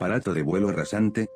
aparato de vuelo rasante?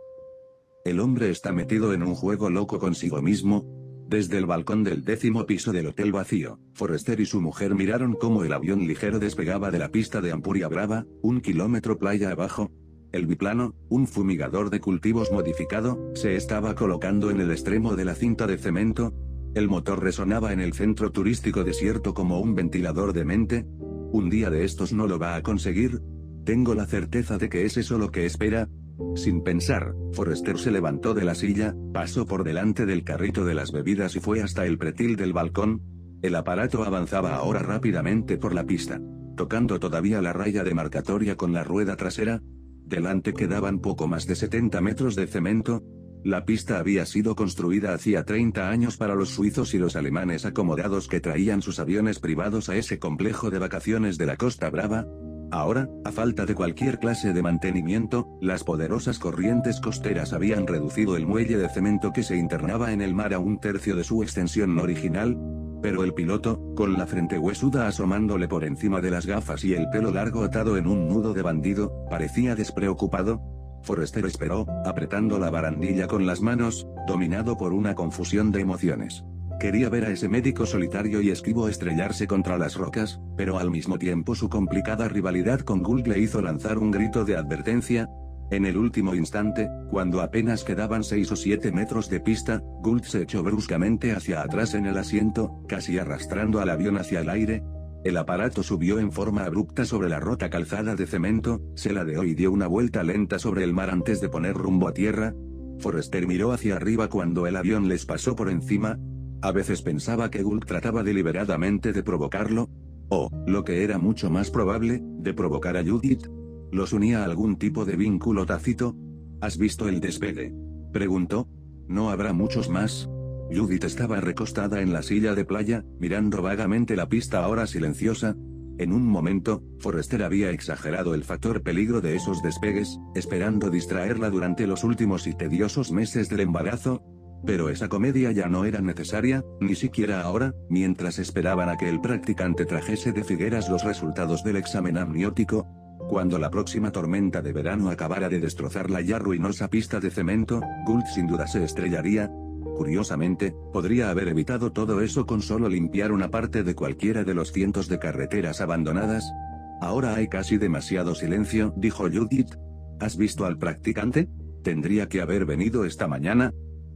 El hombre está metido en un juego loco consigo mismo. Desde el balcón del décimo piso del hotel vacío, Forrester y su mujer miraron cómo el avión ligero despegaba de la pista de Ampuria Brava, un kilómetro playa abajo. El biplano, un fumigador de cultivos modificado, se estaba colocando en el extremo de la cinta de cemento. El motor resonaba en el centro turístico desierto como un ventilador de mente. Un día de estos no lo va a conseguir. Tengo la certeza de que es eso lo que espera, sin pensar, Forrester se levantó de la silla, pasó por delante del carrito de las bebidas y fue hasta el pretil del balcón. El aparato avanzaba ahora rápidamente por la pista, tocando todavía la raya demarcatoria con la rueda trasera. Delante quedaban poco más de 70 metros de cemento. La pista había sido construida hacía 30 años para los suizos y los alemanes acomodados que traían sus aviones privados a ese complejo de vacaciones de la Costa Brava, Ahora, a falta de cualquier clase de mantenimiento, las poderosas corrientes costeras habían reducido el muelle de cemento que se internaba en el mar a un tercio de su extensión original, pero el piloto, con la frente huesuda asomándole por encima de las gafas y el pelo largo atado en un nudo de bandido, parecía despreocupado. Forrester esperó, apretando la barandilla con las manos, dominado por una confusión de emociones. Quería ver a ese médico solitario y esquivo estrellarse contra las rocas, pero al mismo tiempo su complicada rivalidad con Gould le hizo lanzar un grito de advertencia. En el último instante, cuando apenas quedaban 6 o 7 metros de pista, Gould se echó bruscamente hacia atrás en el asiento, casi arrastrando al avión hacia el aire. El aparato subió en forma abrupta sobre la rota calzada de cemento, se ladeó y dio una vuelta lenta sobre el mar antes de poner rumbo a tierra. Forrester miró hacia arriba cuando el avión les pasó por encima, a veces pensaba que Gould trataba deliberadamente de provocarlo, o, lo que era mucho más probable, de provocar a Judith. ¿Los unía a algún tipo de vínculo tácito? ¿Has visto el despegue? Preguntó. ¿No habrá muchos más? Judith estaba recostada en la silla de playa, mirando vagamente la pista ahora silenciosa. En un momento, Forrester había exagerado el factor peligro de esos despegues, esperando distraerla durante los últimos y tediosos meses del embarazo, pero esa comedia ya no era necesaria, ni siquiera ahora, mientras esperaban a que el practicante trajese de Figueras los resultados del examen amniótico. Cuando la próxima tormenta de verano acabara de destrozar la ya ruinosa pista de cemento, Gould sin duda se estrellaría. Curiosamente, podría haber evitado todo eso con solo limpiar una parte de cualquiera de los cientos de carreteras abandonadas. Ahora hay casi demasiado silencio, dijo Judith. ¿Has visto al practicante? Tendría que haber venido esta mañana,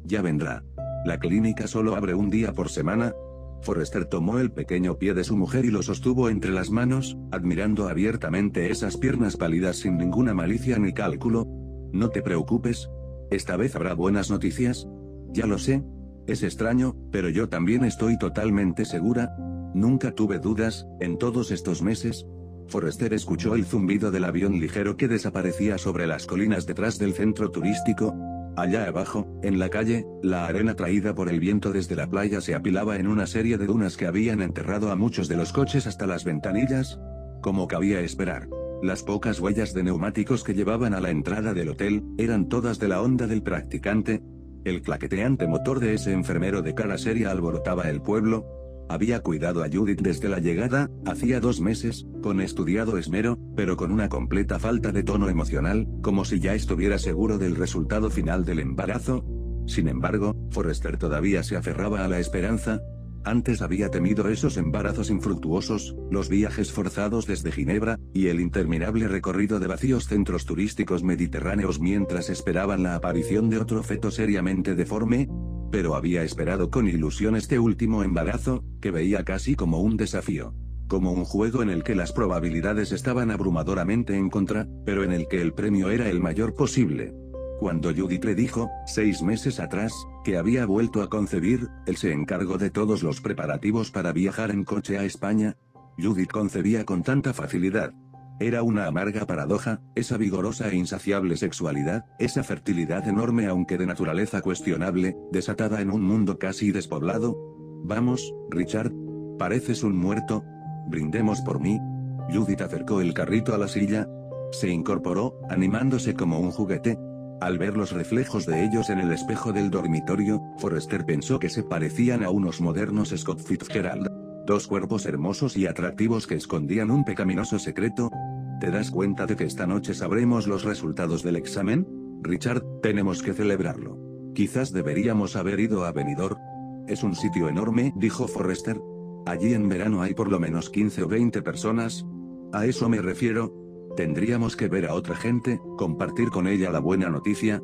ya vendrá. La clínica solo abre un día por semana. Forrester tomó el pequeño pie de su mujer y lo sostuvo entre las manos, admirando abiertamente esas piernas pálidas sin ninguna malicia ni cálculo. No te preocupes. Esta vez habrá buenas noticias. Ya lo sé. Es extraño, pero yo también estoy totalmente segura. Nunca tuve dudas, en todos estos meses. Forrester escuchó el zumbido del avión ligero que desaparecía sobre las colinas detrás del centro turístico, Allá abajo, en la calle, la arena traída por el viento desde la playa se apilaba en una serie de dunas que habían enterrado a muchos de los coches hasta las ventanillas. Como cabía esperar. Las pocas huellas de neumáticos que llevaban a la entrada del hotel, eran todas de la onda del practicante. El claqueteante motor de ese enfermero de cara seria alborotaba el pueblo, había cuidado a Judith desde la llegada, hacía dos meses, con estudiado esmero, pero con una completa falta de tono emocional, como si ya estuviera seguro del resultado final del embarazo. Sin embargo, Forrester todavía se aferraba a la esperanza, antes había temido esos embarazos infructuosos, los viajes forzados desde Ginebra, y el interminable recorrido de vacíos centros turísticos mediterráneos mientras esperaban la aparición de otro feto seriamente deforme, pero había esperado con ilusión este último embarazo, que veía casi como un desafío. Como un juego en el que las probabilidades estaban abrumadoramente en contra, pero en el que el premio era el mayor posible. Cuando Judith le dijo, seis meses atrás, que había vuelto a concebir, él se encargó de todos los preparativos para viajar en coche a España. Judith concebía con tanta facilidad, era una amarga paradoja, esa vigorosa e insaciable sexualidad, esa fertilidad enorme aunque de naturaleza cuestionable, desatada en un mundo casi despoblado. Vamos, Richard. Pareces un muerto. Brindemos por mí. Judith acercó el carrito a la silla. Se incorporó, animándose como un juguete. Al ver los reflejos de ellos en el espejo del dormitorio, Forrester pensó que se parecían a unos modernos Scott Fitzgerald. Dos cuerpos hermosos y atractivos que escondían un pecaminoso secreto, ¿Te das cuenta de que esta noche sabremos los resultados del examen? Richard, tenemos que celebrarlo. Quizás deberíamos haber ido a Benidorm. Es un sitio enorme, dijo Forrester. Allí en verano hay por lo menos 15 o 20 personas. A eso me refiero. Tendríamos que ver a otra gente, compartir con ella la buena noticia.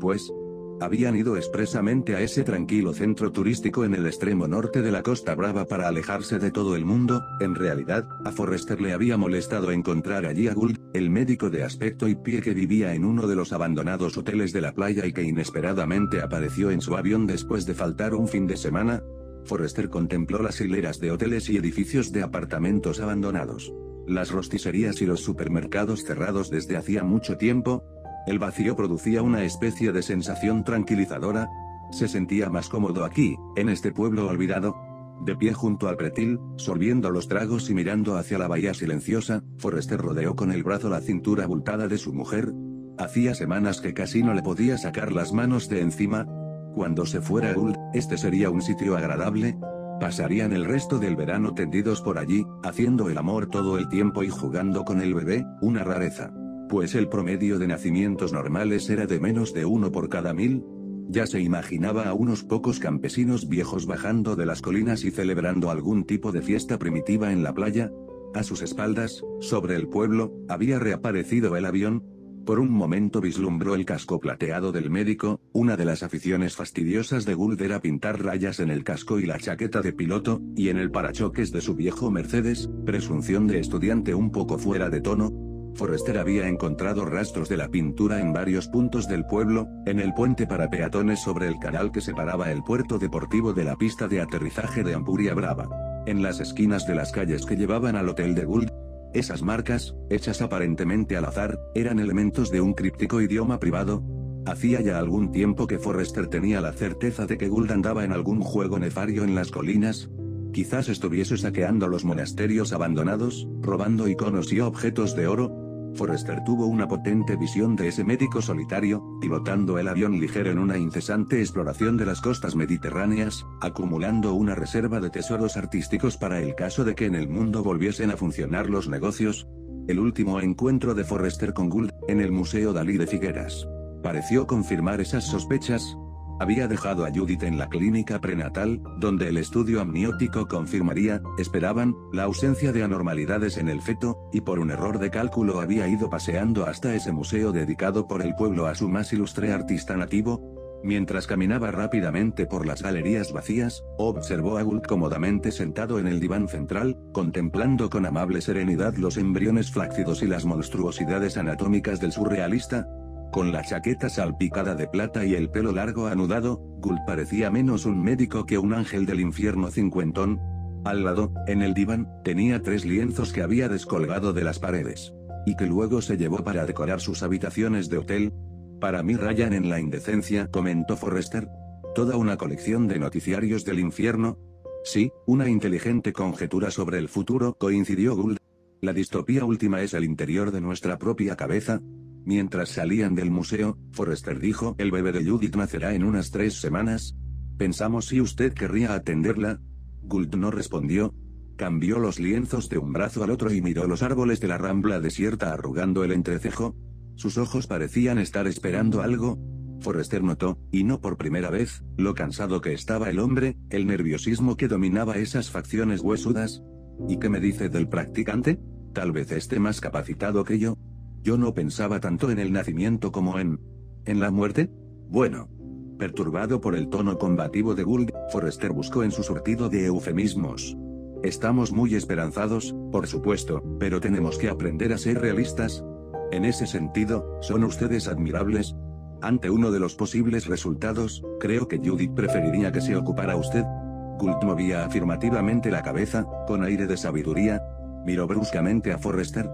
Pues, habían ido expresamente a ese tranquilo centro turístico en el extremo norte de la Costa Brava para alejarse de todo el mundo, en realidad, a Forrester le había molestado encontrar allí a Gould, el médico de aspecto y pie que vivía en uno de los abandonados hoteles de la playa y que inesperadamente apareció en su avión después de faltar un fin de semana. Forrester contempló las hileras de hoteles y edificios de apartamentos abandonados. Las rosticerías y los supermercados cerrados desde hacía mucho tiempo, el vacío producía una especie de sensación tranquilizadora. Se sentía más cómodo aquí, en este pueblo olvidado. De pie junto al pretil, sorbiendo los tragos y mirando hacia la bahía silenciosa, Forrester rodeó con el brazo la cintura abultada de su mujer. Hacía semanas que casi no le podía sacar las manos de encima. Cuando se fuera Gould, este sería un sitio agradable. Pasarían el resto del verano tendidos por allí, haciendo el amor todo el tiempo y jugando con el bebé, una rareza pues el promedio de nacimientos normales era de menos de uno por cada mil. Ya se imaginaba a unos pocos campesinos viejos bajando de las colinas y celebrando algún tipo de fiesta primitiva en la playa. A sus espaldas, sobre el pueblo, había reaparecido el avión. Por un momento vislumbró el casco plateado del médico, una de las aficiones fastidiosas de Gould era pintar rayas en el casco y la chaqueta de piloto, y en el parachoques de su viejo Mercedes, presunción de estudiante un poco fuera de tono, Forrester había encontrado rastros de la pintura en varios puntos del pueblo, en el puente para peatones sobre el canal que separaba el puerto deportivo de la pista de aterrizaje de Ampuria Brava. En las esquinas de las calles que llevaban al hotel de Gould. Esas marcas, hechas aparentemente al azar, eran elementos de un críptico idioma privado. Hacía ya algún tiempo que Forrester tenía la certeza de que Gould andaba en algún juego nefario en las colinas, Quizás estuviese saqueando los monasterios abandonados, robando iconos y objetos de oro, Forrester tuvo una potente visión de ese médico solitario, pilotando el avión ligero en una incesante exploración de las costas mediterráneas, acumulando una reserva de tesoros artísticos para el caso de que en el mundo volviesen a funcionar los negocios. El último encuentro de Forrester con Gould, en el Museo Dalí de Figueras. Pareció confirmar esas sospechas, había dejado a Judith en la clínica prenatal, donde el estudio amniótico confirmaría, esperaban, la ausencia de anormalidades en el feto, y por un error de cálculo había ido paseando hasta ese museo dedicado por el pueblo a su más ilustre artista nativo, Mientras caminaba rápidamente por las galerías vacías, observó a Gould cómodamente sentado en el diván central, contemplando con amable serenidad los embriones flácidos y las monstruosidades anatómicas del surrealista, con la chaqueta salpicada de plata y el pelo largo anudado, Gould parecía menos un médico que un ángel del infierno cincuentón. Al lado, en el diván, tenía tres lienzos que había descolgado de las paredes. Y que luego se llevó para decorar sus habitaciones de hotel. Para mí rayan en la indecencia, comentó Forrester. Toda una colección de noticiarios del infierno. Sí, una inteligente conjetura sobre el futuro, coincidió Gould. La distopía última es el interior de nuestra propia cabeza, Mientras salían del museo, Forrester dijo, el bebé de Judith nacerá en unas tres semanas. Pensamos si usted querría atenderla. Gould no respondió. Cambió los lienzos de un brazo al otro y miró los árboles de la rambla desierta arrugando el entrecejo. Sus ojos parecían estar esperando algo. Forrester notó, y no por primera vez, lo cansado que estaba el hombre, el nerviosismo que dominaba esas facciones huesudas. ¿Y qué me dice del practicante? Tal vez esté más capacitado que yo. Yo no pensaba tanto en el nacimiento como en... ¿En la muerte? Bueno. Perturbado por el tono combativo de Gould, Forrester buscó en su sortido de eufemismos. Estamos muy esperanzados, por supuesto, pero tenemos que aprender a ser realistas. En ese sentido, son ustedes admirables. Ante uno de los posibles resultados, creo que Judith preferiría que se ocupara usted. Gould movía afirmativamente la cabeza, con aire de sabiduría. Miró bruscamente a Forrester,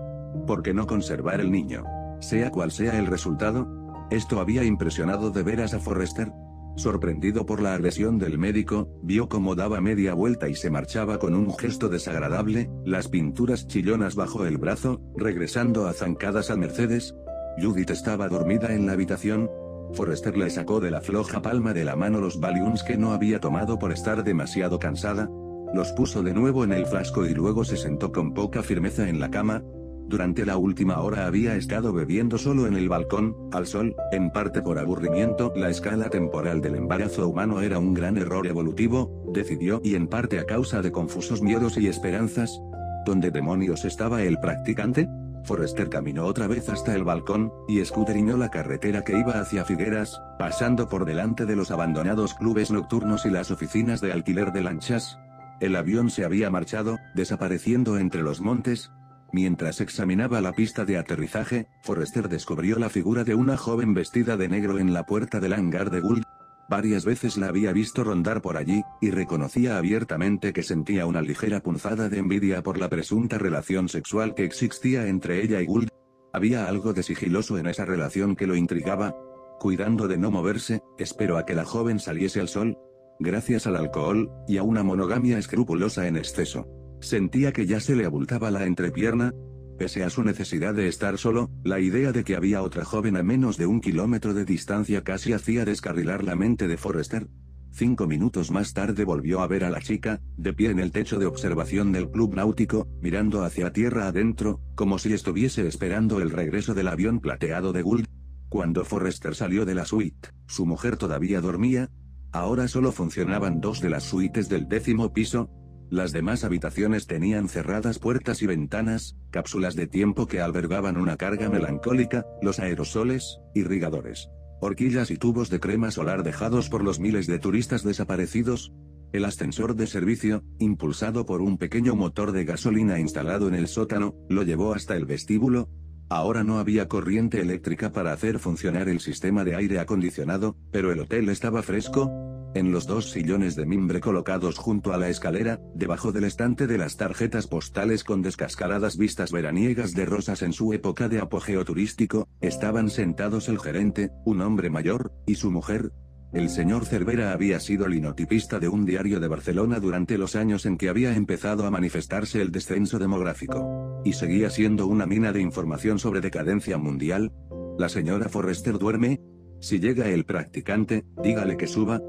¿Por qué no conservar el niño? Sea cual sea el resultado. Esto había impresionado de veras a Forrester. Sorprendido por la agresión del médico, vio cómo daba media vuelta y se marchaba con un gesto desagradable, las pinturas chillonas bajo el brazo, regresando a zancadas a Mercedes. Judith estaba dormida en la habitación. Forrester le sacó de la floja palma de la mano los Valiums que no había tomado por estar demasiado cansada. Los puso de nuevo en el frasco y luego se sentó con poca firmeza en la cama, Durante la última hora había estado bebiendo solo en el balcón, al sol, en parte por aburrimiento. La escala temporal del embarazo humano era un gran error evolutivo, decidió, y en parte a causa de confusos miedos y esperanzas. ¿Dónde demonios estaba el practicante? Forrester caminó otra vez hasta el balcón, y escudriñó la carretera que iba hacia Figueras, pasando por delante de los abandonados clubes nocturnos y las oficinas de alquiler de lanchas. El avión se había marchado, desapareciendo entre los montes. Mientras examinaba la pista de aterrizaje, Forrester descubrió la figura de una joven vestida de negro en la puerta del hangar de Gould, Varias veces la había visto rondar por allí, y reconocía abiertamente que sentía una ligera punzada de envidia por la presunta relación sexual que existía entre ella y Gould. Había algo de sigiloso en esa relación que lo intrigaba. Cuidando de no moverse, esperó a que la joven saliese al sol. Gracias al alcohol, y a una monogamia escrupulosa en exceso. Sentía que ya se le abultaba la entrepierna, Pese a su necesidad de estar solo, la idea de que había otra joven a menos de un kilómetro de distancia casi hacía descarrilar la mente de Forrester. Cinco minutos más tarde volvió a ver a la chica, de pie en el techo de observación del club náutico, mirando hacia tierra adentro, como si estuviese esperando el regreso del avión plateado de Gould. Cuando Forrester salió de la suite, su mujer todavía dormía. Ahora solo funcionaban dos de las suites del décimo piso, las demás habitaciones tenían cerradas puertas y ventanas, cápsulas de tiempo que albergaban una carga melancólica, los aerosoles, irrigadores, horquillas y tubos de crema solar dejados por los miles de turistas desaparecidos, el ascensor de servicio, impulsado por un pequeño motor de gasolina instalado en el sótano, lo llevó hasta el vestíbulo. Ahora no había corriente eléctrica para hacer funcionar el sistema de aire acondicionado, pero el hotel estaba fresco, en los dos sillones de mimbre colocados junto a la escalera, debajo del estante de las tarjetas postales con descascaradas vistas veraniegas de rosas en su época de apogeo turístico, estaban sentados el gerente, un hombre mayor, y su mujer, el señor Cervera había sido linotipista de un diario de Barcelona durante los años en que había empezado a manifestarse el descenso demográfico. Y seguía siendo una mina de información sobre decadencia mundial. La señora Forrester duerme. Si llega el practicante, dígale que suba,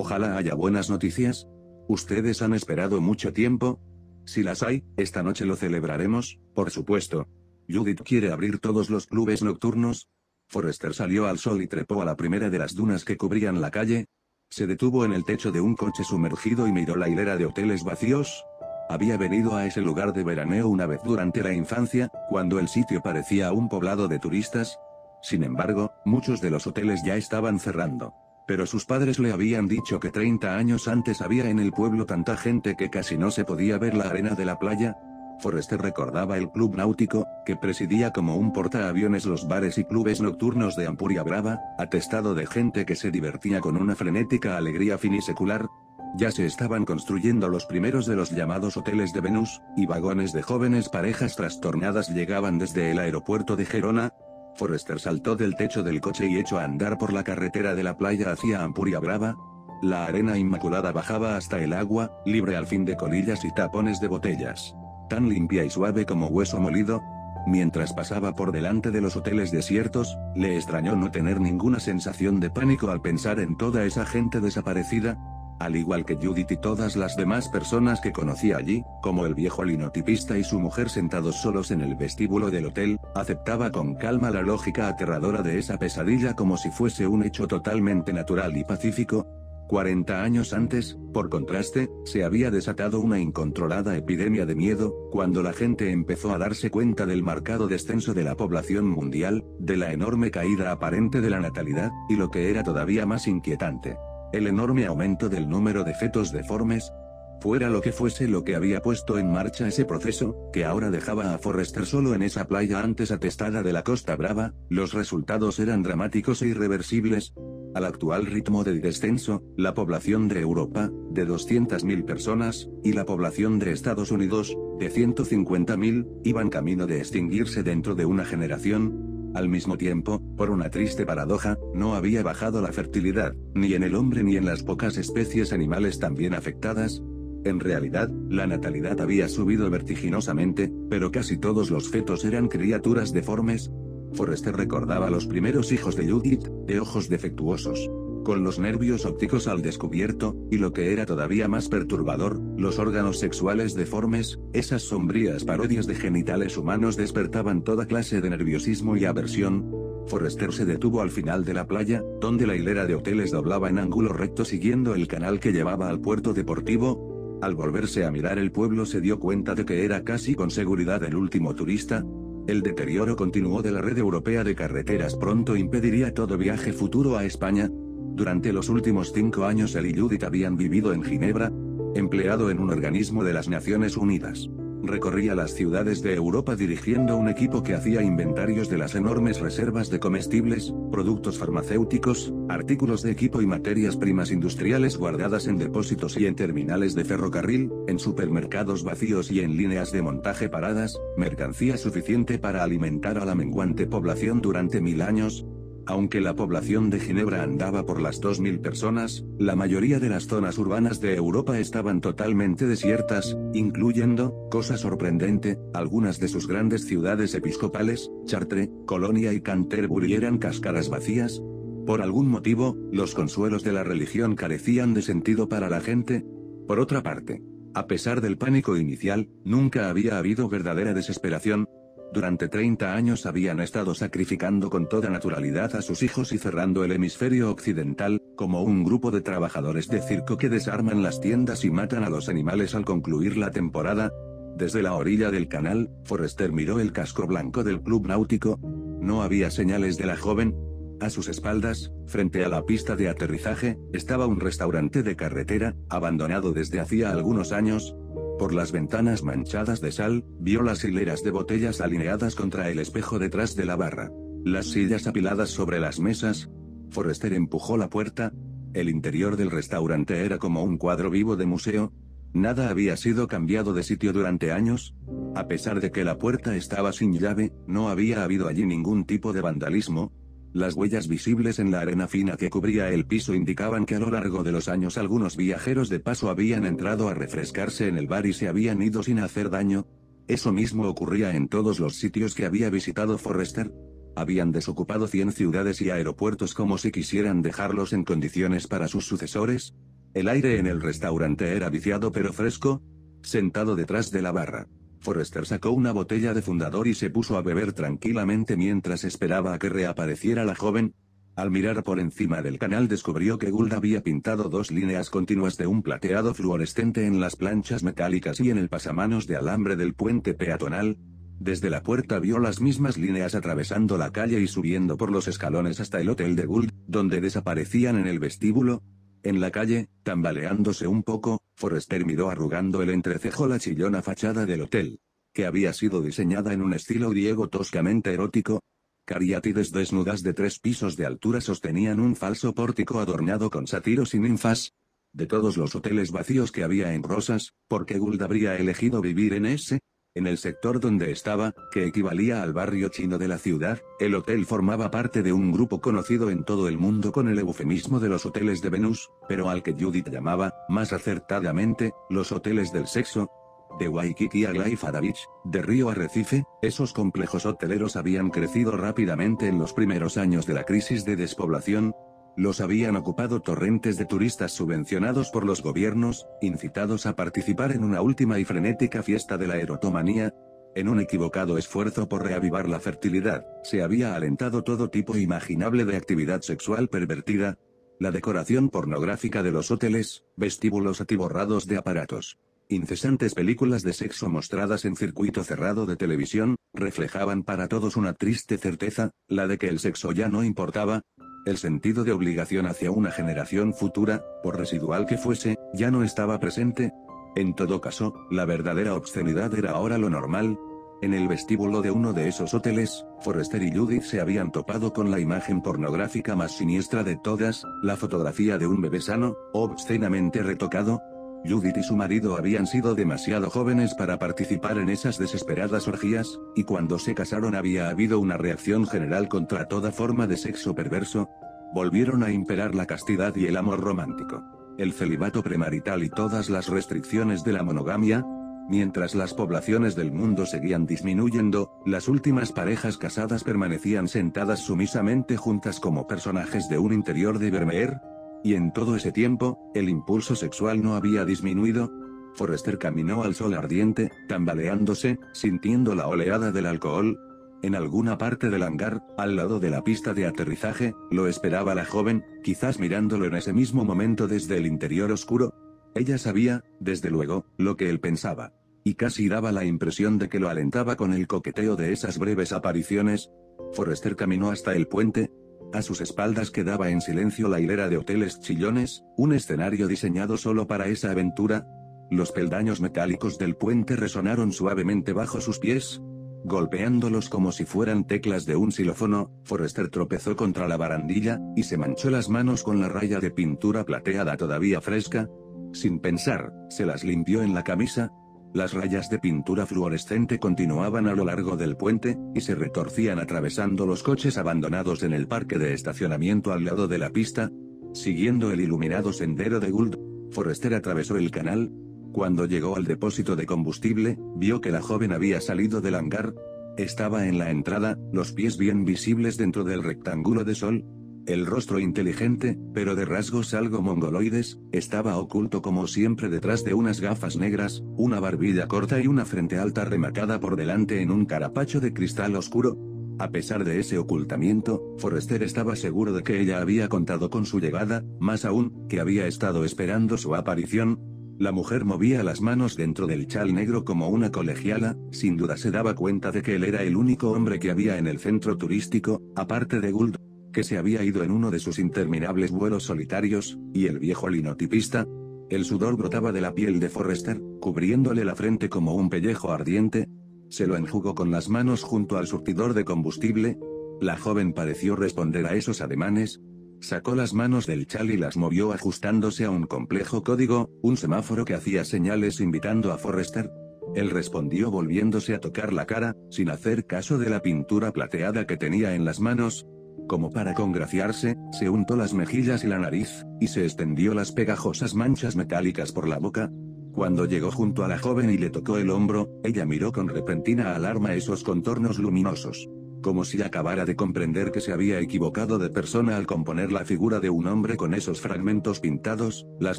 Ojalá haya buenas noticias. ¿Ustedes han esperado mucho tiempo? Si las hay, esta noche lo celebraremos, por supuesto. Judith quiere abrir todos los clubes nocturnos. Forrester salió al sol y trepó a la primera de las dunas que cubrían la calle. Se detuvo en el techo de un coche sumergido y miró la hilera de hoteles vacíos. Había venido a ese lugar de veraneo una vez durante la infancia, cuando el sitio parecía un poblado de turistas. Sin embargo, muchos de los hoteles ya estaban cerrando. Pero sus padres le habían dicho que 30 años antes había en el pueblo tanta gente que casi no se podía ver la arena de la playa. Forrester recordaba el club náutico, que presidía como un portaaviones los bares y clubes nocturnos de Ampuria Brava, atestado de gente que se divertía con una frenética alegría finisecular. Ya se estaban construyendo los primeros de los llamados hoteles de Venus, y vagones de jóvenes parejas trastornadas llegaban desde el aeropuerto de Gerona, Forrester saltó del techo del coche y echó a andar por la carretera de la playa hacia Ampuria Brava. La arena inmaculada bajaba hasta el agua, libre al fin de colillas y tapones de botellas. Tan limpia y suave como hueso molido. Mientras pasaba por delante de los hoteles desiertos, le extrañó no tener ninguna sensación de pánico al pensar en toda esa gente desaparecida, al igual que Judith y todas las demás personas que conocía allí, como el viejo linotipista y su mujer sentados solos en el vestíbulo del hotel, aceptaba con calma la lógica aterradora de esa pesadilla como si fuese un hecho totalmente natural y pacífico. 40 años antes, por contraste, se había desatado una incontrolada epidemia de miedo, cuando la gente empezó a darse cuenta del marcado descenso de la población mundial, de la enorme caída aparente de la natalidad, y lo que era todavía más inquietante, el enorme aumento del número de fetos deformes, fuera lo que fuese lo que había puesto en marcha ese proceso, que ahora dejaba a Forrester solo en esa playa antes atestada de la Costa Brava, los resultados eran dramáticos e irreversibles. Al actual ritmo de descenso, la población de Europa, de 200.000 personas, y la población de Estados Unidos, de 150.000, iban camino de extinguirse dentro de una generación, al mismo tiempo, por una triste paradoja, no había bajado la fertilidad, ni en el hombre ni en las pocas especies animales también afectadas. En realidad, la natalidad había subido vertiginosamente, pero casi todos los fetos eran criaturas deformes. Forrester recordaba los primeros hijos de Judith, de ojos defectuosos, con los nervios ópticos al descubierto, y lo que era todavía más perturbador, los órganos sexuales deformes, esas sombrías parodias de genitales humanos despertaban toda clase de nerviosismo y aversión. Forrester se detuvo al final de la playa, donde la hilera de hoteles doblaba en ángulo recto siguiendo el canal que llevaba al puerto deportivo. Al volverse a mirar el pueblo se dio cuenta de que era casi con seguridad el último turista, el deterioro continuó de la red europea de carreteras pronto impediría todo viaje futuro a España, durante los últimos cinco años él y Judith habían vivido en Ginebra, empleado en un organismo de las Naciones Unidas. Recorría las ciudades de Europa dirigiendo un equipo que hacía inventarios de las enormes reservas de comestibles, productos farmacéuticos, artículos de equipo y materias primas industriales guardadas en depósitos y en terminales de ferrocarril, en supermercados vacíos y en líneas de montaje paradas, mercancía suficiente para alimentar a la menguante población durante mil años, aunque la población de Ginebra andaba por las 2.000 personas, la mayoría de las zonas urbanas de Europa estaban totalmente desiertas, incluyendo, cosa sorprendente, algunas de sus grandes ciudades episcopales, Chartres, Colonia y Canterbury eran cáscaras vacías. Por algún motivo, los consuelos de la religión carecían de sentido para la gente. Por otra parte, a pesar del pánico inicial, nunca había habido verdadera desesperación, durante 30 años habían estado sacrificando con toda naturalidad a sus hijos y cerrando el hemisferio occidental, como un grupo de trabajadores de circo que desarman las tiendas y matan a los animales al concluir la temporada. Desde la orilla del canal, Forrester miró el casco blanco del club náutico. No había señales de la joven. A sus espaldas, frente a la pista de aterrizaje, estaba un restaurante de carretera, abandonado desde hacía algunos años, por las ventanas manchadas de sal, vio las hileras de botellas alineadas contra el espejo detrás de la barra. Las sillas apiladas sobre las mesas. Forrester empujó la puerta. El interior del restaurante era como un cuadro vivo de museo. Nada había sido cambiado de sitio durante años. A pesar de que la puerta estaba sin llave, no había habido allí ningún tipo de vandalismo, las huellas visibles en la arena fina que cubría el piso indicaban que a lo largo de los años algunos viajeros de paso habían entrado a refrescarse en el bar y se habían ido sin hacer daño. Eso mismo ocurría en todos los sitios que había visitado Forrester. Habían desocupado 100 ciudades y aeropuertos como si quisieran dejarlos en condiciones para sus sucesores. El aire en el restaurante era viciado pero fresco. Sentado detrás de la barra, Forrester sacó una botella de fundador y se puso a beber tranquilamente mientras esperaba a que reapareciera la joven. Al mirar por encima del canal descubrió que Gould había pintado dos líneas continuas de un plateado fluorescente en las planchas metálicas y en el pasamanos de alambre del puente peatonal. Desde la puerta vio las mismas líneas atravesando la calle y subiendo por los escalones hasta el hotel de Gould, donde desaparecían en el vestíbulo, en la calle, tambaleándose un poco, Forrester miró arrugando el entrecejo la chillona fachada del hotel. Que había sido diseñada en un estilo griego toscamente erótico. Cariátides desnudas de tres pisos de altura sostenían un falso pórtico adornado con sátiros y ninfas. De todos los hoteles vacíos que había en Rosas, ¿por qué Gould habría elegido vivir en ese? En el sector donde estaba, que equivalía al barrio chino de la ciudad, el hotel formaba parte de un grupo conocido en todo el mundo con el eufemismo de los hoteles de Venus, pero al que Judith llamaba, más acertadamente, los hoteles del sexo, de Waikiki a Glyfada Beach, de Río Arrecife, esos complejos hoteleros habían crecido rápidamente en los primeros años de la crisis de despoblación, los habían ocupado torrentes de turistas subvencionados por los gobiernos, incitados a participar en una última y frenética fiesta de la erotomanía. En un equivocado esfuerzo por reavivar la fertilidad, se había alentado todo tipo imaginable de actividad sexual pervertida. La decoración pornográfica de los hoteles, vestíbulos atiborrados de aparatos, incesantes películas de sexo mostradas en circuito cerrado de televisión, reflejaban para todos una triste certeza, la de que el sexo ya no importaba, el sentido de obligación hacia una generación futura, por residual que fuese, ya no estaba presente. En todo caso, la verdadera obscenidad era ahora lo normal. En el vestíbulo de uno de esos hoteles, Forrester y Judith se habían topado con la imagen pornográfica más siniestra de todas, la fotografía de un bebé sano, obscenamente retocado, Judith y su marido habían sido demasiado jóvenes para participar en esas desesperadas orgías, y cuando se casaron había habido una reacción general contra toda forma de sexo perverso. Volvieron a imperar la castidad y el amor romántico. El celibato premarital y todas las restricciones de la monogamia, Mientras las poblaciones del mundo seguían disminuyendo, las últimas parejas casadas permanecían sentadas sumisamente juntas como personajes de un interior de Vermeer, Y en todo ese tiempo, el impulso sexual no había disminuido. Forrester caminó al sol ardiente, tambaleándose, sintiendo la oleada del alcohol. En alguna parte del hangar, al lado de la pista de aterrizaje, lo esperaba la joven, quizás mirándolo en ese mismo momento desde el interior oscuro. Ella sabía, desde luego, lo que él pensaba. Y casi daba la impresión de que lo alentaba con el coqueteo de esas breves apariciones. Forrester caminó hasta el puente, a sus espaldas quedaba en silencio la hilera de hoteles chillones, un escenario diseñado solo para esa aventura. Los peldaños metálicos del puente resonaron suavemente bajo sus pies. Golpeándolos como si fueran teclas de un xilófono, Forrester tropezó contra la barandilla, y se manchó las manos con la raya de pintura plateada todavía fresca. Sin pensar, se las limpió en la camisa, las rayas de pintura fluorescente continuaban a lo largo del puente, y se retorcían atravesando los coches abandonados en el parque de estacionamiento al lado de la pista. Siguiendo el iluminado sendero de Gould, Forrester atravesó el canal. Cuando llegó al depósito de combustible, vio que la joven había salido del hangar. Estaba en la entrada, los pies bien visibles dentro del rectángulo de sol, el rostro inteligente, pero de rasgos algo mongoloides, estaba oculto como siempre detrás de unas gafas negras, una barbilla corta y una frente alta rematada por delante en un carapacho de cristal oscuro. A pesar de ese ocultamiento, Forrester estaba seguro de que ella había contado con su llegada, más aún, que había estado esperando su aparición, la mujer movía las manos dentro del chal negro como una colegiala, sin duda se daba cuenta de que él era el único hombre que había en el centro turístico, aparte de Gould, que se había ido en uno de sus interminables vuelos solitarios, y el viejo linotipista. El sudor brotaba de la piel de Forrester, cubriéndole la frente como un pellejo ardiente. Se lo enjugó con las manos junto al surtidor de combustible. La joven pareció responder a esos ademanes. Sacó las manos del chal y las movió ajustándose a un complejo código, un semáforo que hacía señales invitando a Forrester. Él respondió volviéndose a tocar la cara, sin hacer caso de la pintura plateada que tenía en las manos, como para congraciarse, se untó las mejillas y la nariz, y se extendió las pegajosas manchas metálicas por la boca. Cuando llegó junto a la joven y le tocó el hombro, ella miró con repentina alarma esos contornos luminosos. Como si acabara de comprender que se había equivocado de persona al componer la figura de un hombre con esos fragmentos pintados, las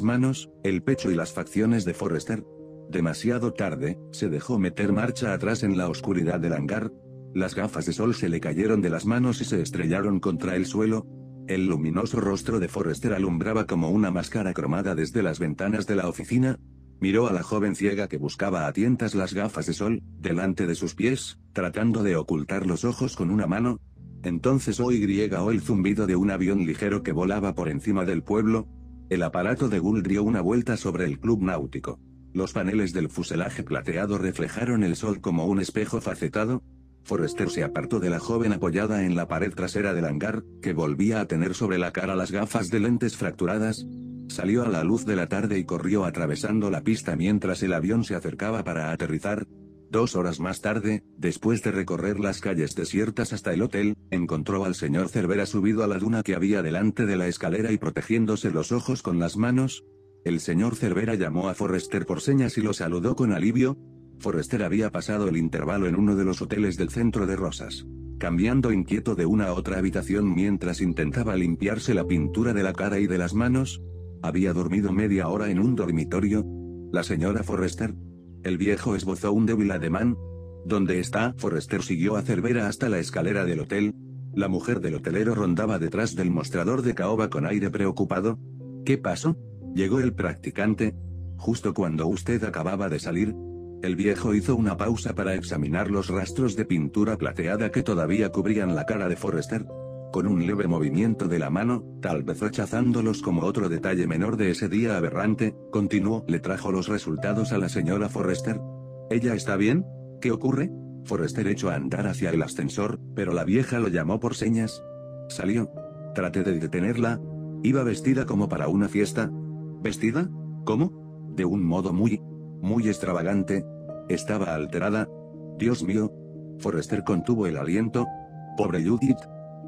manos, el pecho y las facciones de Forrester. Demasiado tarde, se dejó meter marcha atrás en la oscuridad del hangar, las gafas de sol se le cayeron de las manos y se estrellaron contra el suelo. El luminoso rostro de Forrester alumbraba como una máscara cromada desde las ventanas de la oficina. Miró a la joven ciega que buscaba a tientas las gafas de sol, delante de sus pies, tratando de ocultar los ojos con una mano. Entonces oyó el zumbido de un avión ligero que volaba por encima del pueblo. El aparato de Gull dio una vuelta sobre el club náutico. Los paneles del fuselaje plateado reflejaron el sol como un espejo facetado, Forrester se apartó de la joven apoyada en la pared trasera del hangar, que volvía a tener sobre la cara las gafas de lentes fracturadas. Salió a la luz de la tarde y corrió atravesando la pista mientras el avión se acercaba para aterrizar. Dos horas más tarde, después de recorrer las calles desiertas hasta el hotel, encontró al señor Cervera subido a la duna que había delante de la escalera y protegiéndose los ojos con las manos. El señor Cervera llamó a Forrester por señas y lo saludó con alivio, Forrester había pasado el intervalo en uno de los hoteles del centro de Rosas. Cambiando inquieto de una a otra habitación mientras intentaba limpiarse la pintura de la cara y de las manos. Había dormido media hora en un dormitorio. La señora Forrester. El viejo esbozó un débil ademán. ¿Dónde está? Forrester siguió a Cervera hasta la escalera del hotel. La mujer del hotelero rondaba detrás del mostrador de caoba con aire preocupado. ¿Qué pasó? Llegó el practicante. Justo cuando usted acababa de salir, el viejo hizo una pausa para examinar los rastros de pintura plateada que todavía cubrían la cara de Forrester. Con un leve movimiento de la mano, tal vez rechazándolos como otro detalle menor de ese día aberrante, continuó, le trajo los resultados a la señora Forrester. ¿Ella está bien? ¿Qué ocurre? Forrester echó a andar hacia el ascensor, pero la vieja lo llamó por señas. Salió. Traté de detenerla. Iba vestida como para una fiesta. ¿Vestida? ¿Cómo? De un modo muy, muy extravagante. Estaba alterada. Dios mío. Forrester contuvo el aliento. Pobre Judith.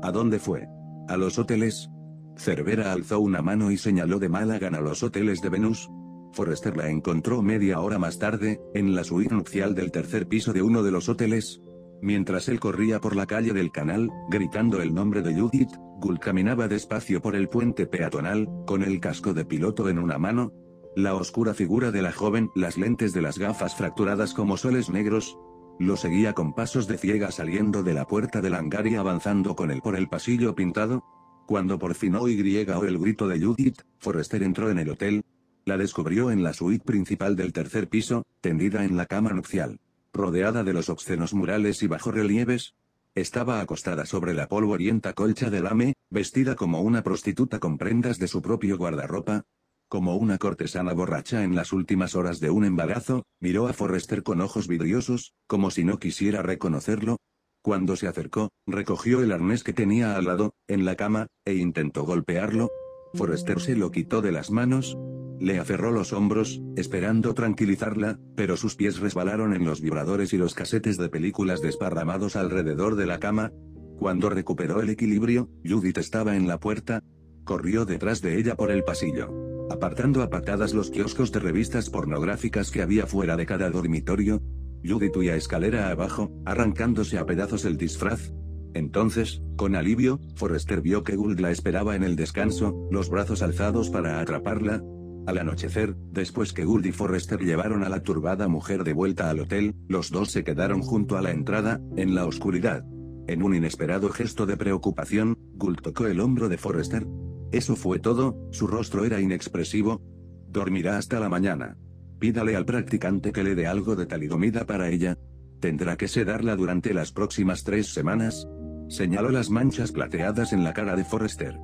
¿A dónde fue? ¿A los hoteles? Cervera alzó una mano y señaló de mala gana los hoteles de Venus. Forrester la encontró media hora más tarde, en la suite nupcial del tercer piso de uno de los hoteles. Mientras él corría por la calle del canal, gritando el nombre de Judith, Gould caminaba despacio por el puente peatonal, con el casco de piloto en una mano. La oscura figura de la joven, las lentes de las gafas fracturadas como soles negros, lo seguía con pasos de ciega saliendo de la puerta del hangar y avanzando con él por el pasillo pintado. Cuando por fin oí o el grito de Judith, Forrester entró en el hotel. La descubrió en la suite principal del tercer piso, tendida en la cama nupcial rodeada de los obscenos murales y bajorrelieves. Estaba acostada sobre la polvorienta colcha del lame, vestida como una prostituta con prendas de su propio guardarropa. Como una cortesana borracha en las últimas horas de un embarazo, miró a Forrester con ojos vidriosos, como si no quisiera reconocerlo. Cuando se acercó, recogió el arnés que tenía al lado, en la cama, e intentó golpearlo. Forrester se lo quitó de las manos, le aferró los hombros, esperando tranquilizarla, pero sus pies resbalaron en los vibradores y los casetes de películas desparramados alrededor de la cama. Cuando recuperó el equilibrio, Judith estaba en la puerta. Corrió detrás de ella por el pasillo. Apartando a patadas los kioscos de revistas pornográficas que había fuera de cada dormitorio, Judith huía escalera abajo, arrancándose a pedazos el disfraz, entonces, con alivio, Forrester vio que Gould la esperaba en el descanso, los brazos alzados para atraparla, al anochecer, después que Gould y Forrester llevaron a la turbada mujer de vuelta al hotel, los dos se quedaron junto a la entrada, en la oscuridad. En un inesperado gesto de preocupación, Gould tocó el hombro de Forrester. Eso fue todo, su rostro era inexpresivo. Dormirá hasta la mañana. Pídale al practicante que le dé algo de talidomida para ella. Tendrá que sedarla durante las próximas tres semanas. Señaló las manchas plateadas en la cara de Forrester.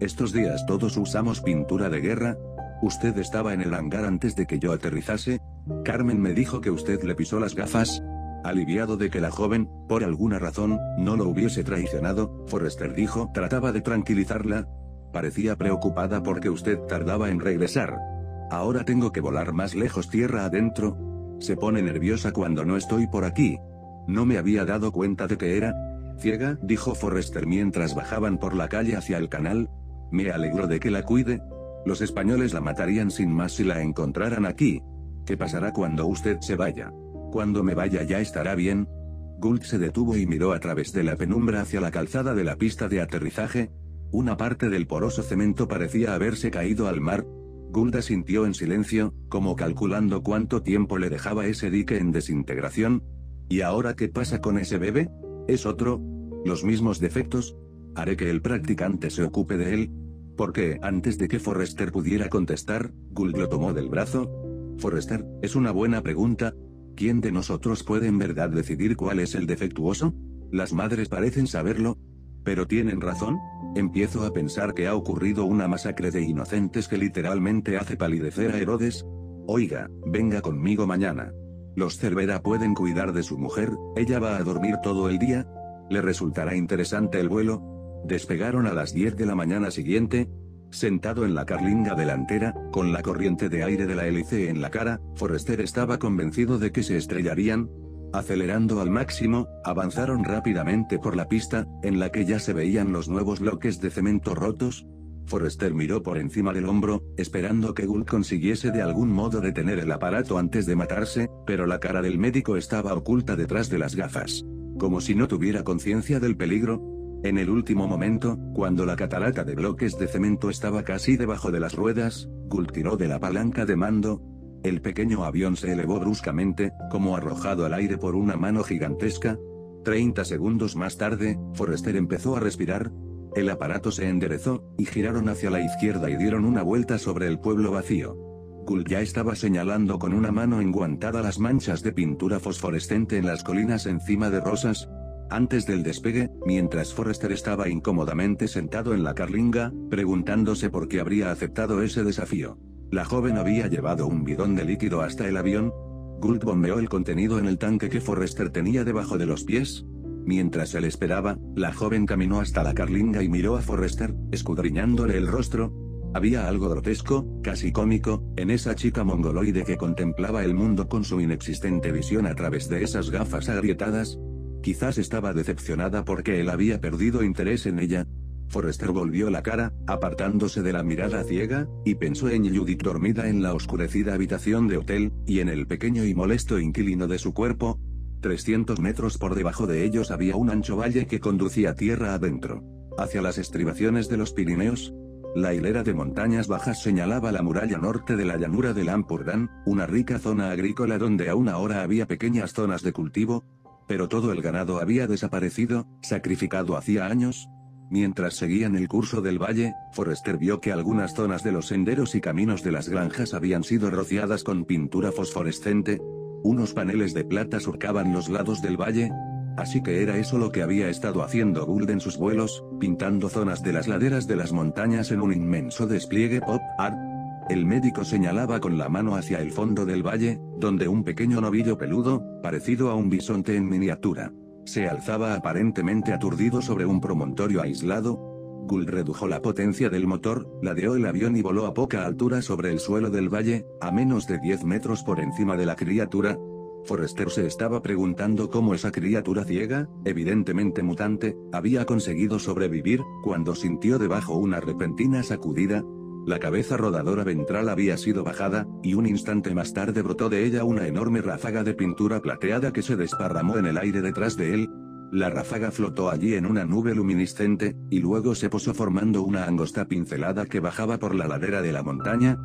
Estos días todos usamos pintura de guerra, Usted estaba en el hangar antes de que yo aterrizase. Carmen me dijo que usted le pisó las gafas. Aliviado de que la joven, por alguna razón, no lo hubiese traicionado, Forrester dijo, trataba de tranquilizarla. Parecía preocupada porque usted tardaba en regresar. Ahora tengo que volar más lejos tierra adentro. Se pone nerviosa cuando no estoy por aquí. No me había dado cuenta de que era ciega, dijo Forrester mientras bajaban por la calle hacia el canal. Me alegro de que la cuide, los españoles la matarían sin más si la encontraran aquí. ¿Qué pasará cuando usted se vaya? Cuando me vaya ya estará bien. Gould se detuvo y miró a través de la penumbra hacia la calzada de la pista de aterrizaje. Una parte del poroso cemento parecía haberse caído al mar. Gould sintió en silencio, como calculando cuánto tiempo le dejaba ese dique en desintegración. ¿Y ahora qué pasa con ese bebé? ¿Es otro? ¿Los mismos defectos? Haré que el practicante se ocupe de él, porque, antes de que Forrester pudiera contestar, Gould lo tomó del brazo. Forrester, es una buena pregunta. ¿Quién de nosotros puede en verdad decidir cuál es el defectuoso? Las madres parecen saberlo. Pero tienen razón. Empiezo a pensar que ha ocurrido una masacre de inocentes que literalmente hace palidecer a Herodes. Oiga, venga conmigo mañana. Los Cervera pueden cuidar de su mujer, ella va a dormir todo el día. ¿Le resultará interesante el vuelo? Despegaron a las 10 de la mañana siguiente. Sentado en la carlinga delantera, con la corriente de aire de la hélice en la cara, Forrester estaba convencido de que se estrellarían. Acelerando al máximo, avanzaron rápidamente por la pista, en la que ya se veían los nuevos bloques de cemento rotos. Forrester miró por encima del hombro, esperando que Gould consiguiese de algún modo detener el aparato antes de matarse, pero la cara del médico estaba oculta detrás de las gafas. Como si no tuviera conciencia del peligro, en el último momento, cuando la catarata de bloques de cemento estaba casi debajo de las ruedas, Gould tiró de la palanca de mando. El pequeño avión se elevó bruscamente, como arrojado al aire por una mano gigantesca. Treinta segundos más tarde, Forrester empezó a respirar. El aparato se enderezó, y giraron hacia la izquierda y dieron una vuelta sobre el pueblo vacío. Gould ya estaba señalando con una mano enguantada las manchas de pintura fosforescente en las colinas encima de Rosas, antes del despegue, mientras Forrester estaba incómodamente sentado en la carlinga, preguntándose por qué habría aceptado ese desafío. La joven había llevado un bidón de líquido hasta el avión. Gould bombeó el contenido en el tanque que Forrester tenía debajo de los pies. Mientras él esperaba, la joven caminó hasta la carlinga y miró a Forrester, escudriñándole el rostro. Había algo grotesco, casi cómico, en esa chica mongoloide que contemplaba el mundo con su inexistente visión a través de esas gafas agrietadas, Quizás estaba decepcionada porque él había perdido interés en ella. Forrester volvió la cara, apartándose de la mirada ciega, y pensó en Judith dormida en la oscurecida habitación de hotel, y en el pequeño y molesto inquilino de su cuerpo. 300 metros por debajo de ellos había un ancho valle que conducía tierra adentro. Hacia las estribaciones de los Pirineos, la hilera de montañas bajas señalaba la muralla norte de la llanura de Lampurdán, una rica zona agrícola donde aún ahora había pequeñas zonas de cultivo, pero todo el ganado había desaparecido, sacrificado hacía años. Mientras seguían el curso del valle, Forrester vio que algunas zonas de los senderos y caminos de las granjas habían sido rociadas con pintura fosforescente, unos paneles de plata surcaban los lados del valle, así que era eso lo que había estado haciendo Gould en sus vuelos, pintando zonas de las laderas de las montañas en un inmenso despliegue pop art. El médico señalaba con la mano hacia el fondo del valle, donde un pequeño novillo peludo, parecido a un bisonte en miniatura, se alzaba aparentemente aturdido sobre un promontorio aislado, Gould redujo la potencia del motor, ladeó el avión y voló a poca altura sobre el suelo del valle, a menos de 10 metros por encima de la criatura. Forrester se estaba preguntando cómo esa criatura ciega, evidentemente mutante, había conseguido sobrevivir, cuando sintió debajo una repentina sacudida. La cabeza rodadora ventral había sido bajada, y un instante más tarde brotó de ella una enorme ráfaga de pintura plateada que se desparramó en el aire detrás de él, la ráfaga flotó allí en una nube luminiscente, y luego se posó formando una angosta pincelada que bajaba por la ladera de la montaña.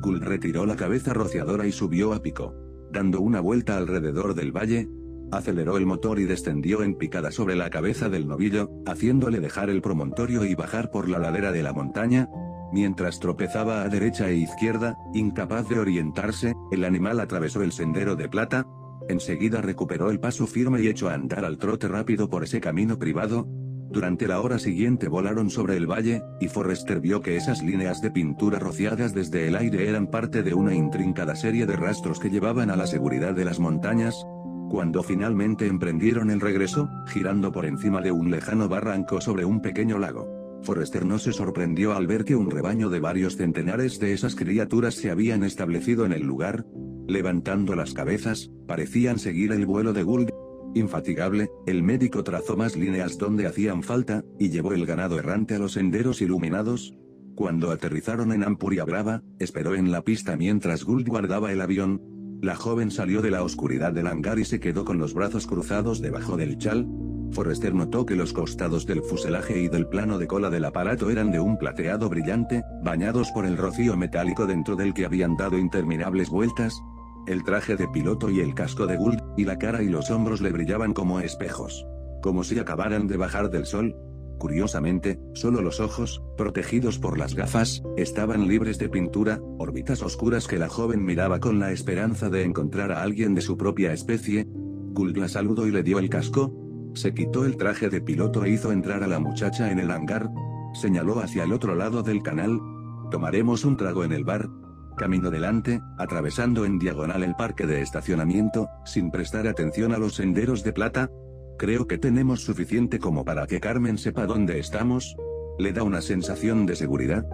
Gull retiró la cabeza rociadora y subió a pico. Dando una vuelta alrededor del valle, aceleró el motor y descendió en picada sobre la cabeza del novillo, haciéndole dejar el promontorio y bajar por la ladera de la montaña. Mientras tropezaba a derecha e izquierda, incapaz de orientarse, el animal atravesó el sendero de plata, Enseguida recuperó el paso firme y echó a andar al trote rápido por ese camino privado. Durante la hora siguiente volaron sobre el valle, y Forrester vio que esas líneas de pintura rociadas desde el aire eran parte de una intrincada serie de rastros que llevaban a la seguridad de las montañas. Cuando finalmente emprendieron el regreso, girando por encima de un lejano barranco sobre un pequeño lago. Forrester no se sorprendió al ver que un rebaño de varios centenares de esas criaturas se habían establecido en el lugar, Levantando las cabezas, parecían seguir el vuelo de Gould. Infatigable, el médico trazó más líneas donde hacían falta, y llevó el ganado errante a los senderos iluminados. Cuando aterrizaron en Ampuria Brava, esperó en la pista mientras Gould guardaba el avión. La joven salió de la oscuridad del hangar y se quedó con los brazos cruzados debajo del chal. Forrester notó que los costados del fuselaje y del plano de cola del aparato eran de un plateado brillante, bañados por el rocío metálico dentro del que habían dado interminables vueltas, el traje de piloto y el casco de Gould, y la cara y los hombros le brillaban como espejos. Como si acabaran de bajar del sol. Curiosamente, solo los ojos, protegidos por las gafas, estaban libres de pintura, órbitas oscuras que la joven miraba con la esperanza de encontrar a alguien de su propia especie. Gould la saludó y le dio el casco. Se quitó el traje de piloto e hizo entrar a la muchacha en el hangar. Señaló hacia el otro lado del canal. Tomaremos un trago en el bar, Camino delante, atravesando en diagonal el parque de estacionamiento, sin prestar atención a los senderos de plata. Creo que tenemos suficiente como para que Carmen sepa dónde estamos. ¿Le da una sensación de seguridad?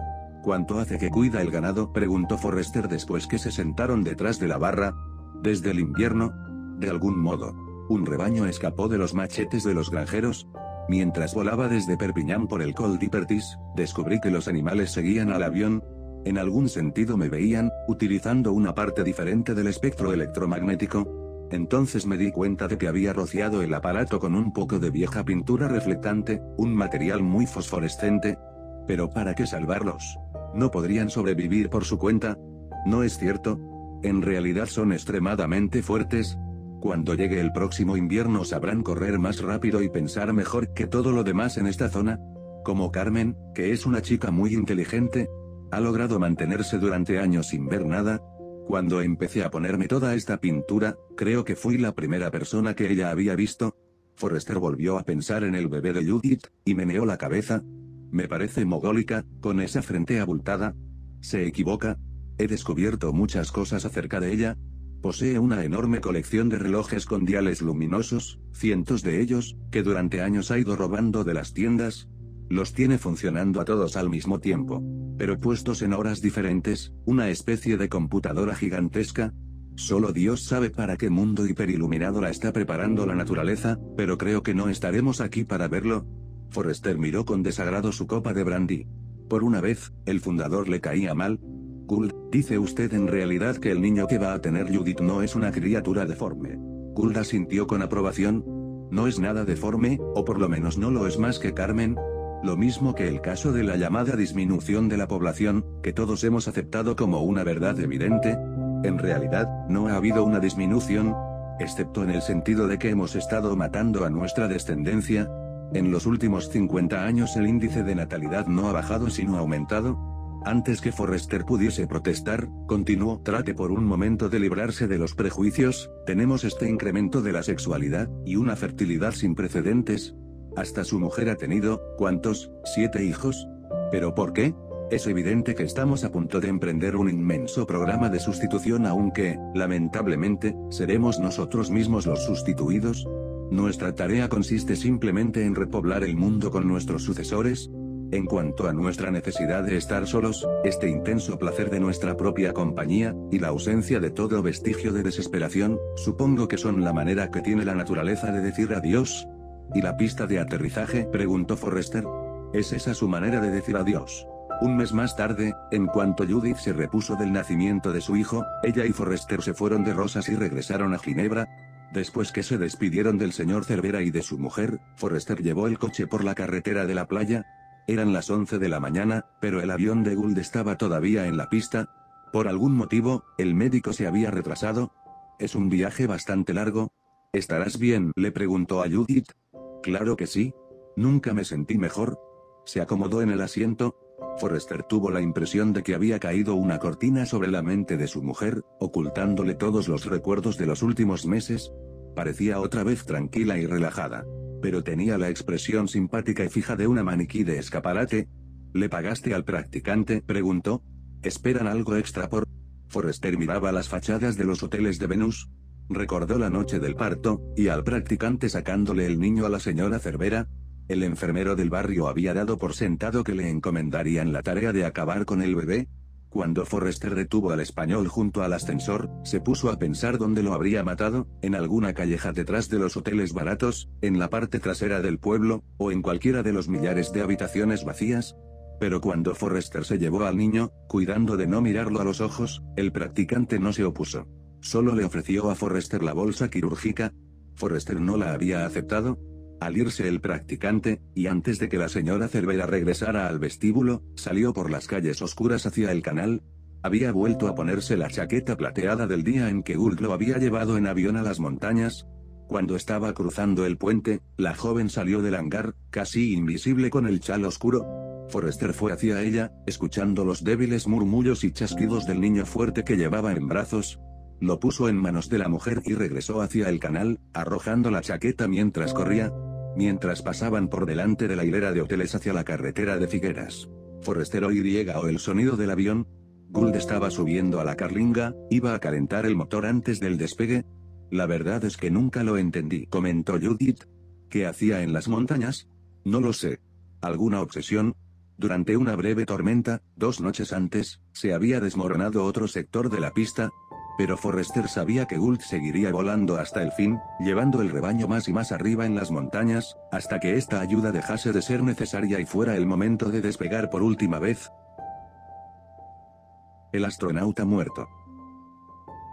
¿Cuánto hace que cuida el ganado? preguntó Forrester después que se sentaron detrás de la barra. Desde el invierno. De algún modo. Un rebaño escapó de los machetes de los granjeros, Mientras volaba desde Perpiñán por el Col d'Ipertis, descubrí que los animales seguían al avión, en algún sentido me veían, utilizando una parte diferente del espectro electromagnético. Entonces me di cuenta de que había rociado el aparato con un poco de vieja pintura reflectante, un material muy fosforescente. Pero ¿para qué salvarlos? ¿No podrían sobrevivir por su cuenta? ¿No es cierto? En realidad son extremadamente fuertes. Cuando llegue el próximo invierno sabrán correr más rápido y pensar mejor que todo lo demás en esta zona. Como Carmen, que es una chica muy inteligente, ha logrado mantenerse durante años sin ver nada. Cuando empecé a ponerme toda esta pintura, creo que fui la primera persona que ella había visto. Forrester volvió a pensar en el bebé de Judith, y meneó la cabeza. Me parece mogólica, con esa frente abultada. Se equivoca. He descubierto muchas cosas acerca de ella. Posee una enorme colección de relojes con diales luminosos, cientos de ellos, que durante años ha ido robando de las tiendas, los tiene funcionando a todos al mismo tiempo. Pero puestos en horas diferentes, una especie de computadora gigantesca. Solo Dios sabe para qué mundo hiperiluminado la está preparando la naturaleza, pero creo que no estaremos aquí para verlo. Forrester miró con desagrado su copa de brandy. Por una vez, el fundador le caía mal. Gould, dice usted en realidad que el niño que va a tener Judith no es una criatura deforme. Gulda sintió con aprobación. No es nada deforme, o por lo menos no lo es más que Carmen. Lo mismo que el caso de la llamada disminución de la población, que todos hemos aceptado como una verdad evidente. En realidad, no ha habido una disminución, excepto en el sentido de que hemos estado matando a nuestra descendencia. En los últimos 50 años el índice de natalidad no ha bajado sino aumentado, antes que Forrester pudiese protestar, continuó, trate por un momento de librarse de los prejuicios, tenemos este incremento de la sexualidad, y una fertilidad sin precedentes. Hasta su mujer ha tenido, ¿cuántos? ¿Siete hijos? ¿Pero por qué? Es evidente que estamos a punto de emprender un inmenso programa de sustitución aunque, lamentablemente, seremos nosotros mismos los sustituidos. Nuestra tarea consiste simplemente en repoblar el mundo con nuestros sucesores, en cuanto a nuestra necesidad de estar solos, este intenso placer de nuestra propia compañía, y la ausencia de todo vestigio de desesperación, supongo que son la manera que tiene la naturaleza de decir adiós. ¿Y la pista de aterrizaje? preguntó Forrester. ¿Es esa su manera de decir adiós? Un mes más tarde, en cuanto Judith se repuso del nacimiento de su hijo, ella y Forrester se fueron de Rosas y regresaron a Ginebra, Después que se despidieron del señor Cervera y de su mujer, Forrester llevó el coche por la carretera de la playa, eran las 11 de la mañana, pero el avión de Gould estaba todavía en la pista. Por algún motivo, el médico se había retrasado. Es un viaje bastante largo. ¿Estarás bien? le preguntó a Judith. Claro que sí. Nunca me sentí mejor. Se acomodó en el asiento. Forrester tuvo la impresión de que había caído una cortina sobre la mente de su mujer, ocultándole todos los recuerdos de los últimos meses. Parecía otra vez tranquila y relajada pero tenía la expresión simpática y fija de una maniquí de escaparate. ¿Le pagaste al practicante? preguntó. ¿Esperan algo extra por...? Forrester miraba las fachadas de los hoteles de Venus. Recordó la noche del parto, y al practicante sacándole el niño a la señora Cervera. El enfermero del barrio había dado por sentado que le encomendarían la tarea de acabar con el bebé, cuando Forrester detuvo al español junto al ascensor, se puso a pensar dónde lo habría matado, en alguna calleja detrás de los hoteles baratos, en la parte trasera del pueblo, o en cualquiera de los millares de habitaciones vacías. Pero cuando Forrester se llevó al niño, cuidando de no mirarlo a los ojos, el practicante no se opuso. Solo le ofreció a Forrester la bolsa quirúrgica. Forrester no la había aceptado, al irse el practicante, y antes de que la señora Cervera regresara al vestíbulo, salió por las calles oscuras hacia el canal. Había vuelto a ponerse la chaqueta plateada del día en que Gould lo había llevado en avión a las montañas. Cuando estaba cruzando el puente, la joven salió del hangar, casi invisible con el chal oscuro. Forrester fue hacia ella, escuchando los débiles murmullos y chasquidos del niño fuerte que llevaba en brazos, lo puso en manos de la mujer y regresó hacia el canal, arrojando la chaqueta mientras corría, mientras pasaban por delante de la hilera de hoteles hacia la carretera de Figueras. Forrester y o el sonido del avión. Gould estaba subiendo a la carlinga, iba a calentar el motor antes del despegue. La verdad es que nunca lo entendí, comentó Judith. ¿Qué hacía en las montañas? No lo sé. ¿Alguna obsesión? Durante una breve tormenta, dos noches antes, se había desmoronado otro sector de la pista, pero Forrester sabía que Gould seguiría volando hasta el fin, llevando el rebaño más y más arriba en las montañas, hasta que esta ayuda dejase de ser necesaria y fuera el momento de despegar por última vez. El astronauta muerto.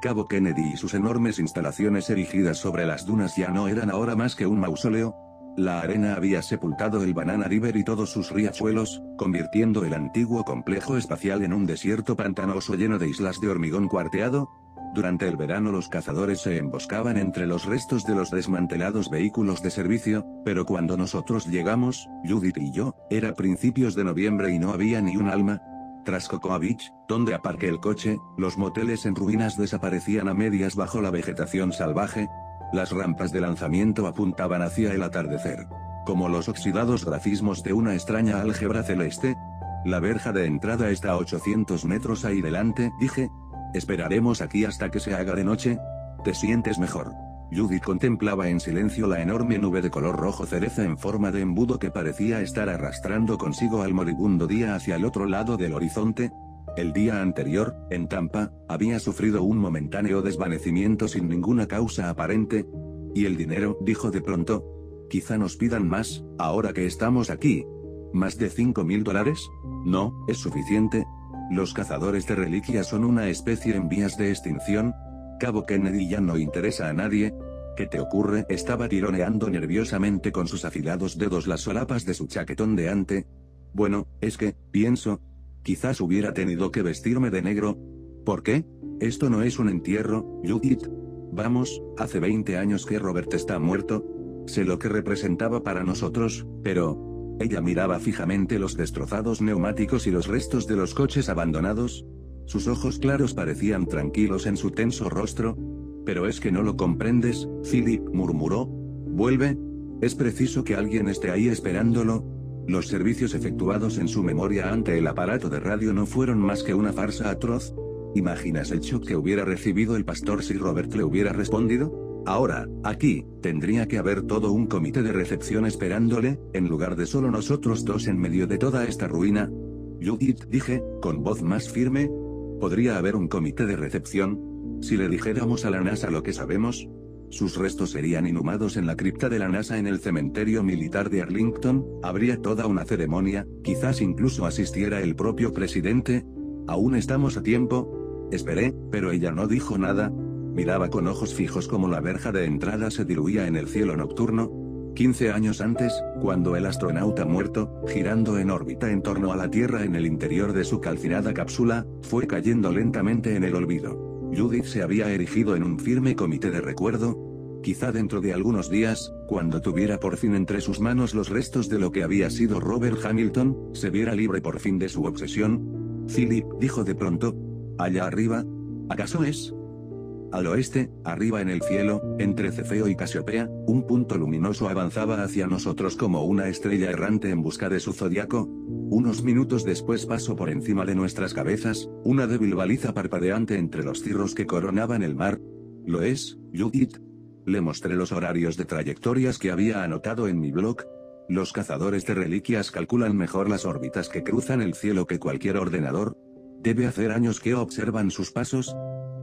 Cabo Kennedy y sus enormes instalaciones erigidas sobre las dunas ya no eran ahora más que un mausoleo, la arena había sepultado el Banana River y todos sus riachuelos, convirtiendo el antiguo complejo espacial en un desierto pantanoso lleno de islas de hormigón cuarteado, durante el verano los cazadores se emboscaban entre los restos de los desmantelados vehículos de servicio, pero cuando nosotros llegamos, Judith y yo, era principios de noviembre y no había ni un alma. Tras Cocoa Beach, donde aparqué el coche, los moteles en ruinas desaparecían a medias bajo la vegetación salvaje. Las rampas de lanzamiento apuntaban hacia el atardecer. Como los oxidados grafismos de una extraña álgebra celeste. La verja de entrada está a 800 metros ahí delante, dije, Esperaremos aquí hasta que se haga de noche. ¿Te sientes mejor? Judith contemplaba en silencio la enorme nube de color rojo cereza en forma de embudo que parecía estar arrastrando consigo al moribundo día hacia el otro lado del horizonte. El día anterior, en Tampa, había sufrido un momentáneo desvanecimiento sin ninguna causa aparente. ¿Y el dinero? dijo de pronto. Quizá nos pidan más, ahora que estamos aquí. ¿Más de 5 mil dólares? No, es suficiente, los cazadores de reliquias son una especie en vías de extinción. Cabo Kennedy ya no interesa a nadie. ¿Qué te ocurre? Estaba tironeando nerviosamente con sus afilados dedos las solapas de su chaquetón de ante. Bueno, es que, pienso, quizás hubiera tenido que vestirme de negro. ¿Por qué? Esto no es un entierro, Judith. Vamos, hace 20 años que Robert está muerto. Sé lo que representaba para nosotros, pero... Ella miraba fijamente los destrozados neumáticos y los restos de los coches abandonados. Sus ojos claros parecían tranquilos en su tenso rostro, pero es que no lo comprendes, Philip murmuró. Vuelve. Es preciso que alguien esté ahí esperándolo. Los servicios efectuados en su memoria ante el aparato de radio no fueron más que una farsa atroz. ¿Imaginas el shock que hubiera recibido el pastor si Robert le hubiera respondido? Ahora, aquí, tendría que haber todo un comité de recepción esperándole, en lugar de solo nosotros dos en medio de toda esta ruina. Judith dije, con voz más firme. ¿Podría haber un comité de recepción? Si le dijéramos a la NASA lo que sabemos, sus restos serían inhumados en la cripta de la NASA en el cementerio militar de Arlington, habría toda una ceremonia, quizás incluso asistiera el propio presidente. Aún estamos a tiempo. Esperé, pero ella no dijo nada. Miraba con ojos fijos como la verja de entrada se diluía en el cielo nocturno. 15 años antes, cuando el astronauta muerto, girando en órbita en torno a la Tierra en el interior de su calcinada cápsula, fue cayendo lentamente en el olvido. Judith se había erigido en un firme comité de recuerdo. Quizá dentro de algunos días, cuando tuviera por fin entre sus manos los restos de lo que había sido Robert Hamilton, se viera libre por fin de su obsesión. Philip dijo de pronto. Allá arriba. ¿Acaso es? Al oeste, arriba en el cielo, entre Cefeo y Casiopea, un punto luminoso avanzaba hacia nosotros como una estrella errante en busca de su zodiaco. Unos minutos después pasó por encima de nuestras cabezas, una débil baliza parpadeante entre los cirros que coronaban el mar. ¿Lo es, Judith? Le mostré los horarios de trayectorias que había anotado en mi blog. Los cazadores de reliquias calculan mejor las órbitas que cruzan el cielo que cualquier ordenador. Debe hacer años que observan sus pasos.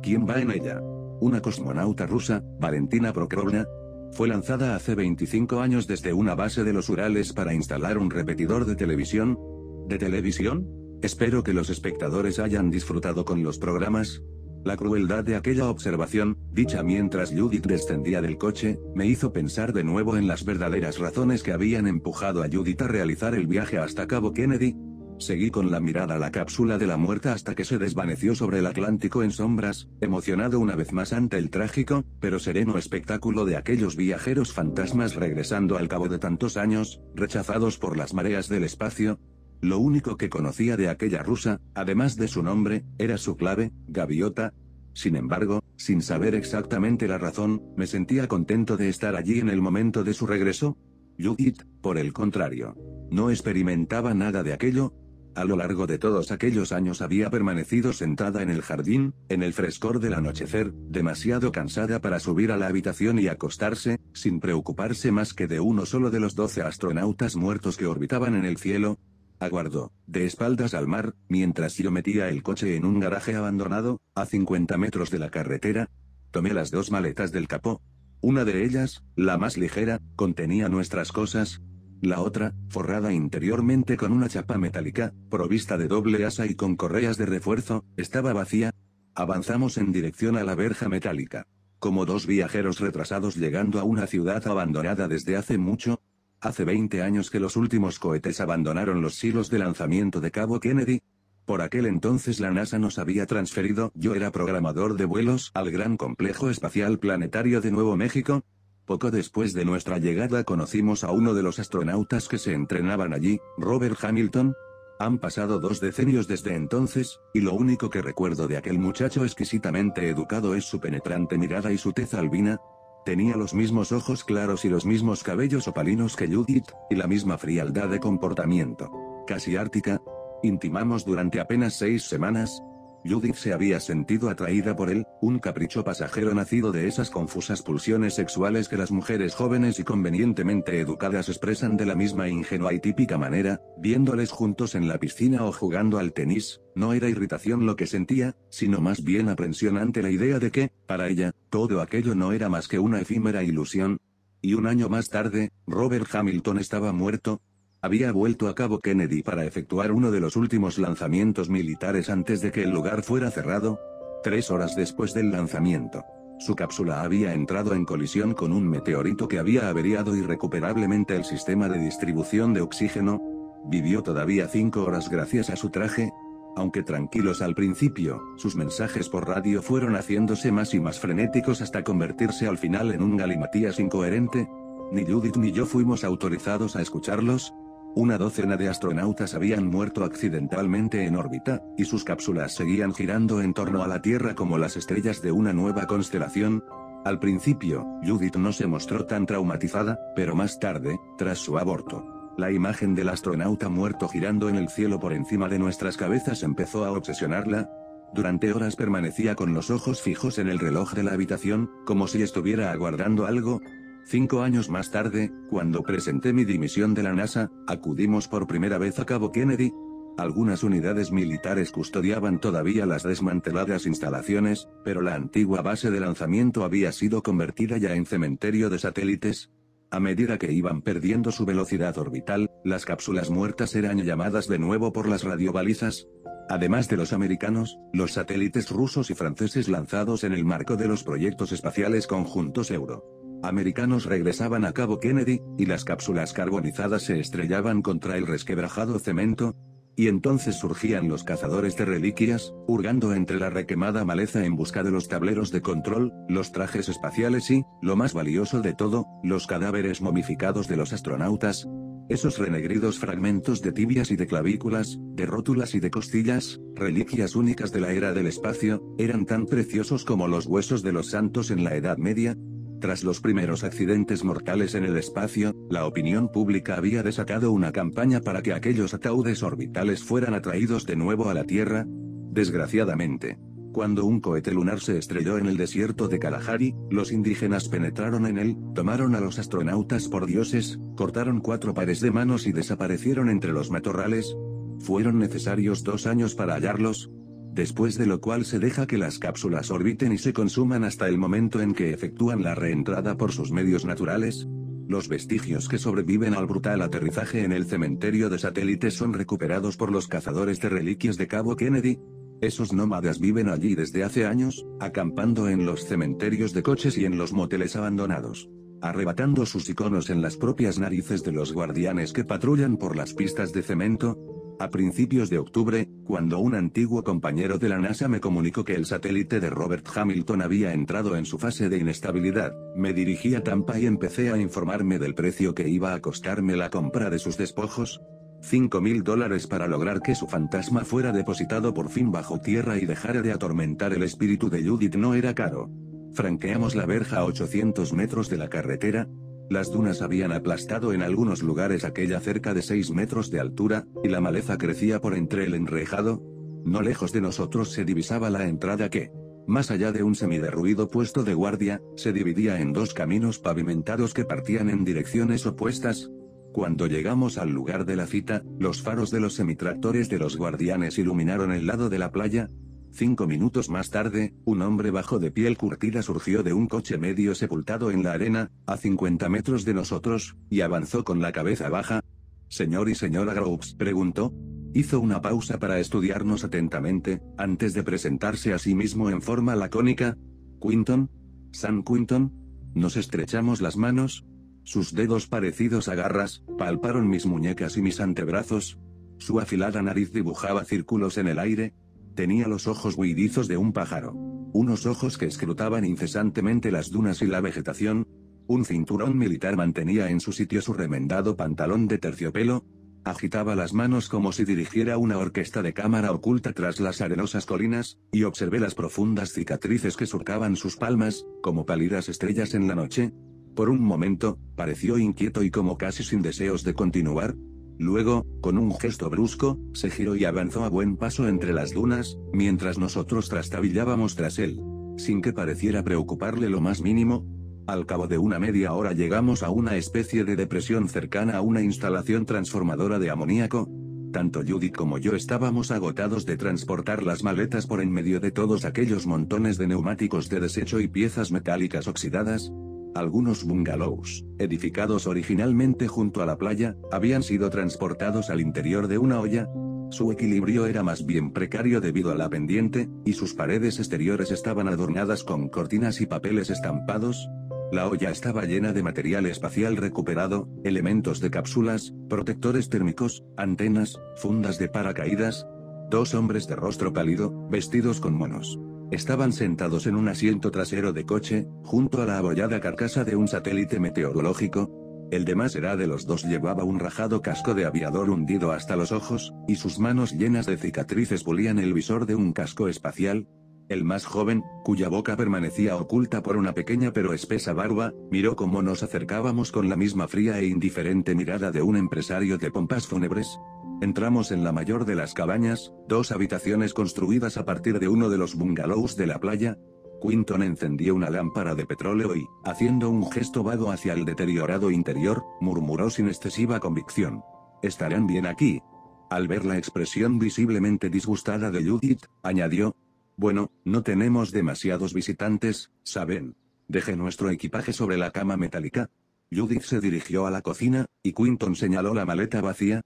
¿Quién va en ella? Una cosmonauta rusa, Valentina Prokrovna, fue lanzada hace 25 años desde una base de los Urales para instalar un repetidor de televisión. ¿De televisión? Espero que los espectadores hayan disfrutado con los programas. La crueldad de aquella observación, dicha mientras Judith descendía del coche, me hizo pensar de nuevo en las verdaderas razones que habían empujado a Judith a realizar el viaje hasta Cabo Kennedy, Seguí con la mirada la cápsula de la muerta hasta que se desvaneció sobre el Atlántico en sombras, emocionado una vez más ante el trágico, pero sereno espectáculo de aquellos viajeros fantasmas regresando al cabo de tantos años, rechazados por las mareas del espacio. Lo único que conocía de aquella rusa, además de su nombre, era su clave, gaviota. Sin embargo, sin saber exactamente la razón, me sentía contento de estar allí en el momento de su regreso. Judith, por el contrario, no experimentaba nada de aquello, a lo largo de todos aquellos años había permanecido sentada en el jardín, en el frescor del anochecer, demasiado cansada para subir a la habitación y acostarse, sin preocuparse más que de uno solo de los doce astronautas muertos que orbitaban en el cielo. Aguardó, de espaldas al mar, mientras yo metía el coche en un garaje abandonado, a 50 metros de la carretera. Tomé las dos maletas del capó. Una de ellas, la más ligera, contenía nuestras cosas, la otra, forrada interiormente con una chapa metálica, provista de doble asa y con correas de refuerzo, estaba vacía. Avanzamos en dirección a la verja metálica. Como dos viajeros retrasados llegando a una ciudad abandonada desde hace mucho. Hace 20 años que los últimos cohetes abandonaron los silos de lanzamiento de Cabo Kennedy, por aquel entonces la NASA nos había transferido, yo era programador de vuelos, al Gran Complejo Espacial Planetario de Nuevo México, poco después de nuestra llegada conocimos a uno de los astronautas que se entrenaban allí, Robert Hamilton. Han pasado dos decenios desde entonces, y lo único que recuerdo de aquel muchacho exquisitamente educado es su penetrante mirada y su tez albina. Tenía los mismos ojos claros y los mismos cabellos opalinos que Judith, y la misma frialdad de comportamiento. Casi ártica. Intimamos durante apenas seis semanas, Judith se había sentido atraída por él, un capricho pasajero nacido de esas confusas pulsiones sexuales que las mujeres jóvenes y convenientemente educadas expresan de la misma ingenua y típica manera, viéndoles juntos en la piscina o jugando al tenis, no era irritación lo que sentía, sino más bien aprensión ante la idea de que, para ella, todo aquello no era más que una efímera ilusión. Y un año más tarde, Robert Hamilton estaba muerto, había vuelto a Cabo Kennedy para efectuar uno de los últimos lanzamientos militares antes de que el lugar fuera cerrado. Tres horas después del lanzamiento, Su cápsula había entrado en colisión con un meteorito que había averiado irrecuperablemente el sistema de distribución de oxígeno. Vivió todavía cinco horas gracias a su traje. Aunque tranquilos al principio, sus mensajes por radio fueron haciéndose más y más frenéticos hasta convertirse al final en un galimatías incoherente. Ni Judith ni yo fuimos autorizados a escucharlos, una docena de astronautas habían muerto accidentalmente en órbita, y sus cápsulas seguían girando en torno a la Tierra como las estrellas de una nueva constelación. Al principio, Judith no se mostró tan traumatizada, pero más tarde, tras su aborto, la imagen del astronauta muerto girando en el cielo por encima de nuestras cabezas empezó a obsesionarla. Durante horas permanecía con los ojos fijos en el reloj de la habitación, como si estuviera aguardando algo, Cinco años más tarde, cuando presenté mi dimisión de la NASA, acudimos por primera vez a Cabo Kennedy. Algunas unidades militares custodiaban todavía las desmanteladas instalaciones, pero la antigua base de lanzamiento había sido convertida ya en cementerio de satélites. A medida que iban perdiendo su velocidad orbital, las cápsulas muertas eran llamadas de nuevo por las radiobalizas. Además de los americanos, los satélites rusos y franceses lanzados en el marco de los proyectos espaciales conjuntos Euro americanos regresaban a Cabo Kennedy, y las cápsulas carbonizadas se estrellaban contra el resquebrajado cemento, y entonces surgían los cazadores de reliquias, hurgando entre la requemada maleza en busca de los tableros de control, los trajes espaciales y, lo más valioso de todo, los cadáveres momificados de los astronautas. Esos renegridos fragmentos de tibias y de clavículas, de rótulas y de costillas, reliquias únicas de la era del espacio, eran tan preciosos como los huesos de los santos en la Edad Media, tras los primeros accidentes mortales en el espacio, la opinión pública había desatado una campaña para que aquellos ataúdes orbitales fueran atraídos de nuevo a la Tierra. Desgraciadamente, cuando un cohete lunar se estrelló en el desierto de Kalahari, los indígenas penetraron en él, tomaron a los astronautas por dioses, cortaron cuatro pares de manos y desaparecieron entre los matorrales. Fueron necesarios dos años para hallarlos, después de lo cual se deja que las cápsulas orbiten y se consuman hasta el momento en que efectúan la reentrada por sus medios naturales. Los vestigios que sobreviven al brutal aterrizaje en el cementerio de satélites son recuperados por los cazadores de reliquias de Cabo Kennedy. Esos nómadas viven allí desde hace años, acampando en los cementerios de coches y en los moteles abandonados arrebatando sus iconos en las propias narices de los guardianes que patrullan por las pistas de cemento, a principios de octubre, cuando un antiguo compañero de la NASA me comunicó que el satélite de Robert Hamilton había entrado en su fase de inestabilidad, me dirigí a Tampa y empecé a informarme del precio que iba a costarme la compra de sus despojos. 5 mil dólares para lograr que su fantasma fuera depositado por fin bajo tierra y dejara de atormentar el espíritu de Judith no era caro. Franqueamos la verja a 800 metros de la carretera, las dunas habían aplastado en algunos lugares aquella cerca de 6 metros de altura, y la maleza crecía por entre el enrejado. No lejos de nosotros se divisaba la entrada que, más allá de un semiderruido puesto de guardia, se dividía en dos caminos pavimentados que partían en direcciones opuestas. Cuando llegamos al lugar de la cita, los faros de los semitractores de los guardianes iluminaron el lado de la playa, Cinco minutos más tarde, un hombre bajo de piel curtida surgió de un coche medio sepultado en la arena, a 50 metros de nosotros, y avanzó con la cabeza baja. Señor y señora Groves, preguntó. Hizo una pausa para estudiarnos atentamente, antes de presentarse a sí mismo en forma lacónica. Quinton. San Quinton. Nos estrechamos las manos. Sus dedos parecidos a garras, palparon mis muñecas y mis antebrazos. Su afilada nariz dibujaba círculos en el aire, Tenía los ojos huidizos de un pájaro. Unos ojos que escrutaban incesantemente las dunas y la vegetación. Un cinturón militar mantenía en su sitio su remendado pantalón de terciopelo. Agitaba las manos como si dirigiera una orquesta de cámara oculta tras las arenosas colinas, y observé las profundas cicatrices que surcaban sus palmas, como pálidas estrellas en la noche. Por un momento, pareció inquieto y como casi sin deseos de continuar, Luego, con un gesto brusco, se giró y avanzó a buen paso entre las dunas, mientras nosotros trastabillábamos tras él. Sin que pareciera preocuparle lo más mínimo. Al cabo de una media hora llegamos a una especie de depresión cercana a una instalación transformadora de amoníaco. Tanto Judith como yo estábamos agotados de transportar las maletas por en medio de todos aquellos montones de neumáticos de desecho y piezas metálicas oxidadas, algunos bungalows, edificados originalmente junto a la playa, habían sido transportados al interior de una olla. Su equilibrio era más bien precario debido a la pendiente, y sus paredes exteriores estaban adornadas con cortinas y papeles estampados. La olla estaba llena de material espacial recuperado, elementos de cápsulas, protectores térmicos, antenas, fundas de paracaídas. Dos hombres de rostro pálido, vestidos con monos. Estaban sentados en un asiento trasero de coche, junto a la abollada carcasa de un satélite meteorológico, el de más era de los dos llevaba un rajado casco de aviador hundido hasta los ojos, y sus manos llenas de cicatrices pulían el visor de un casco espacial. El más joven, cuya boca permanecía oculta por una pequeña pero espesa barba, miró cómo nos acercábamos con la misma fría e indiferente mirada de un empresario de pompas fúnebres. Entramos en la mayor de las cabañas, dos habitaciones construidas a partir de uno de los bungalows de la playa, Quinton encendió una lámpara de petróleo y, haciendo un gesto vago hacia el deteriorado interior, murmuró sin excesiva convicción. Estarán bien aquí. Al ver la expresión visiblemente disgustada de Judith, añadió. Bueno, no tenemos demasiados visitantes, ¿saben? Deje nuestro equipaje sobre la cama metálica. Judith se dirigió a la cocina, y Quinton señaló la maleta vacía.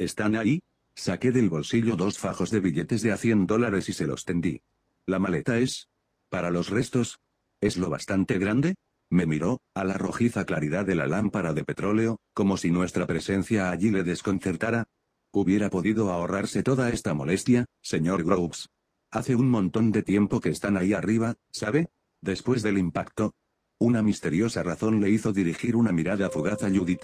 ¿Están ahí? Saqué del bolsillo dos fajos de billetes de a 100 dólares y se los tendí. La maleta es, para los restos, ¿es lo bastante grande? Me miró, a la rojiza claridad de la lámpara de petróleo, como si nuestra presencia allí le desconcertara. Hubiera podido ahorrarse toda esta molestia, señor Groves. Hace un montón de tiempo que están ahí arriba, ¿sabe? Después del impacto. Una misteriosa razón le hizo dirigir una mirada fugaz a Judith.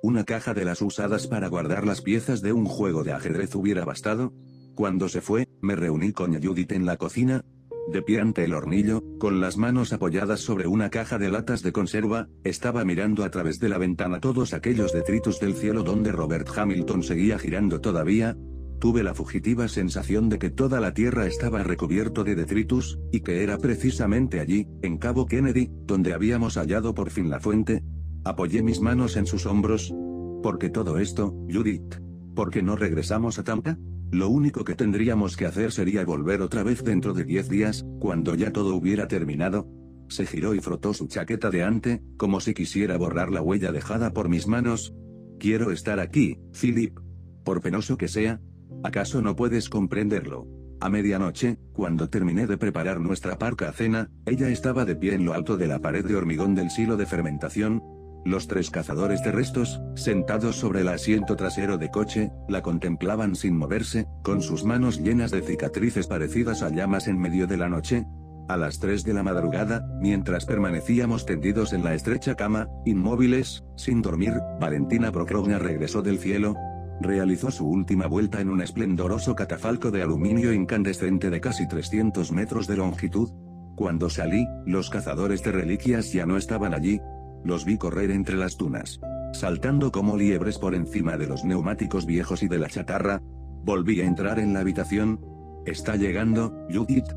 ¿Una caja de las usadas para guardar las piezas de un juego de ajedrez hubiera bastado? Cuando se fue, me reuní con Judith en la cocina, de pie ante el hornillo, con las manos apoyadas sobre una caja de latas de conserva, estaba mirando a través de la ventana todos aquellos detritus del cielo donde Robert Hamilton seguía girando todavía. Tuve la fugitiva sensación de que toda la tierra estaba recubierto de detritus, y que era precisamente allí, en Cabo Kennedy, donde habíamos hallado por fin la fuente. Apoyé mis manos en sus hombros. ¿Por qué todo esto, Judith? ¿Por qué no regresamos a Tampa? Lo único que tendríamos que hacer sería volver otra vez dentro de diez días, cuando ya todo hubiera terminado. Se giró y frotó su chaqueta de ante, como si quisiera borrar la huella dejada por mis manos. Quiero estar aquí, Philip. Por penoso que sea. ¿Acaso no puedes comprenderlo? A medianoche, cuando terminé de preparar nuestra parca cena, ella estaba de pie en lo alto de la pared de hormigón del silo de fermentación, los tres cazadores de restos, sentados sobre el asiento trasero de coche, la contemplaban sin moverse, con sus manos llenas de cicatrices parecidas a llamas en medio de la noche. A las 3 de la madrugada, mientras permanecíamos tendidos en la estrecha cama, inmóviles, sin dormir, Valentina Prokrovna regresó del cielo, realizó su última vuelta en un esplendoroso catafalco de aluminio incandescente de casi 300 metros de longitud. Cuando salí, los cazadores de reliquias ya no estaban allí, los vi correr entre las dunas. Saltando como liebres por encima de los neumáticos viejos y de la chatarra. Volví a entrar en la habitación. Está llegando, Judith.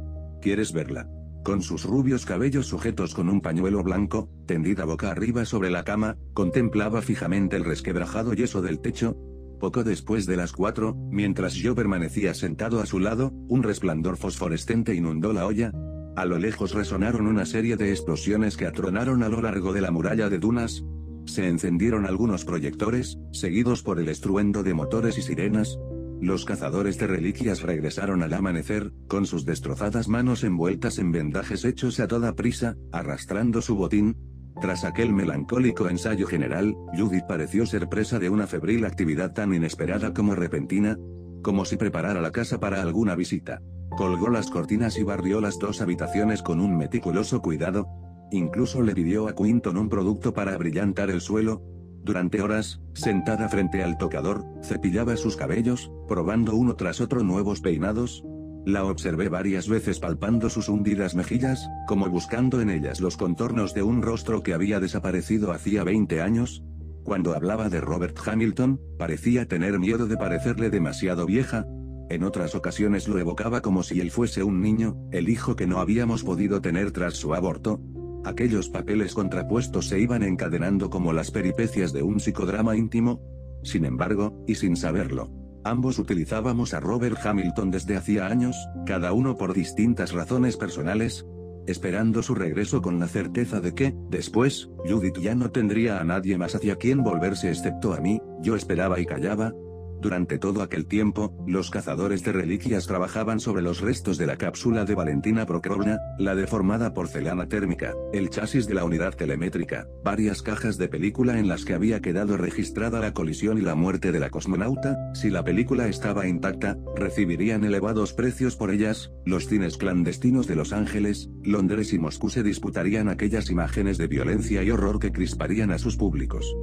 ¿Quieres verla? Con sus rubios cabellos sujetos con un pañuelo blanco, tendida boca arriba sobre la cama, contemplaba fijamente el resquebrajado yeso del techo. Poco después de las cuatro, mientras yo permanecía sentado a su lado, un resplandor fosforescente inundó la olla, a lo lejos resonaron una serie de explosiones que atronaron a lo largo de la muralla de dunas. Se encendieron algunos proyectores, seguidos por el estruendo de motores y sirenas. Los cazadores de reliquias regresaron al amanecer, con sus destrozadas manos envueltas en vendajes hechos a toda prisa, arrastrando su botín. Tras aquel melancólico ensayo general, Judith pareció ser presa de una febril actividad tan inesperada como repentina, como si preparara la casa para alguna visita. Colgó las cortinas y barrió las dos habitaciones con un meticuloso cuidado. Incluso le pidió a Quinton un producto para brillantar el suelo. Durante horas, sentada frente al tocador, cepillaba sus cabellos, probando uno tras otro nuevos peinados. La observé varias veces palpando sus hundidas mejillas, como buscando en ellas los contornos de un rostro que había desaparecido hacía 20 años. Cuando hablaba de Robert Hamilton, parecía tener miedo de parecerle demasiado vieja, en otras ocasiones lo evocaba como si él fuese un niño, el hijo que no habíamos podido tener tras su aborto. Aquellos papeles contrapuestos se iban encadenando como las peripecias de un psicodrama íntimo. Sin embargo, y sin saberlo, ambos utilizábamos a Robert Hamilton desde hacía años, cada uno por distintas razones personales, esperando su regreso con la certeza de que, después, Judith ya no tendría a nadie más hacia quien volverse excepto a mí, yo esperaba y callaba, Durante todo aquel tiempo, los cazadores de reliquias trabajaban sobre los restos de la cápsula de Valentina Prokrovna, la deformada porcelana térmica, el chasis de la unidad telemétrica, varias cajas de película en las que había quedado registrada la colisión y la muerte de la cosmonauta, si la película estaba intacta, recibirían elevados precios por ellas, los cines clandestinos de Los Ángeles, Londres y Moscú se disputarían aquellas imágenes de violencia y horror que crisparían a sus públicos.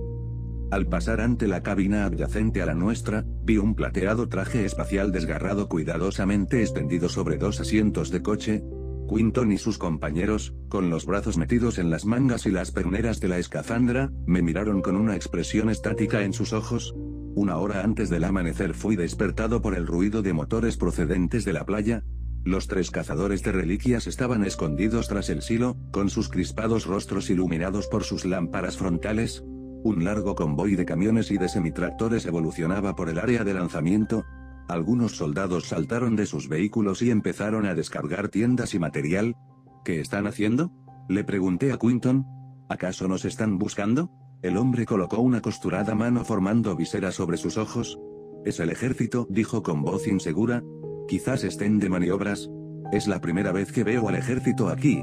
Al pasar ante la cabina adyacente a la nuestra, vi un plateado traje espacial desgarrado cuidadosamente extendido sobre dos asientos de coche. Quinton y sus compañeros, con los brazos metidos en las mangas y las perneras de la escafandra, me miraron con una expresión estática en sus ojos. Una hora antes del amanecer fui despertado por el ruido de motores procedentes de la playa. Los tres cazadores de reliquias estaban escondidos tras el silo, con sus crispados rostros iluminados por sus lámparas frontales, un largo convoy de camiones y de semitractores evolucionaba por el área de lanzamiento. Algunos soldados saltaron de sus vehículos y empezaron a descargar tiendas y material. ¿Qué están haciendo? Le pregunté a Quinton. ¿Acaso nos están buscando? El hombre colocó una costurada mano formando visera sobre sus ojos. Es el ejército, dijo con voz insegura. Quizás estén de maniobras. Es la primera vez que veo al ejército aquí.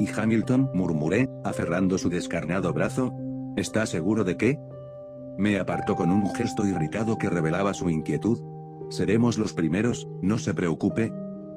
Y Hamilton, murmuré, aferrando su descarnado brazo, ¿Está seguro de qué? Me apartó con un gesto irritado que revelaba su inquietud. Seremos los primeros, no se preocupe.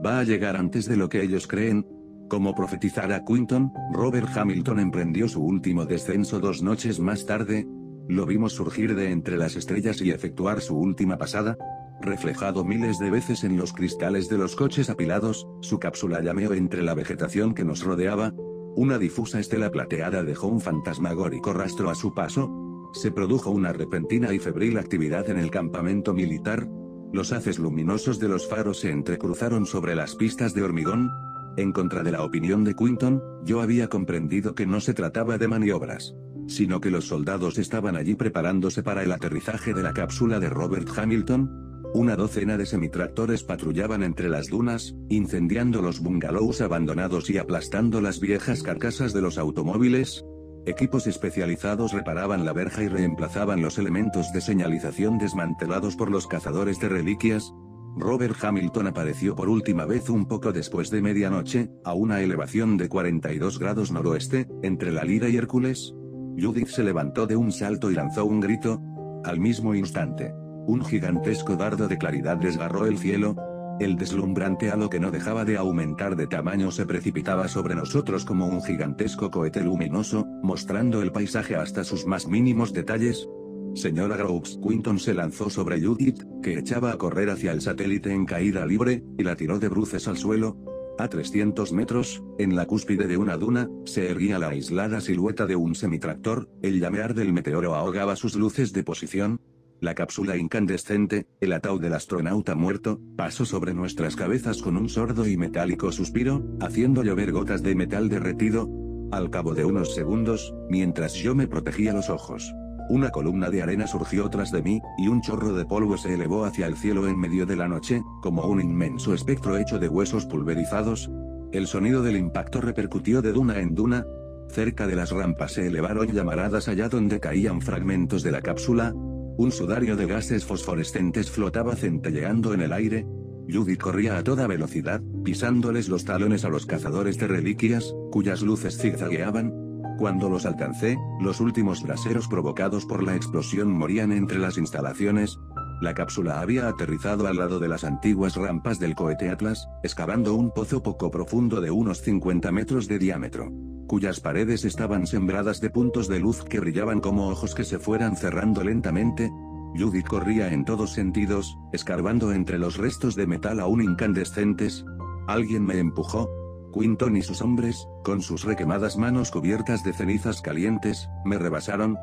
Va a llegar antes de lo que ellos creen. Como profetizara Quinton, Robert Hamilton emprendió su último descenso dos noches más tarde. Lo vimos surgir de entre las estrellas y efectuar su última pasada. Reflejado miles de veces en los cristales de los coches apilados, su cápsula llameó entre la vegetación que nos rodeaba, una difusa estela plateada dejó un fantasmagórico rastro a su paso. Se produjo una repentina y febril actividad en el campamento militar. Los haces luminosos de los faros se entrecruzaron sobre las pistas de hormigón. En contra de la opinión de Quinton, yo había comprendido que no se trataba de maniobras, sino que los soldados estaban allí preparándose para el aterrizaje de la cápsula de Robert Hamilton, una docena de semitractores patrullaban entre las dunas, incendiando los bungalows abandonados y aplastando las viejas carcasas de los automóviles. Equipos especializados reparaban la verja y reemplazaban los elementos de señalización desmantelados por los cazadores de reliquias. Robert Hamilton apareció por última vez un poco después de medianoche, a una elevación de 42 grados noroeste, entre la Lira y Hércules. Judith se levantó de un salto y lanzó un grito. Al mismo instante, un gigantesco dardo de claridad desgarró el cielo. El deslumbrante halo que no dejaba de aumentar de tamaño se precipitaba sobre nosotros como un gigantesco cohete luminoso, mostrando el paisaje hasta sus más mínimos detalles. Señora Groves, Quinton se lanzó sobre Judith, que echaba a correr hacia el satélite en caída libre, y la tiró de bruces al suelo. A 300 metros, en la cúspide de una duna, se erguía la aislada silueta de un semitractor, el llamear del meteoro ahogaba sus luces de posición, la cápsula incandescente, el ataúd del astronauta muerto, pasó sobre nuestras cabezas con un sordo y metálico suspiro, haciendo llover gotas de metal derretido. Al cabo de unos segundos, mientras yo me protegía los ojos, una columna de arena surgió tras de mí, y un chorro de polvo se elevó hacia el cielo en medio de la noche, como un inmenso espectro hecho de huesos pulverizados. El sonido del impacto repercutió de duna en duna. Cerca de las rampas se elevaron llamaradas allá donde caían fragmentos de la cápsula, un sudario de gases fosforescentes flotaba centelleando en el aire. Judith corría a toda velocidad, pisándoles los talones a los cazadores de reliquias, cuyas luces zigzagueaban. Cuando los alcancé, los últimos braseros provocados por la explosión morían entre las instalaciones. La cápsula había aterrizado al lado de las antiguas rampas del cohete Atlas, excavando un pozo poco profundo de unos 50 metros de diámetro cuyas paredes estaban sembradas de puntos de luz que brillaban como ojos que se fueran cerrando lentamente. Judith corría en todos sentidos, escarbando entre los restos de metal aún incandescentes. Alguien me empujó. Quinton y sus hombres, con sus requemadas manos cubiertas de cenizas calientes, me rebasaron.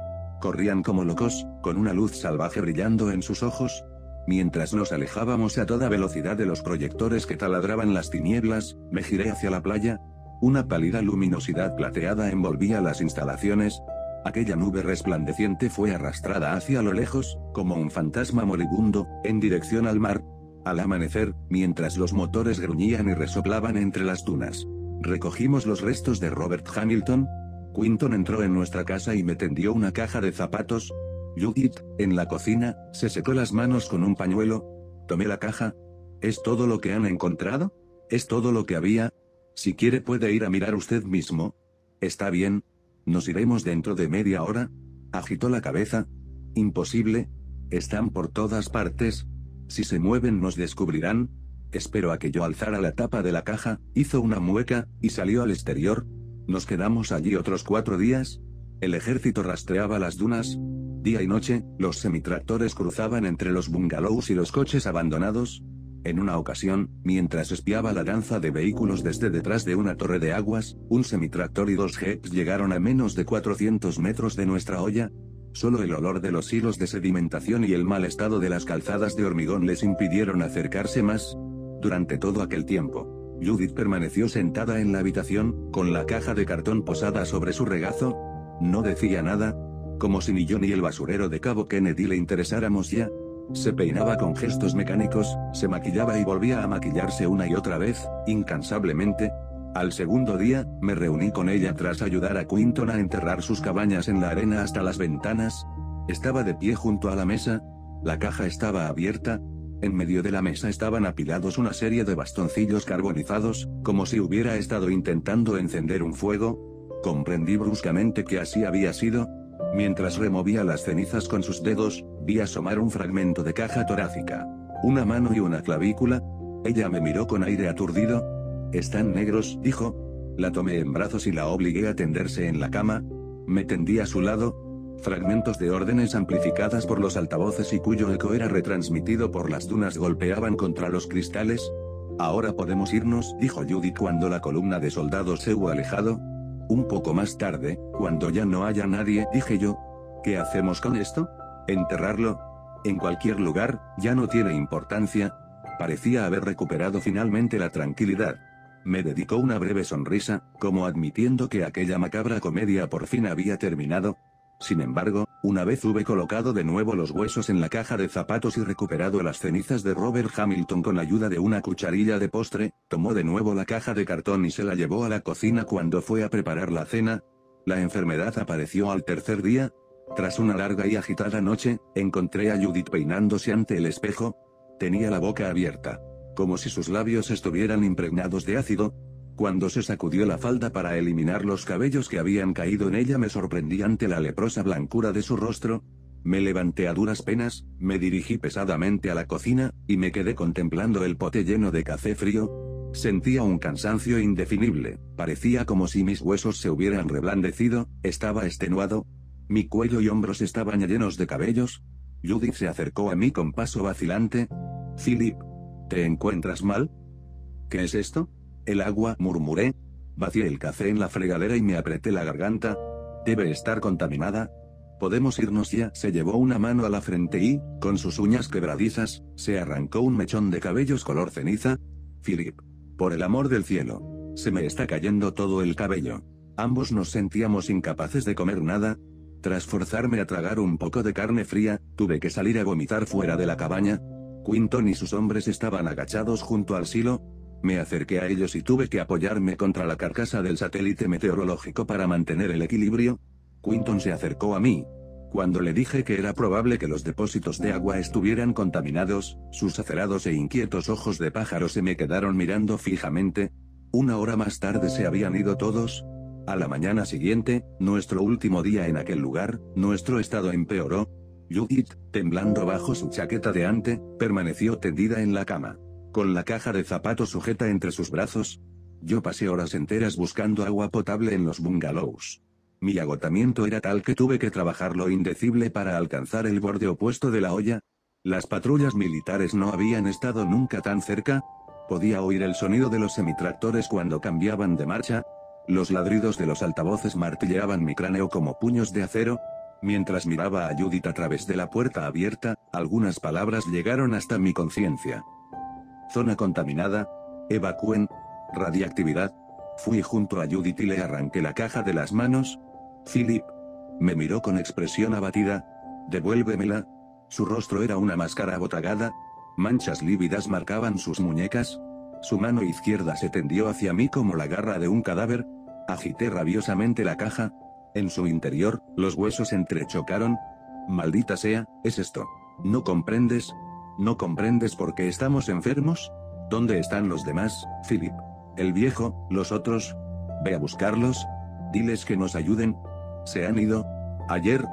Corrían como locos, con una luz salvaje brillando en sus ojos. Mientras nos alejábamos a toda velocidad de los proyectores que taladraban las tinieblas, me giré hacia la playa, una pálida luminosidad plateada envolvía las instalaciones. Aquella nube resplandeciente fue arrastrada hacia lo lejos, como un fantasma moribundo, en dirección al mar. Al amanecer, mientras los motores gruñían y resoplaban entre las dunas, recogimos los restos de Robert Hamilton. Quinton entró en nuestra casa y me tendió una caja de zapatos. Judith, en la cocina, se secó las manos con un pañuelo. Tomé la caja. ¿Es todo lo que han encontrado? ¿Es todo lo que había? Si quiere puede ir a mirar usted mismo. Está bien. Nos iremos dentro de media hora. Agitó la cabeza. Imposible. Están por todas partes. Si se mueven nos descubrirán. Espero a que yo alzara la tapa de la caja, hizo una mueca, y salió al exterior. Nos quedamos allí otros cuatro días. El ejército rastreaba las dunas. Día y noche, los semitractores cruzaban entre los bungalows y los coches abandonados. En una ocasión, mientras espiaba la danza de vehículos desde detrás de una torre de aguas, un semitractor y dos jeeps llegaron a menos de 400 metros de nuestra olla. Solo el olor de los hilos de sedimentación y el mal estado de las calzadas de hormigón les impidieron acercarse más. Durante todo aquel tiempo, Judith permaneció sentada en la habitación, con la caja de cartón posada sobre su regazo. No decía nada, como si ni yo ni el basurero de Cabo Kennedy le interesáramos ya. Se peinaba con gestos mecánicos, se maquillaba y volvía a maquillarse una y otra vez, incansablemente. Al segundo día, me reuní con ella tras ayudar a Quinton a enterrar sus cabañas en la arena hasta las ventanas. Estaba de pie junto a la mesa. La caja estaba abierta, en medio de la mesa estaban apilados una serie de bastoncillos carbonizados, como si hubiera estado intentando encender un fuego. Comprendí bruscamente que así había sido. Mientras removía las cenizas con sus dedos, vi asomar un fragmento de caja torácica. Una mano y una clavícula. Ella me miró con aire aturdido. Están negros, dijo. La tomé en brazos y la obligué a tenderse en la cama. Me tendí a su lado, Fragmentos de órdenes amplificadas por los altavoces y cuyo eco era retransmitido por las dunas golpeaban contra los cristales. Ahora podemos irnos, dijo Judy cuando la columna de soldados se hubo alejado. Un poco más tarde, cuando ya no haya nadie, dije yo. ¿Qué hacemos con esto? ¿Enterrarlo? En cualquier lugar, ya no tiene importancia. Parecía haber recuperado finalmente la tranquilidad. Me dedicó una breve sonrisa, como admitiendo que aquella macabra comedia por fin había terminado, sin embargo, una vez hube colocado de nuevo los huesos en la caja de zapatos y recuperado las cenizas de Robert Hamilton con ayuda de una cucharilla de postre, tomó de nuevo la caja de cartón y se la llevó a la cocina cuando fue a preparar la cena. La enfermedad apareció al tercer día. Tras una larga y agitada noche, encontré a Judith peinándose ante el espejo. Tenía la boca abierta. Como si sus labios estuvieran impregnados de ácido, cuando se sacudió la falda para eliminar los cabellos que habían caído en ella me sorprendí ante la leprosa blancura de su rostro. Me levanté a duras penas, me dirigí pesadamente a la cocina, y me quedé contemplando el pote lleno de café frío. Sentía un cansancio indefinible, parecía como si mis huesos se hubieran reblandecido, estaba extenuado. Mi cuello y hombros estaban llenos de cabellos. Judith se acercó a mí con paso vacilante. Philip, ¿te encuentras mal? ¿Qué es esto? El agua, murmuré. Vacié el café en la fregadera y me apreté la garganta. Debe estar contaminada. Podemos irnos ya. Se llevó una mano a la frente y, con sus uñas quebradizas, se arrancó un mechón de cabellos color ceniza. Philip. Por el amor del cielo. Se me está cayendo todo el cabello. Ambos nos sentíamos incapaces de comer nada. Tras forzarme a tragar un poco de carne fría, tuve que salir a vomitar fuera de la cabaña. Quinton y sus hombres estaban agachados junto al silo, me acerqué a ellos y tuve que apoyarme contra la carcasa del satélite meteorológico para mantener el equilibrio. Quinton se acercó a mí. Cuando le dije que era probable que los depósitos de agua estuvieran contaminados, sus acerados e inquietos ojos de pájaro se me quedaron mirando fijamente. Una hora más tarde se habían ido todos. A la mañana siguiente, nuestro último día en aquel lugar, nuestro estado empeoró. Judith, temblando bajo su chaqueta de ante, permaneció tendida en la cama con la caja de zapatos sujeta entre sus brazos. Yo pasé horas enteras buscando agua potable en los bungalows. Mi agotamiento era tal que tuve que trabajar lo indecible para alcanzar el borde opuesto de la olla. Las patrullas militares no habían estado nunca tan cerca. Podía oír el sonido de los semitractores cuando cambiaban de marcha. Los ladridos de los altavoces martilleaban mi cráneo como puños de acero. Mientras miraba a Judith a través de la puerta abierta, algunas palabras llegaron hasta mi conciencia. Zona contaminada. Evacúen. Radiactividad. Fui junto a Judith y le arranqué la caja de las manos. Philip. Me miró con expresión abatida. Devuélvemela. Su rostro era una máscara abotagada. Manchas lívidas marcaban sus muñecas. Su mano izquierda se tendió hacia mí como la garra de un cadáver. Agité rabiosamente la caja. En su interior, los huesos entrechocaron. Maldita sea, es esto. ¿No comprendes? ¿No comprendes por qué estamos enfermos? ¿Dónde están los demás, Philip? El viejo, los otros. Ve a buscarlos. Diles que nos ayuden. ¿Se han ido? Ayer.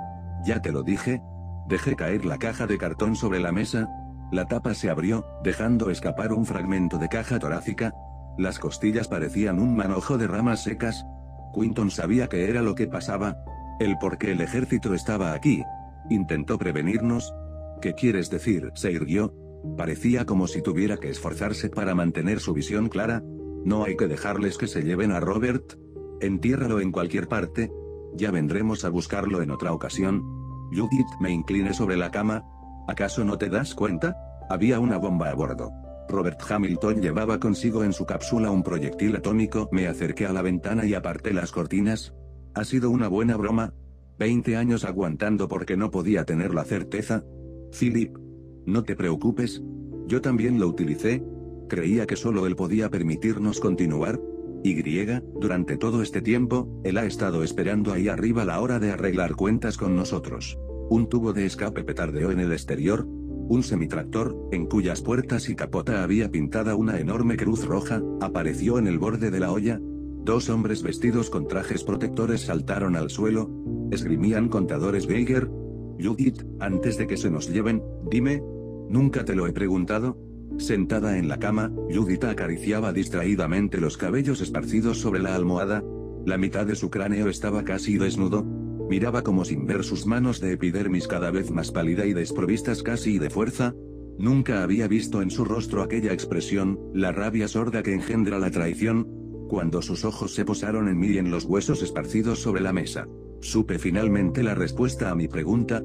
Ya te lo dije. Dejé caer la caja de cartón sobre la mesa. La tapa se abrió, dejando escapar un fragmento de caja torácica. Las costillas parecían un manojo de ramas secas. Quinton sabía que era lo que pasaba. El por qué el ejército estaba aquí. Intentó prevenirnos. ¿Qué quieres decir? Se irguió. Parecía como si tuviera que esforzarse para mantener su visión clara. No hay que dejarles que se lleven a Robert. Entiérralo en cualquier parte. Ya vendremos a buscarlo en otra ocasión. Judith, me incliné sobre la cama. ¿Acaso no te das cuenta? Había una bomba a bordo. Robert Hamilton llevaba consigo en su cápsula un proyectil atómico. Me acerqué a la ventana y aparté las cortinas. Ha sido una buena broma. Veinte años aguantando porque no podía tener la certeza. Philip. No te preocupes. Yo también lo utilicé. Creía que solo él podía permitirnos continuar. Y, durante todo este tiempo, él ha estado esperando ahí arriba la hora de arreglar cuentas con nosotros. Un tubo de escape petardeó en el exterior, un semitractor, en cuyas puertas y capota había pintada una enorme cruz roja, apareció en el borde de la olla. Dos hombres vestidos con trajes protectores saltaron al suelo. Esgrimían contadores Geiger. Judith, antes de que se nos lleven, dime. Nunca te lo he preguntado. Sentada en la cama, Judith acariciaba distraídamente los cabellos esparcidos sobre la almohada. La mitad de su cráneo estaba casi desnudo. Miraba como sin ver sus manos de epidermis cada vez más pálida y desprovistas casi de fuerza. Nunca había visto en su rostro aquella expresión, la rabia sorda que engendra la traición. Cuando sus ojos se posaron en mí y en los huesos esparcidos sobre la mesa. Supe finalmente la respuesta a mi pregunta.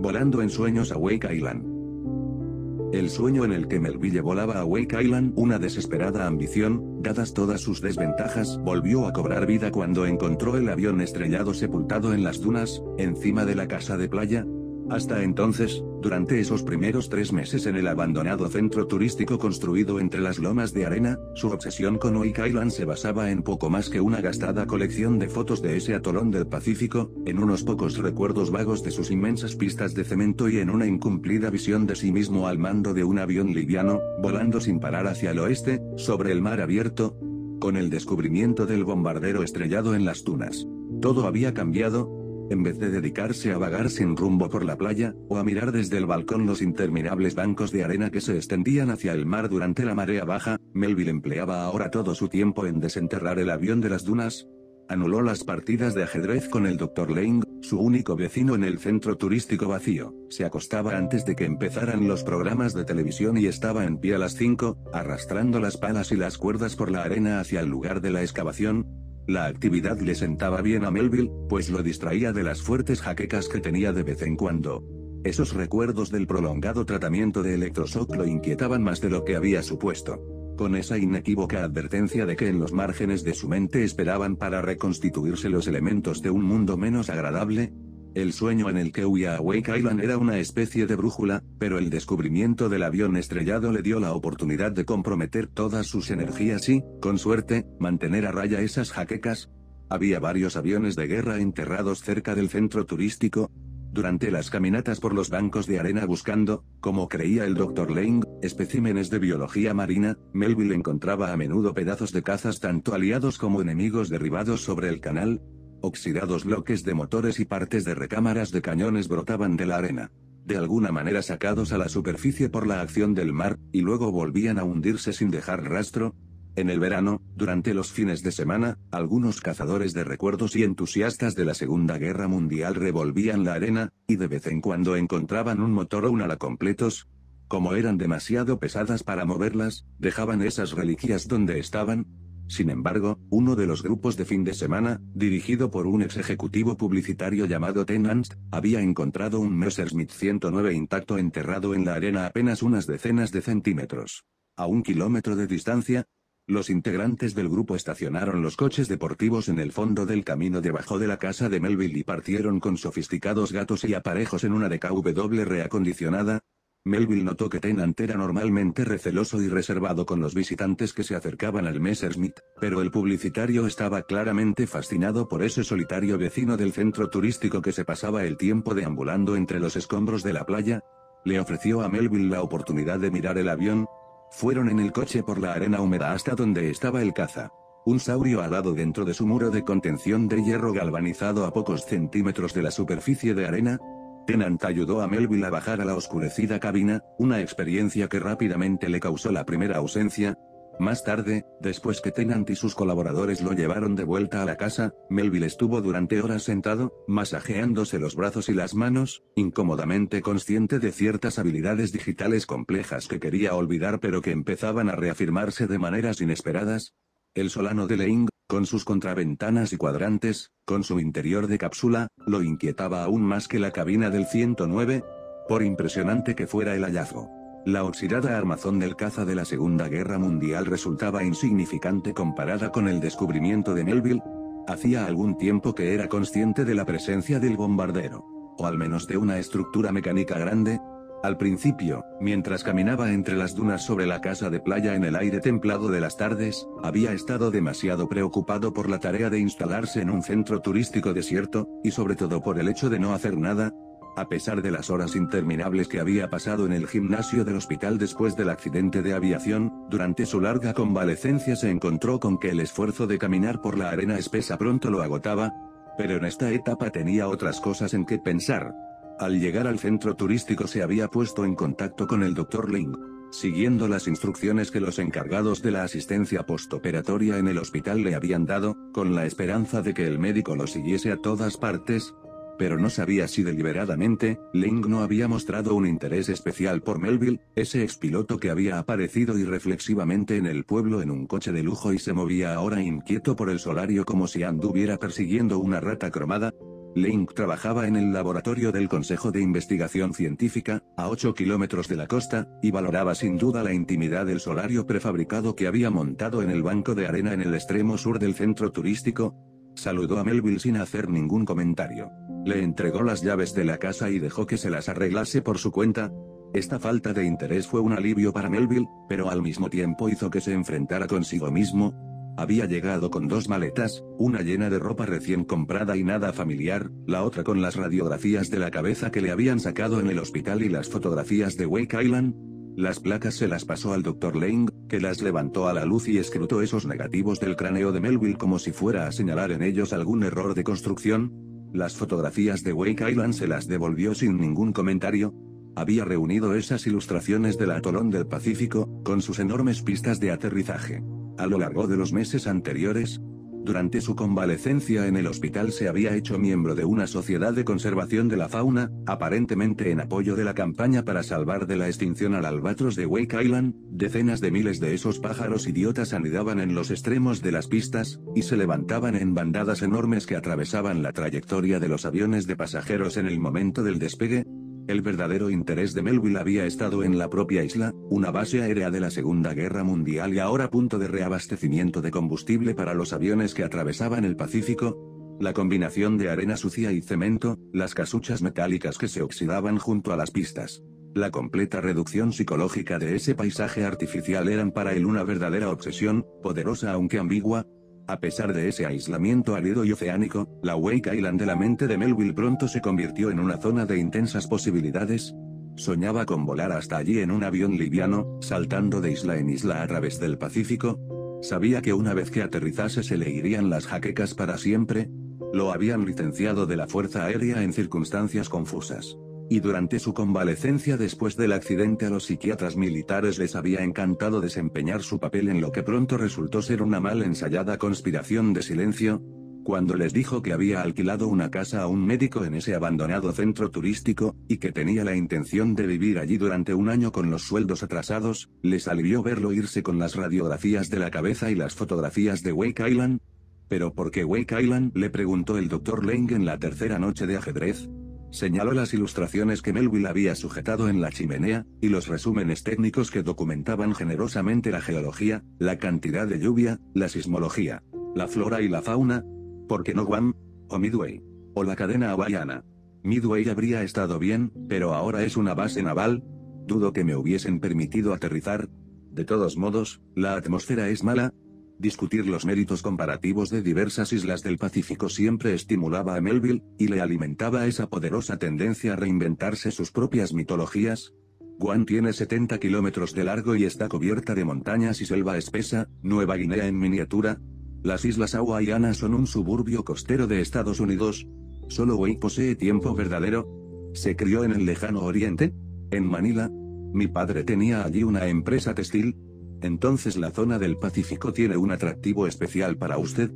Volando en sueños a Wake Island. El sueño en el que Melville volaba a Wake Island, una desesperada ambición, dadas todas sus desventajas, volvió a cobrar vida cuando encontró el avión estrellado sepultado en las dunas, encima de la casa de playa, hasta entonces, durante esos primeros tres meses en el abandonado centro turístico construido entre las lomas de arena, su obsesión con Wake Island se basaba en poco más que una gastada colección de fotos de ese atolón del Pacífico, en unos pocos recuerdos vagos de sus inmensas pistas de cemento y en una incumplida visión de sí mismo al mando de un avión liviano, volando sin parar hacia el oeste, sobre el mar abierto, con el descubrimiento del bombardero estrellado en las dunas. Todo había cambiado, en vez de dedicarse a vagar sin rumbo por la playa, o a mirar desde el balcón los interminables bancos de arena que se extendían hacia el mar durante la marea baja, Melville empleaba ahora todo su tiempo en desenterrar el avión de las dunas. Anuló las partidas de ajedrez con el Dr. Lang, su único vecino en el centro turístico vacío. Se acostaba antes de que empezaran los programas de televisión y estaba en pie a las 5, arrastrando las palas y las cuerdas por la arena hacia el lugar de la excavación, la actividad le sentaba bien a Melville, pues lo distraía de las fuertes jaquecas que tenía de vez en cuando. Esos recuerdos del prolongado tratamiento de electroshock lo inquietaban más de lo que había supuesto. Con esa inequívoca advertencia de que en los márgenes de su mente esperaban para reconstituirse los elementos de un mundo menos agradable, el sueño en el que huía a Wake Island era una especie de brújula, pero el descubrimiento del avión estrellado le dio la oportunidad de comprometer todas sus energías y, con suerte, mantener a raya esas jaquecas. Había varios aviones de guerra enterrados cerca del centro turístico. Durante las caminatas por los bancos de arena buscando, como creía el Dr. Lang, especímenes de biología marina, Melville encontraba a menudo pedazos de cazas tanto aliados como enemigos derribados sobre el canal, Oxidados bloques de motores y partes de recámaras de cañones brotaban de la arena. De alguna manera sacados a la superficie por la acción del mar, y luego volvían a hundirse sin dejar rastro, en el verano, durante los fines de semana, algunos cazadores de recuerdos y entusiastas de la Segunda Guerra Mundial revolvían la arena, y de vez en cuando encontraban un motor o un ala completos. Como eran demasiado pesadas para moverlas, dejaban esas reliquias donde estaban, sin embargo, uno de los grupos de fin de semana, dirigido por un ex ejecutivo publicitario llamado Tenant, había encontrado un Messerschmitt 109 intacto enterrado en la arena apenas unas decenas de centímetros. A un kilómetro de distancia, los integrantes del grupo estacionaron los coches deportivos en el fondo del camino debajo de la casa de Melville y partieron con sofisticados gatos y aparejos en una DKW reacondicionada, Melville notó que Tennant era normalmente receloso y reservado con los visitantes que se acercaban al Messerschmitt, pero el publicitario estaba claramente fascinado por ese solitario vecino del centro turístico que se pasaba el tiempo deambulando entre los escombros de la playa. Le ofreció a Melville la oportunidad de mirar el avión. Fueron en el coche por la arena húmeda hasta donde estaba el caza. Un saurio alado dentro de su muro de contención de hierro galvanizado a pocos centímetros de la superficie de arena, Tennant ayudó a Melville a bajar a la oscurecida cabina, una experiencia que rápidamente le causó la primera ausencia. Más tarde, después que Tennant y sus colaboradores lo llevaron de vuelta a la casa, Melville estuvo durante horas sentado, masajeándose los brazos y las manos, incómodamente consciente de ciertas habilidades digitales complejas que quería olvidar pero que empezaban a reafirmarse de maneras inesperadas. El solano de Leing, con sus contraventanas y cuadrantes, con su interior de cápsula, lo inquietaba aún más que la cabina del 109, por impresionante que fuera el hallazgo. La oxidada armazón del caza de la Segunda Guerra Mundial resultaba insignificante comparada con el descubrimiento de Melville. Hacía algún tiempo que era consciente de la presencia del bombardero, o al menos de una estructura mecánica grande, al principio, mientras caminaba entre las dunas sobre la casa de playa en el aire templado de las tardes, había estado demasiado preocupado por la tarea de instalarse en un centro turístico desierto, y sobre todo por el hecho de no hacer nada, a pesar de las horas interminables que había pasado en el gimnasio del hospital después del accidente de aviación, durante su larga convalecencia se encontró con que el esfuerzo de caminar por la arena espesa pronto lo agotaba, pero en esta etapa tenía otras cosas en que pensar, al llegar al centro turístico se había puesto en contacto con el Dr. Ling. Siguiendo las instrucciones que los encargados de la asistencia postoperatoria en el hospital le habían dado, con la esperanza de que el médico lo siguiese a todas partes, pero no sabía si deliberadamente, Ling no había mostrado un interés especial por Melville, ese expiloto que había aparecido irreflexivamente en el pueblo en un coche de lujo y se movía ahora inquieto por el solario como si anduviera persiguiendo una rata cromada, Link trabajaba en el laboratorio del Consejo de Investigación Científica, a 8 kilómetros de la costa, y valoraba sin duda la intimidad del solario prefabricado que había montado en el banco de arena en el extremo sur del centro turístico. Saludó a Melville sin hacer ningún comentario. Le entregó las llaves de la casa y dejó que se las arreglase por su cuenta. Esta falta de interés fue un alivio para Melville, pero al mismo tiempo hizo que se enfrentara consigo mismo, había llegado con dos maletas, una llena de ropa recién comprada y nada familiar, la otra con las radiografías de la cabeza que le habían sacado en el hospital y las fotografías de Wake Island. Las placas se las pasó al Dr. Lang, que las levantó a la luz y escrutó esos negativos del cráneo de Melville como si fuera a señalar en ellos algún error de construcción. Las fotografías de Wake Island se las devolvió sin ningún comentario, había reunido esas ilustraciones del atolón del Pacífico, con sus enormes pistas de aterrizaje. A lo largo de los meses anteriores, durante su convalecencia en el hospital se había hecho miembro de una sociedad de conservación de la fauna, aparentemente en apoyo de la campaña para salvar de la extinción al albatros de Wake Island, decenas de miles de esos pájaros idiotas anidaban en los extremos de las pistas, y se levantaban en bandadas enormes que atravesaban la trayectoria de los aviones de pasajeros en el momento del despegue, el verdadero interés de Melville había estado en la propia isla, una base aérea de la Segunda Guerra Mundial y ahora punto de reabastecimiento de combustible para los aviones que atravesaban el Pacífico, la combinación de arena sucia y cemento, las casuchas metálicas que se oxidaban junto a las pistas. La completa reducción psicológica de ese paisaje artificial eran para él una verdadera obsesión, poderosa aunque ambigua, a pesar de ese aislamiento árido y oceánico, la Wake Island de la mente de Melville pronto se convirtió en una zona de intensas posibilidades. Soñaba con volar hasta allí en un avión liviano, saltando de isla en isla a través del Pacífico. Sabía que una vez que aterrizase se le irían las jaquecas para siempre. Lo habían licenciado de la Fuerza Aérea en circunstancias confusas y durante su convalecencia después del accidente a los psiquiatras militares les había encantado desempeñar su papel en lo que pronto resultó ser una mal ensayada conspiración de silencio, cuando les dijo que había alquilado una casa a un médico en ese abandonado centro turístico, y que tenía la intención de vivir allí durante un año con los sueldos atrasados, les alivió verlo irse con las radiografías de la cabeza y las fotografías de Wake Island. ¿Pero por qué Wake Island? le preguntó el Dr. Lang en la tercera noche de ajedrez, Señaló las ilustraciones que Melville había sujetado en la chimenea, y los resúmenes técnicos que documentaban generosamente la geología, la cantidad de lluvia, la sismología, la flora y la fauna. ¿Por qué no Guam? O Midway. O la cadena hawaiana. Midway habría estado bien, pero ahora es una base naval. dudo que me hubiesen permitido aterrizar. De todos modos, la atmósfera es mala. Discutir los méritos comparativos de diversas islas del Pacífico siempre estimulaba a Melville, y le alimentaba esa poderosa tendencia a reinventarse sus propias mitologías. Guam tiene 70 kilómetros de largo y está cubierta de montañas y selva espesa, Nueva Guinea en miniatura. Las islas hawaianas son un suburbio costero de Estados Unidos. Solo Wei posee tiempo verdadero. Se crió en el lejano oriente, en Manila. Mi padre tenía allí una empresa textil. Entonces la zona del Pacífico tiene un atractivo especial para usted.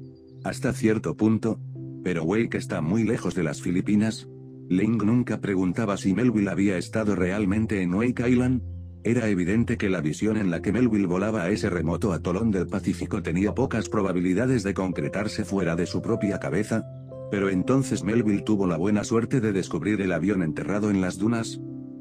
Hasta cierto punto. Pero Wake está muy lejos de las Filipinas. Ling nunca preguntaba si Melville había estado realmente en Wake Island. Era evidente que la visión en la que Melville volaba a ese remoto atolón del Pacífico tenía pocas probabilidades de concretarse fuera de su propia cabeza. Pero entonces Melville tuvo la buena suerte de descubrir el avión enterrado en las dunas,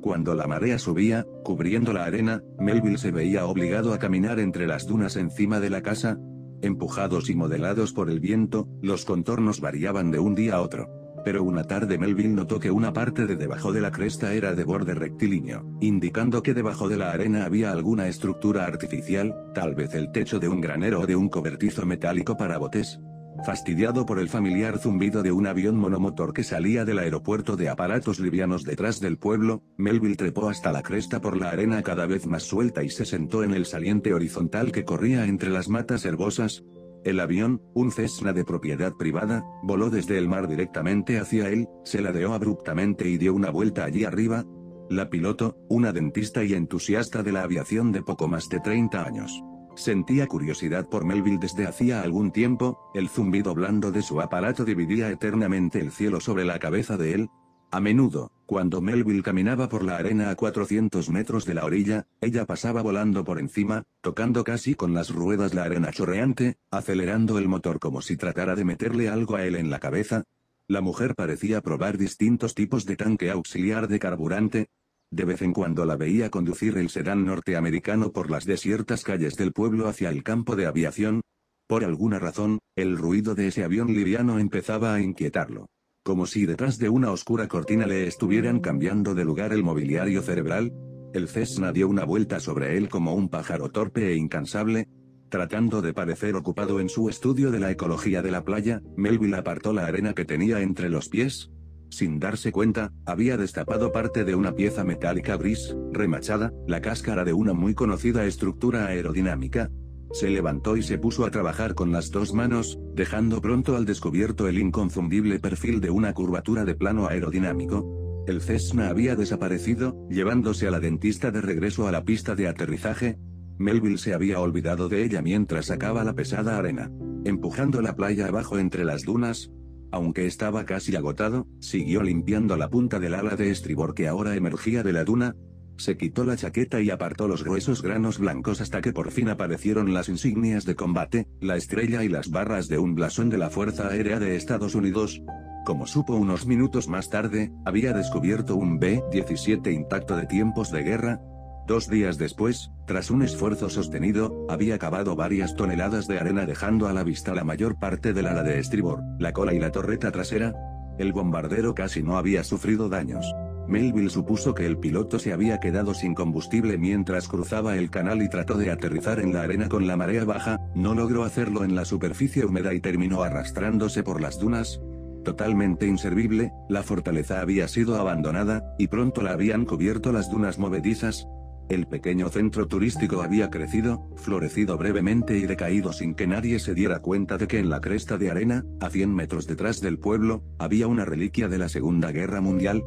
cuando la marea subía, cubriendo la arena, Melville se veía obligado a caminar entre las dunas encima de la casa. Empujados y modelados por el viento, los contornos variaban de un día a otro. Pero una tarde Melville notó que una parte de debajo de la cresta era de borde rectilíneo, indicando que debajo de la arena había alguna estructura artificial, tal vez el techo de un granero o de un cobertizo metálico para botes. Fastidiado por el familiar zumbido de un avión monomotor que salía del aeropuerto de aparatos livianos detrás del pueblo, Melville trepó hasta la cresta por la arena cada vez más suelta y se sentó en el saliente horizontal que corría entre las matas herbosas. El avión, un Cessna de propiedad privada, voló desde el mar directamente hacia él, se ladeó abruptamente y dio una vuelta allí arriba. La piloto, una dentista y entusiasta de la aviación de poco más de 30 años Sentía curiosidad por Melville desde hacía algún tiempo, el zumbido blando de su aparato dividía eternamente el cielo sobre la cabeza de él. A menudo, cuando Melville caminaba por la arena a 400 metros de la orilla, ella pasaba volando por encima, tocando casi con las ruedas la arena chorreante, acelerando el motor como si tratara de meterle algo a él en la cabeza. La mujer parecía probar distintos tipos de tanque auxiliar de carburante, de vez en cuando la veía conducir el sedán norteamericano por las desiertas calles del pueblo hacia el campo de aviación. Por alguna razón, el ruido de ese avión liviano empezaba a inquietarlo. Como si detrás de una oscura cortina le estuvieran cambiando de lugar el mobiliario cerebral. El Cessna dio una vuelta sobre él como un pájaro torpe e incansable. Tratando de parecer ocupado en su estudio de la ecología de la playa, Melville apartó la arena que tenía entre los pies, sin darse cuenta, había destapado parte de una pieza metálica gris, remachada, la cáscara de una muy conocida estructura aerodinámica. Se levantó y se puso a trabajar con las dos manos, dejando pronto al descubierto el inconfundible perfil de una curvatura de plano aerodinámico. El Cessna había desaparecido, llevándose a la dentista de regreso a la pista de aterrizaje. Melville se había olvidado de ella mientras sacaba la pesada arena. Empujando la playa abajo entre las dunas, aunque estaba casi agotado, siguió limpiando la punta del ala de estribor que ahora emergía de la duna. Se quitó la chaqueta y apartó los gruesos granos blancos hasta que por fin aparecieron las insignias de combate, la estrella y las barras de un blasón de la Fuerza Aérea de Estados Unidos. Como supo unos minutos más tarde, había descubierto un B-17 intacto de tiempos de guerra, Dos días después, tras un esfuerzo sostenido, había cavado varias toneladas de arena dejando a la vista la mayor parte del ala de estribor, la cola y la torreta trasera. El bombardero casi no había sufrido daños. Melville supuso que el piloto se había quedado sin combustible mientras cruzaba el canal y trató de aterrizar en la arena con la marea baja, no logró hacerlo en la superficie húmeda y terminó arrastrándose por las dunas, totalmente inservible, la fortaleza había sido abandonada, y pronto la habían cubierto las dunas movedizas, el pequeño centro turístico había crecido, florecido brevemente y decaído sin que nadie se diera cuenta de que en la cresta de arena, a 100 metros detrás del pueblo, había una reliquia de la Segunda Guerra Mundial.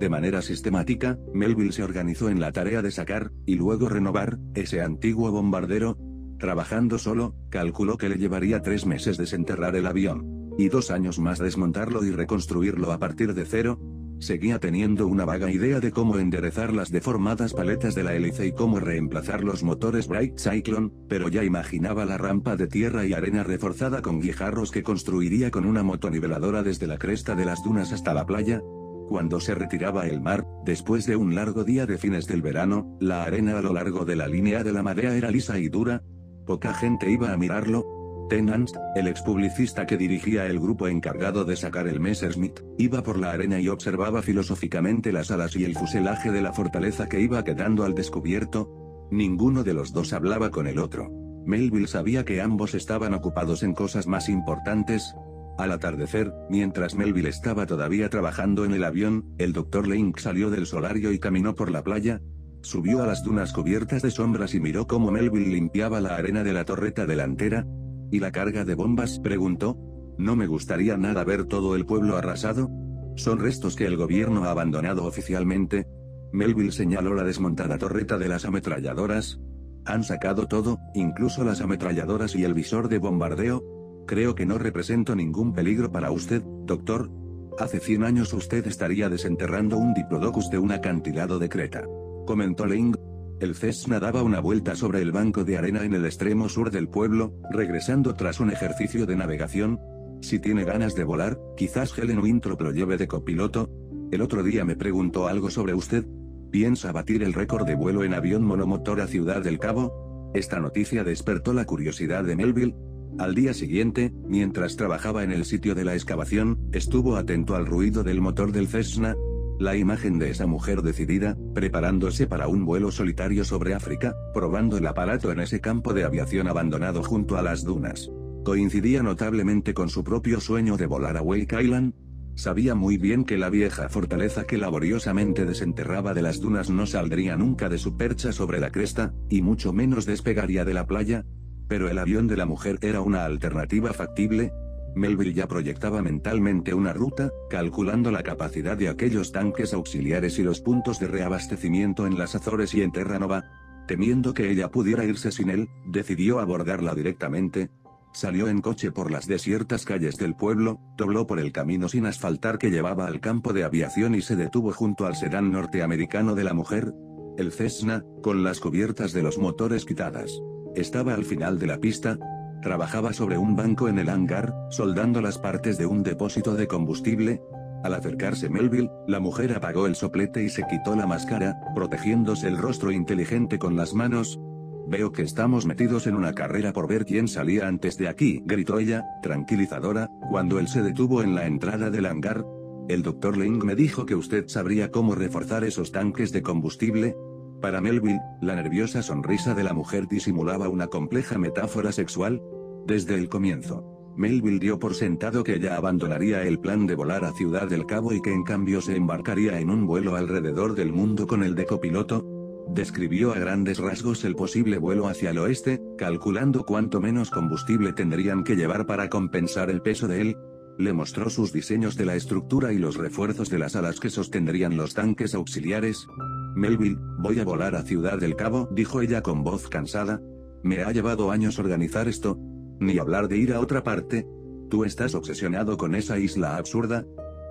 De manera sistemática, Melville se organizó en la tarea de sacar, y luego renovar, ese antiguo bombardero. Trabajando solo, calculó que le llevaría tres meses desenterrar el avión. Y dos años más desmontarlo y reconstruirlo a partir de cero, Seguía teniendo una vaga idea de cómo enderezar las deformadas paletas de la hélice y cómo reemplazar los motores Bright Cyclone, pero ya imaginaba la rampa de tierra y arena reforzada con guijarros que construiría con una motoniveladora desde la cresta de las dunas hasta la playa. Cuando se retiraba el mar, después de un largo día de fines del verano, la arena a lo largo de la línea de la marea era lisa y dura. Poca gente iba a mirarlo, Tennant, el expublicista que dirigía el grupo encargado de sacar el Messerschmitt, iba por la arena y observaba filosóficamente las alas y el fuselaje de la fortaleza que iba quedando al descubierto. Ninguno de los dos hablaba con el otro. Melville sabía que ambos estaban ocupados en cosas más importantes. Al atardecer, mientras Melville estaba todavía trabajando en el avión, el Dr. Link salió del solario y caminó por la playa, subió a las dunas cubiertas de sombras y miró cómo Melville limpiaba la arena de la torreta delantera, ¿Y la carga de bombas? preguntó. ¿No me gustaría nada ver todo el pueblo arrasado? Son restos que el gobierno ha abandonado oficialmente. Melville señaló la desmontada torreta de las ametralladoras. Han sacado todo, incluso las ametralladoras y el visor de bombardeo. Creo que no represento ningún peligro para usted, doctor. Hace 100 años usted estaría desenterrando un diplodocus de un acantilado de Creta. Comentó Ling, el Cessna daba una vuelta sobre el banco de arena en el extremo sur del pueblo, regresando tras un ejercicio de navegación. Si tiene ganas de volar, quizás Helen Winthrop lo lleve de copiloto. El otro día me preguntó algo sobre usted. ¿Piensa batir el récord de vuelo en avión monomotor a Ciudad del Cabo? Esta noticia despertó la curiosidad de Melville. Al día siguiente, mientras trabajaba en el sitio de la excavación, estuvo atento al ruido del motor del Cessna, la imagen de esa mujer decidida, preparándose para un vuelo solitario sobre África, probando el aparato en ese campo de aviación abandonado junto a las dunas. Coincidía notablemente con su propio sueño de volar a Wake Island. Sabía muy bien que la vieja fortaleza que laboriosamente desenterraba de las dunas no saldría nunca de su percha sobre la cresta, y mucho menos despegaría de la playa. Pero el avión de la mujer era una alternativa factible, Melville ya proyectaba mentalmente una ruta, calculando la capacidad de aquellos tanques auxiliares y los puntos de reabastecimiento en las Azores y en Terranova. Temiendo que ella pudiera irse sin él, decidió abordarla directamente. Salió en coche por las desiertas calles del pueblo, dobló por el camino sin asfaltar que llevaba al campo de aviación y se detuvo junto al sedán norteamericano de la mujer, el Cessna, con las cubiertas de los motores quitadas. Estaba al final de la pista, Trabajaba sobre un banco en el hangar, soldando las partes de un depósito de combustible. Al acercarse Melville, la mujer apagó el soplete y se quitó la máscara, protegiéndose el rostro inteligente con las manos. Veo que estamos metidos en una carrera por ver quién salía antes de aquí, gritó ella, tranquilizadora, cuando él se detuvo en la entrada del hangar. El doctor Ling me dijo que usted sabría cómo reforzar esos tanques de combustible, para Melville, la nerviosa sonrisa de la mujer disimulaba una compleja metáfora sexual. Desde el comienzo, Melville dio por sentado que ella abandonaría el plan de volar a Ciudad del Cabo y que en cambio se embarcaría en un vuelo alrededor del mundo con el de copiloto. Describió a grandes rasgos el posible vuelo hacia el oeste, calculando cuánto menos combustible tendrían que llevar para compensar el peso de él. Le mostró sus diseños de la estructura y los refuerzos de las alas que sostendrían los tanques auxiliares, Melville, voy a volar a Ciudad del Cabo, dijo ella con voz cansada. Me ha llevado años organizar esto. Ni hablar de ir a otra parte. Tú estás obsesionado con esa isla absurda.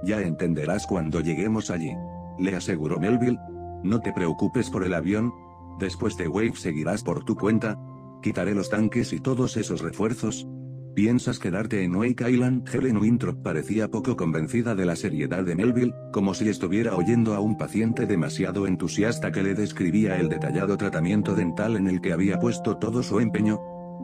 Ya entenderás cuando lleguemos allí. Le aseguró Melville. No te preocupes por el avión. Después de Wave seguirás por tu cuenta. Quitaré los tanques y todos esos refuerzos. ¿Piensas quedarte en Wake Island? Helen Winthrop parecía poco convencida de la seriedad de Melville, como si estuviera oyendo a un paciente demasiado entusiasta que le describía el detallado tratamiento dental en el que había puesto todo su empeño.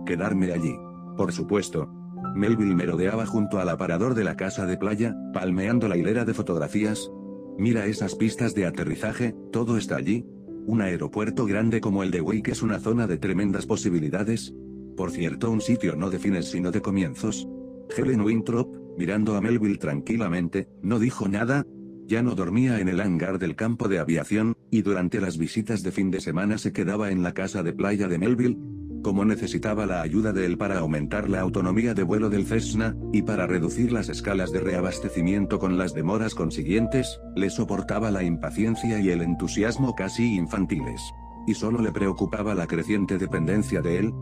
Quedarme allí. Por supuesto. Melville merodeaba junto al aparador de la casa de playa, palmeando la hilera de fotografías. Mira esas pistas de aterrizaje, todo está allí. Un aeropuerto grande como el de Wake es una zona de tremendas posibilidades, por cierto, un sitio no de fines sino de comienzos. Helen Winthrop, mirando a Melville tranquilamente, no dijo nada. Ya no dormía en el hangar del campo de aviación, y durante las visitas de fin de semana se quedaba en la casa de playa de Melville. Como necesitaba la ayuda de él para aumentar la autonomía de vuelo del Cessna, y para reducir las escalas de reabastecimiento con las demoras consiguientes, le soportaba la impaciencia y el entusiasmo casi infantiles. Y solo le preocupaba la creciente dependencia de él,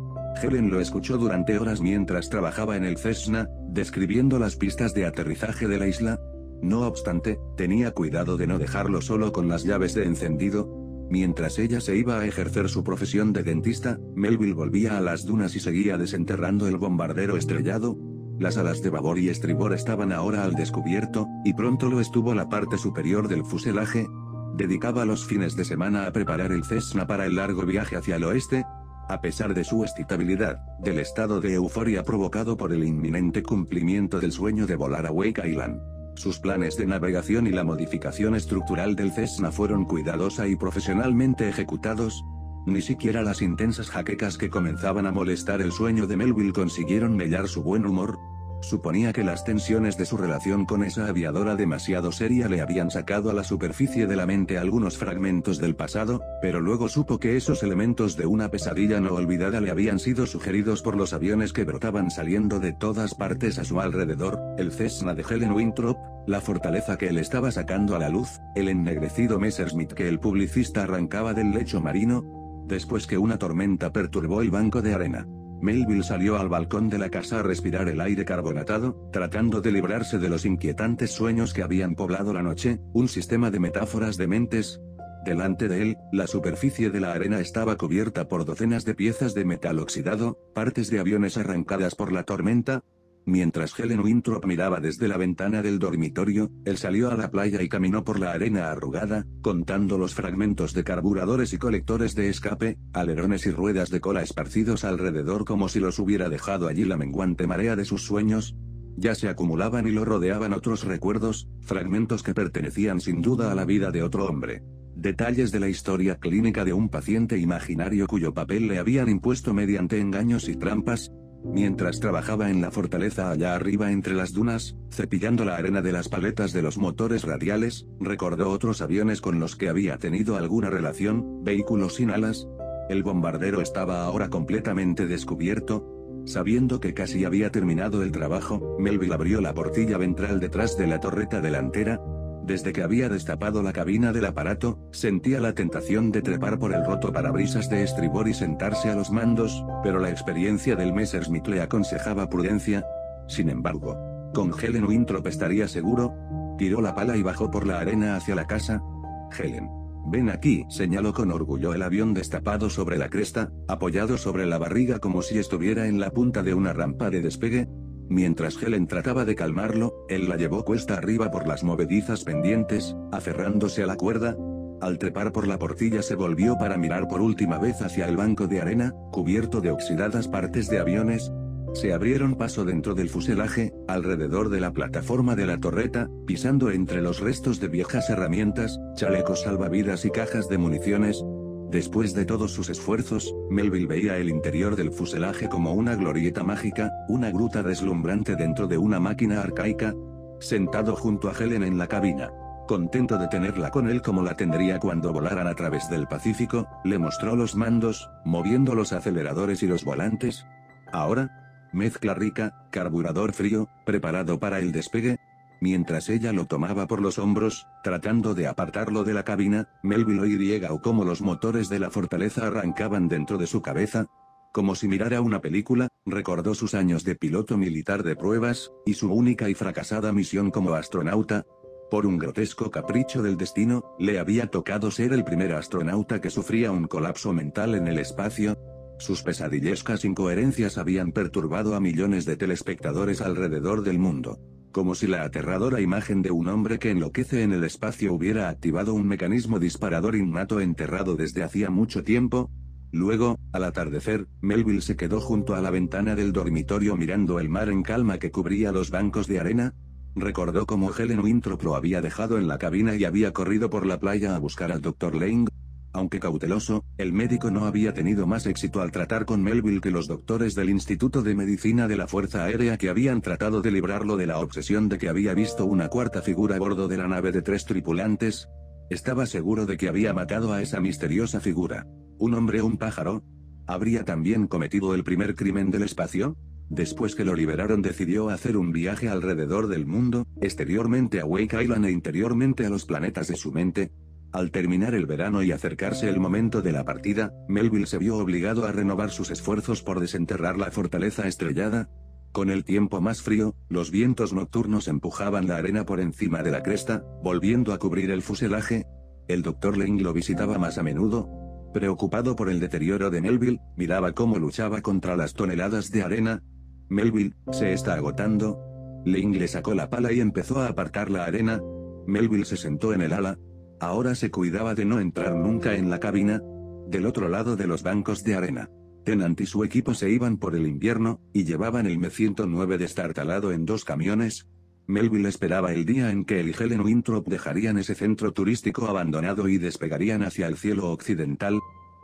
Helen lo escuchó durante horas mientras trabajaba en el Cessna, describiendo las pistas de aterrizaje de la isla. No obstante, tenía cuidado de no dejarlo solo con las llaves de encendido. Mientras ella se iba a ejercer su profesión de dentista, Melville volvía a las dunas y seguía desenterrando el bombardero estrellado. Las alas de babor y estribor estaban ahora al descubierto, y pronto lo estuvo la parte superior del fuselaje. Dedicaba los fines de semana a preparar el Cessna para el largo viaje hacia el oeste, A pesar de su excitabilidad, del estado de euforia provocado por el inminente cumplimiento del sueño de volar a Wake Island. Sus planes de navegación y la modificación estructural del Cessna fueron cuidadosa y profesionalmente ejecutados, ni siquiera las intensas jaquecas que comenzaban a molestar el sueño de Melville consiguieron mellar su buen humor, Suponía que las tensiones de su relación con esa aviadora demasiado seria le habían sacado a la superficie de la mente algunos fragmentos del pasado, pero luego supo que esos elementos de una pesadilla no olvidada le habían sido sugeridos por los aviones que brotaban saliendo de todas partes a su alrededor, el Cessna de Helen Winthrop, la fortaleza que él estaba sacando a la luz, el ennegrecido Messerschmitt que el publicista arrancaba del lecho marino, después que una tormenta perturbó el banco de arena. Melville salió al balcón de la casa a respirar el aire carbonatado, tratando de librarse de los inquietantes sueños que habían poblado la noche, un sistema de metáforas dementes. Delante de él, la superficie de la arena estaba cubierta por docenas de piezas de metal oxidado, partes de aviones arrancadas por la tormenta, Mientras Helen Winthrop miraba desde la ventana del dormitorio, él salió a la playa y caminó por la arena arrugada, contando los fragmentos de carburadores y colectores de escape, alerones y ruedas de cola esparcidos alrededor como si los hubiera dejado allí la menguante marea de sus sueños. Ya se acumulaban y lo rodeaban otros recuerdos, fragmentos que pertenecían sin duda a la vida de otro hombre. Detalles de la historia clínica de un paciente imaginario cuyo papel le habían impuesto mediante engaños y trampas, Mientras trabajaba en la fortaleza allá arriba entre las dunas, cepillando la arena de las paletas de los motores radiales, recordó otros aviones con los que había tenido alguna relación, vehículos sin alas. El bombardero estaba ahora completamente descubierto. Sabiendo que casi había terminado el trabajo, Melville abrió la portilla ventral detrás de la torreta delantera, desde que había destapado la cabina del aparato, sentía la tentación de trepar por el roto parabrisas de estribor y sentarse a los mandos, pero la experiencia del Messerschmitt le aconsejaba prudencia. Sin embargo, con Helen Winthrop estaría seguro. Tiró la pala y bajó por la arena hacia la casa. Helen. Ven aquí, señaló con orgullo el avión destapado sobre la cresta, apoyado sobre la barriga como si estuviera en la punta de una rampa de despegue, Mientras Helen trataba de calmarlo, él la llevó cuesta arriba por las movedizas pendientes, aferrándose a la cuerda. Al trepar por la portilla se volvió para mirar por última vez hacia el banco de arena, cubierto de oxidadas partes de aviones. Se abrieron paso dentro del fuselaje, alrededor de la plataforma de la torreta, pisando entre los restos de viejas herramientas, chalecos salvavidas y cajas de municiones, Después de todos sus esfuerzos, Melville veía el interior del fuselaje como una glorieta mágica, una gruta deslumbrante dentro de una máquina arcaica. Sentado junto a Helen en la cabina. Contento de tenerla con él como la tendría cuando volaran a través del Pacífico, le mostró los mandos, moviendo los aceleradores y los volantes. Ahora, mezcla rica, carburador frío, preparado para el despegue, Mientras ella lo tomaba por los hombros, tratando de apartarlo de la cabina, Melville oía o cómo los motores de la fortaleza arrancaban dentro de su cabeza. Como si mirara una película, recordó sus años de piloto militar de pruebas, y su única y fracasada misión como astronauta. Por un grotesco capricho del destino, le había tocado ser el primer astronauta que sufría un colapso mental en el espacio, sus pesadillescas incoherencias habían perturbado a millones de telespectadores alrededor del mundo como si la aterradora imagen de un hombre que enloquece en el espacio hubiera activado un mecanismo disparador innato enterrado desde hacía mucho tiempo. Luego, al atardecer, Melville se quedó junto a la ventana del dormitorio mirando el mar en calma que cubría los bancos de arena. Recordó cómo Helen Winthrop lo había dejado en la cabina y había corrido por la playa a buscar al Dr. Lang, aunque cauteloso, el médico no había tenido más éxito al tratar con Melville que los doctores del Instituto de Medicina de la Fuerza Aérea que habían tratado de librarlo de la obsesión de que había visto una cuarta figura a bordo de la nave de tres tripulantes. Estaba seguro de que había matado a esa misteriosa figura. ¿Un hombre o un pájaro? ¿Habría también cometido el primer crimen del espacio? Después que lo liberaron decidió hacer un viaje alrededor del mundo, exteriormente a Wake Island e interiormente a los planetas de su mente, al terminar el verano y acercarse el momento de la partida, Melville se vio obligado a renovar sus esfuerzos por desenterrar la fortaleza estrellada. Con el tiempo más frío, los vientos nocturnos empujaban la arena por encima de la cresta, volviendo a cubrir el fuselaje. El Dr. Lane lo visitaba más a menudo. Preocupado por el deterioro de Melville, miraba cómo luchaba contra las toneladas de arena. Melville, se está agotando. Lane le sacó la pala y empezó a apartar la arena. Melville se sentó en el ala, Ahora se cuidaba de no entrar nunca en la cabina, del otro lado de los bancos de arena. Tennant y su equipo se iban por el invierno, y llevaban el M109 destartalado en dos camiones. Melville esperaba el día en que y Helen Winthrop dejarían ese centro turístico abandonado y despegarían hacia el cielo occidental.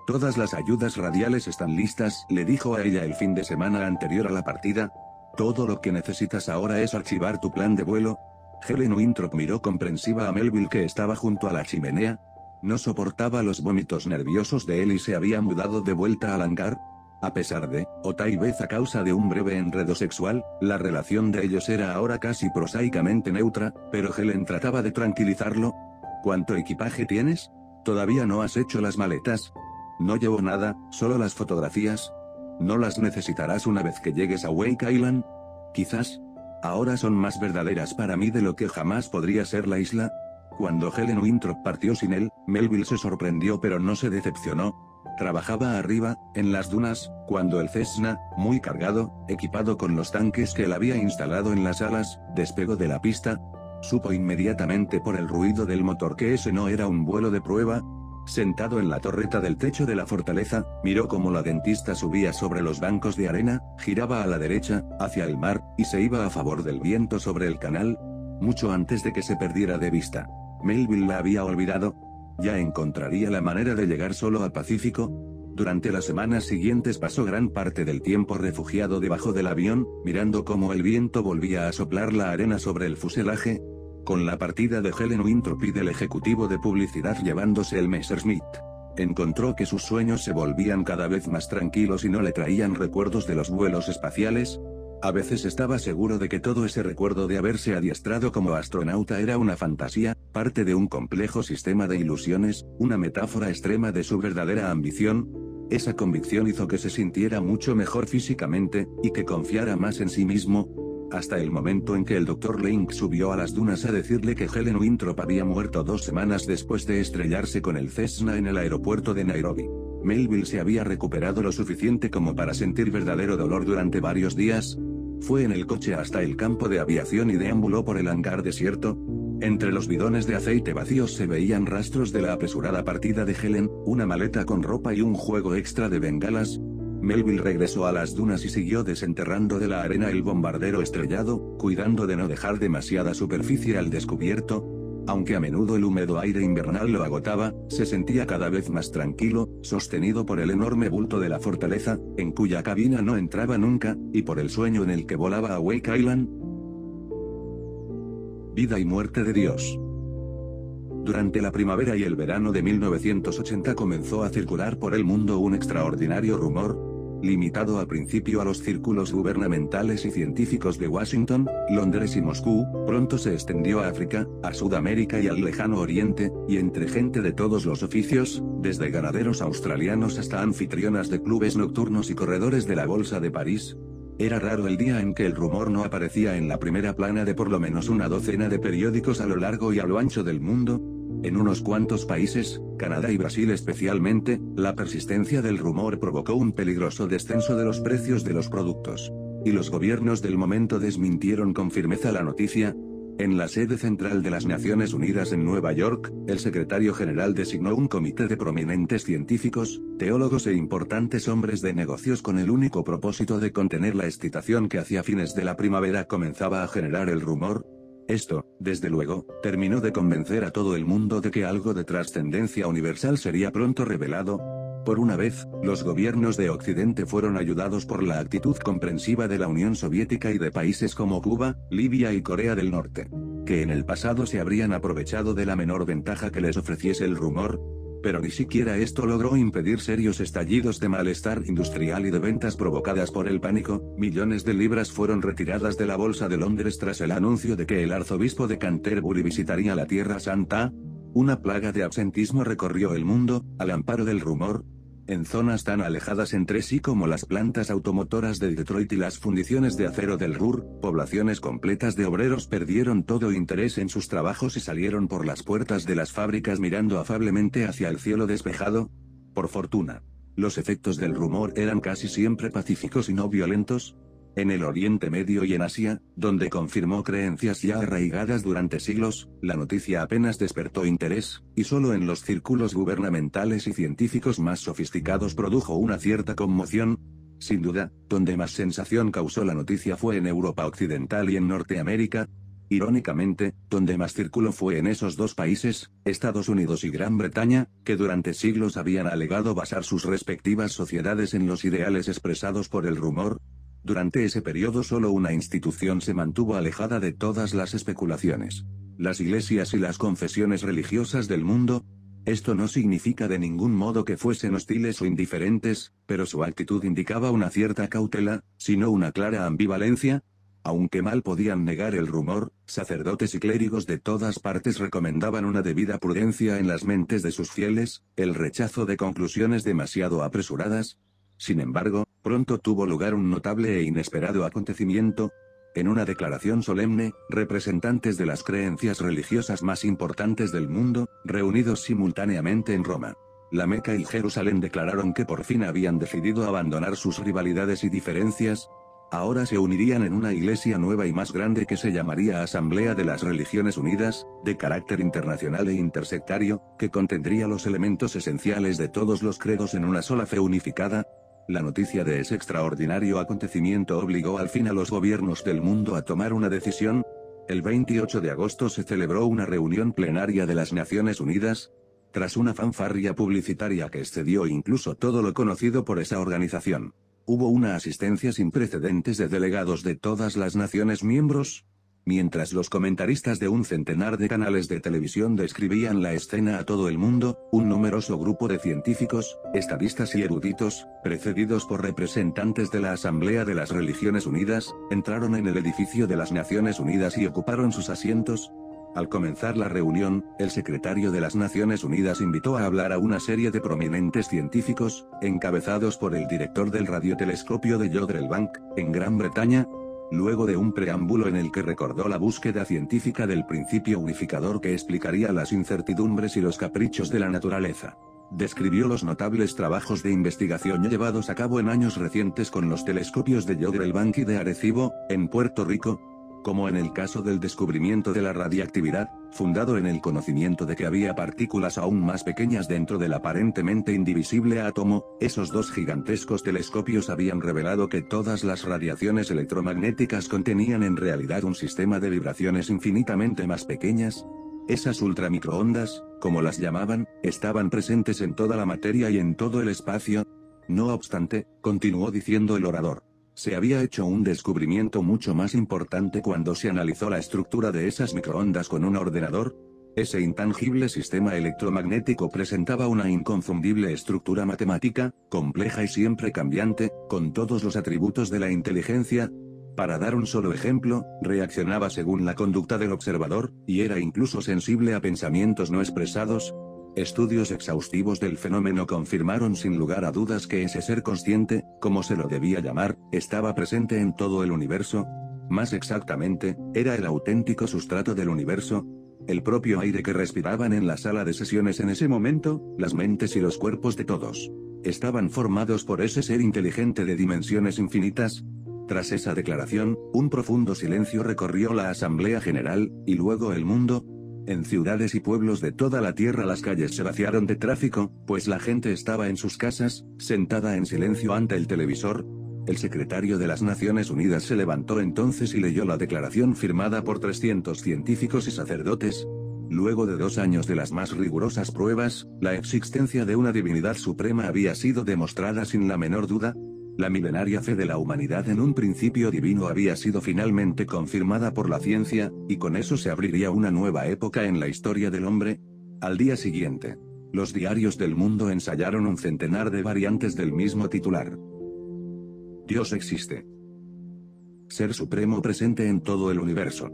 Todas las ayudas radiales están listas, le dijo a ella el fin de semana anterior a la partida. Todo lo que necesitas ahora es archivar tu plan de vuelo. Helen Winthrop miró comprensiva a Melville que estaba junto a la chimenea. No soportaba los vómitos nerviosos de él y se había mudado de vuelta al hangar. A pesar de, o tal vez a causa de un breve enredo sexual, la relación de ellos era ahora casi prosaicamente neutra, pero Helen trataba de tranquilizarlo. ¿Cuánto equipaje tienes? Todavía no has hecho las maletas. No llevo nada, solo las fotografías. ¿No las necesitarás una vez que llegues a Wake Island? Quizás. Ahora son más verdaderas para mí de lo que jamás podría ser la isla. Cuando Helen Winthrop partió sin él, Melville se sorprendió pero no se decepcionó. Trabajaba arriba, en las dunas, cuando el Cessna, muy cargado, equipado con los tanques que él había instalado en las alas, despegó de la pista. Supo inmediatamente por el ruido del motor que ese no era un vuelo de prueba. Sentado en la torreta del techo de la fortaleza, miró cómo la dentista subía sobre los bancos de arena, giraba a la derecha, hacia el mar, y se iba a favor del viento sobre el canal, mucho antes de que se perdiera de vista. Melville la había olvidado, ya encontraría la manera de llegar solo al Pacífico. Durante las semanas siguientes pasó gran parte del tiempo refugiado debajo del avión, mirando cómo el viento volvía a soplar la arena sobre el fuselaje. Con la partida de Helen Winthrop y del ejecutivo de publicidad llevándose el Messerschmitt, encontró que sus sueños se volvían cada vez más tranquilos y no le traían recuerdos de los vuelos espaciales, a veces estaba seguro de que todo ese recuerdo de haberse adiestrado como astronauta era una fantasía, parte de un complejo sistema de ilusiones, una metáfora extrema de su verdadera ambición. Esa convicción hizo que se sintiera mucho mejor físicamente, y que confiara más en sí mismo, hasta el momento en que el Dr. Link subió a las dunas a decirle que Helen Winthrop había muerto dos semanas después de estrellarse con el Cessna en el aeropuerto de Nairobi. Melville se había recuperado lo suficiente como para sentir verdadero dolor durante varios días, fue en el coche hasta el campo de aviación y deambuló por el hangar desierto. Entre los bidones de aceite vacíos se veían rastros de la apresurada partida de Helen, una maleta con ropa y un juego extra de bengalas. Melville regresó a las dunas y siguió desenterrando de la arena el bombardero estrellado, cuidando de no dejar demasiada superficie al descubierto, aunque a menudo el húmedo aire invernal lo agotaba, se sentía cada vez más tranquilo, sostenido por el enorme bulto de la fortaleza, en cuya cabina no entraba nunca, y por el sueño en el que volaba a Wake Island. Vida y muerte de Dios. Durante la primavera y el verano de 1980 comenzó a circular por el mundo un extraordinario rumor, limitado al principio a los círculos gubernamentales y científicos de Washington, Londres y Moscú, pronto se extendió a África, a Sudamérica y al lejano Oriente, y entre gente de todos los oficios, desde ganaderos australianos hasta anfitrionas de clubes nocturnos y corredores de la Bolsa de París. Era raro el día en que el rumor no aparecía en la primera plana de por lo menos una docena de periódicos a lo largo y a lo ancho del mundo, en unos cuantos países, Canadá y Brasil especialmente, la persistencia del rumor provocó un peligroso descenso de los precios de los productos. Y los gobiernos del momento desmintieron con firmeza la noticia. En la sede central de las Naciones Unidas en Nueva York, el secretario general designó un comité de prominentes científicos, teólogos e importantes hombres de negocios con el único propósito de contener la excitación que hacia fines de la primavera comenzaba a generar el rumor, esto, desde luego, terminó de convencer a todo el mundo de que algo de trascendencia universal sería pronto revelado. Por una vez, los gobiernos de Occidente fueron ayudados por la actitud comprensiva de la Unión Soviética y de países como Cuba, Libia y Corea del Norte, que en el pasado se habrían aprovechado de la menor ventaja que les ofreciese el rumor, pero ni siquiera esto logró impedir serios estallidos de malestar industrial y de ventas provocadas por el pánico, millones de libras fueron retiradas de la Bolsa de Londres tras el anuncio de que el arzobispo de Canterbury visitaría la Tierra Santa. Una plaga de absentismo recorrió el mundo, al amparo del rumor, en zonas tan alejadas entre sí como las plantas automotoras de Detroit y las fundiciones de acero del Ruhr, poblaciones completas de obreros perdieron todo interés en sus trabajos y salieron por las puertas de las fábricas mirando afablemente hacia el cielo despejado. Por fortuna. Los efectos del rumor eran casi siempre pacíficos y no violentos, En el Oriente Medio y en Asia, donde confirmó creencias ya arraigadas durante siglos, la noticia apenas despertó interés, y solo en los círculos gubernamentales y científicos más sofisticados produjo una cierta conmoción. Sin duda, donde más sensación causó la noticia fue en Europa Occidental y en Norteamérica, Irónicamente, donde más círculo fue en esos dos países, Estados Unidos y Gran Bretaña, que durante siglos habían alegado basar sus respectivas sociedades en los ideales expresados por el rumor. Durante ese periodo solo una institución se mantuvo alejada de todas las especulaciones. Las iglesias y las confesiones religiosas del mundo, esto no significa de ningún modo que fuesen hostiles o indiferentes, pero su actitud indicaba una cierta cautela, sino una clara ambivalencia, aunque mal podían negar el rumor, sacerdotes y clérigos de todas partes recomendaban una debida prudencia en las mentes de sus fieles, el rechazo de conclusiones demasiado apresuradas. Sin embargo, pronto tuvo lugar un notable e inesperado acontecimiento. En una declaración solemne, representantes de las creencias religiosas más importantes del mundo, reunidos simultáneamente en Roma, la Meca y Jerusalén declararon que por fin habían decidido abandonar sus rivalidades y diferencias, ahora se unirían en una iglesia nueva y más grande que se llamaría Asamblea de las Religiones Unidas, de carácter internacional e intersectario, que contendría los elementos esenciales de todos los credos en una sola fe unificada. La noticia de ese extraordinario acontecimiento obligó al fin a los gobiernos del mundo a tomar una decisión. El 28 de agosto se celebró una reunión plenaria de las Naciones Unidas, tras una fanfarria publicitaria que excedió incluso todo lo conocido por esa organización. Hubo una asistencia sin precedentes de delegados de todas las naciones miembros, Mientras los comentaristas de un centenar de canales de televisión describían la escena a todo el mundo, un numeroso grupo de científicos, estadistas y eruditos, precedidos por representantes de la Asamblea de las Religiones Unidas, entraron en el edificio de las Naciones Unidas y ocuparon sus asientos, al comenzar la reunión, el secretario de las Naciones Unidas invitó a hablar a una serie de prominentes científicos, encabezados por el director del radiotelescopio de Jodrell Bank, en Gran Bretaña, luego de un preámbulo en el que recordó la búsqueda científica del principio unificador que explicaría las incertidumbres y los caprichos de la naturaleza. Describió los notables trabajos de investigación llevados a cabo en años recientes con los telescopios de Jodrell Bank y de Arecibo, en Puerto Rico, como en el caso del descubrimiento de la radiactividad, fundado en el conocimiento de que había partículas aún más pequeñas dentro del aparentemente indivisible átomo, esos dos gigantescos telescopios habían revelado que todas las radiaciones electromagnéticas contenían en realidad un sistema de vibraciones infinitamente más pequeñas. Esas ultramicroondas, como las llamaban, estaban presentes en toda la materia y en todo el espacio. No obstante, continuó diciendo el orador, se había hecho un descubrimiento mucho más importante cuando se analizó la estructura de esas microondas con un ordenador. Ese intangible sistema electromagnético presentaba una inconfundible estructura matemática, compleja y siempre cambiante, con todos los atributos de la inteligencia. Para dar un solo ejemplo, reaccionaba según la conducta del observador, y era incluso sensible a pensamientos no expresados, Estudios exhaustivos del fenómeno confirmaron sin lugar a dudas que ese ser consciente, como se lo debía llamar, estaba presente en todo el universo. Más exactamente, era el auténtico sustrato del universo, el propio aire que respiraban en la sala de sesiones en ese momento, las mentes y los cuerpos de todos. Estaban formados por ese ser inteligente de dimensiones infinitas. Tras esa declaración, un profundo silencio recorrió la Asamblea General, y luego el mundo, en ciudades y pueblos de toda la tierra las calles se vaciaron de tráfico, pues la gente estaba en sus casas, sentada en silencio ante el televisor. El secretario de las Naciones Unidas se levantó entonces y leyó la declaración firmada por 300 científicos y sacerdotes. Luego de dos años de las más rigurosas pruebas, la existencia de una divinidad suprema había sido demostrada sin la menor duda, la milenaria fe de la humanidad en un principio divino había sido finalmente confirmada por la ciencia, y con eso se abriría una nueva época en la historia del hombre. Al día siguiente, los diarios del mundo ensayaron un centenar de variantes del mismo titular. Dios existe. Ser supremo presente en todo el universo.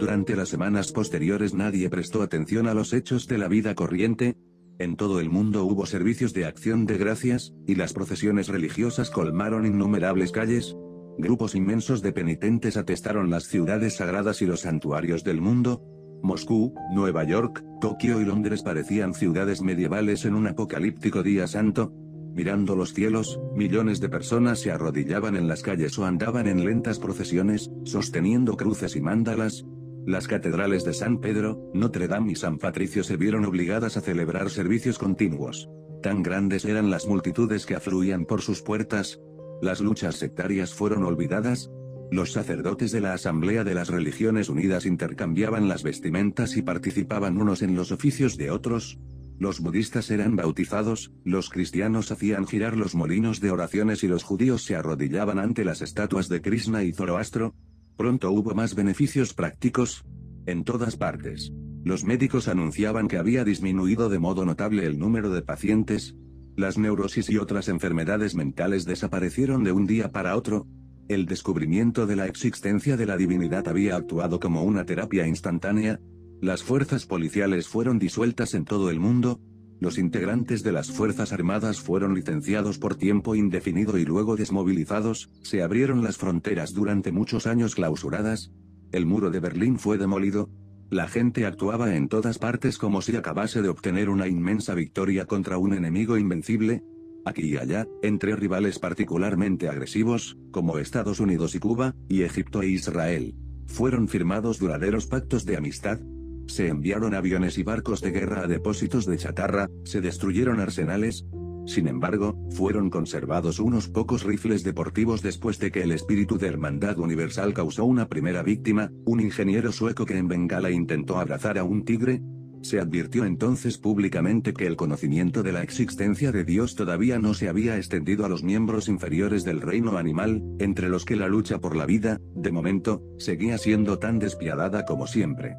Durante las semanas posteriores nadie prestó atención a los hechos de la vida corriente, en todo el mundo hubo servicios de acción de gracias, y las procesiones religiosas colmaron innumerables calles. Grupos inmensos de penitentes atestaron las ciudades sagradas y los santuarios del mundo. Moscú, Nueva York, Tokio y Londres parecían ciudades medievales en un apocalíptico día santo. Mirando los cielos, millones de personas se arrodillaban en las calles o andaban en lentas procesiones, sosteniendo cruces y mándalas. Las catedrales de San Pedro, Notre Dame y San Patricio se vieron obligadas a celebrar servicios continuos. Tan grandes eran las multitudes que afluían por sus puertas. Las luchas sectarias fueron olvidadas. Los sacerdotes de la Asamblea de las Religiones Unidas intercambiaban las vestimentas y participaban unos en los oficios de otros. Los budistas eran bautizados, los cristianos hacían girar los molinos de oraciones y los judíos se arrodillaban ante las estatuas de Krishna y Zoroastro. Pronto hubo más beneficios prácticos. En todas partes. Los médicos anunciaban que había disminuido de modo notable el número de pacientes. Las neurosis y otras enfermedades mentales desaparecieron de un día para otro. El descubrimiento de la existencia de la divinidad había actuado como una terapia instantánea, las fuerzas policiales fueron disueltas en todo el mundo, los integrantes de las Fuerzas Armadas fueron licenciados por tiempo indefinido y luego desmovilizados, se abrieron las fronteras durante muchos años clausuradas, el muro de Berlín fue demolido, la gente actuaba en todas partes como si acabase de obtener una inmensa victoria contra un enemigo invencible, aquí y allá, entre rivales particularmente agresivos, como Estados Unidos y Cuba, y Egipto e Israel. Fueron firmados duraderos pactos de amistad, se enviaron aviones y barcos de guerra a depósitos de chatarra, se destruyeron arsenales. Sin embargo, fueron conservados unos pocos rifles deportivos después de que el espíritu de hermandad universal causó una primera víctima, un ingeniero sueco que en Bengala intentó abrazar a un tigre. Se advirtió entonces públicamente que el conocimiento de la existencia de Dios todavía no se había extendido a los miembros inferiores del reino animal, entre los que la lucha por la vida, de momento, seguía siendo tan despiadada como siempre.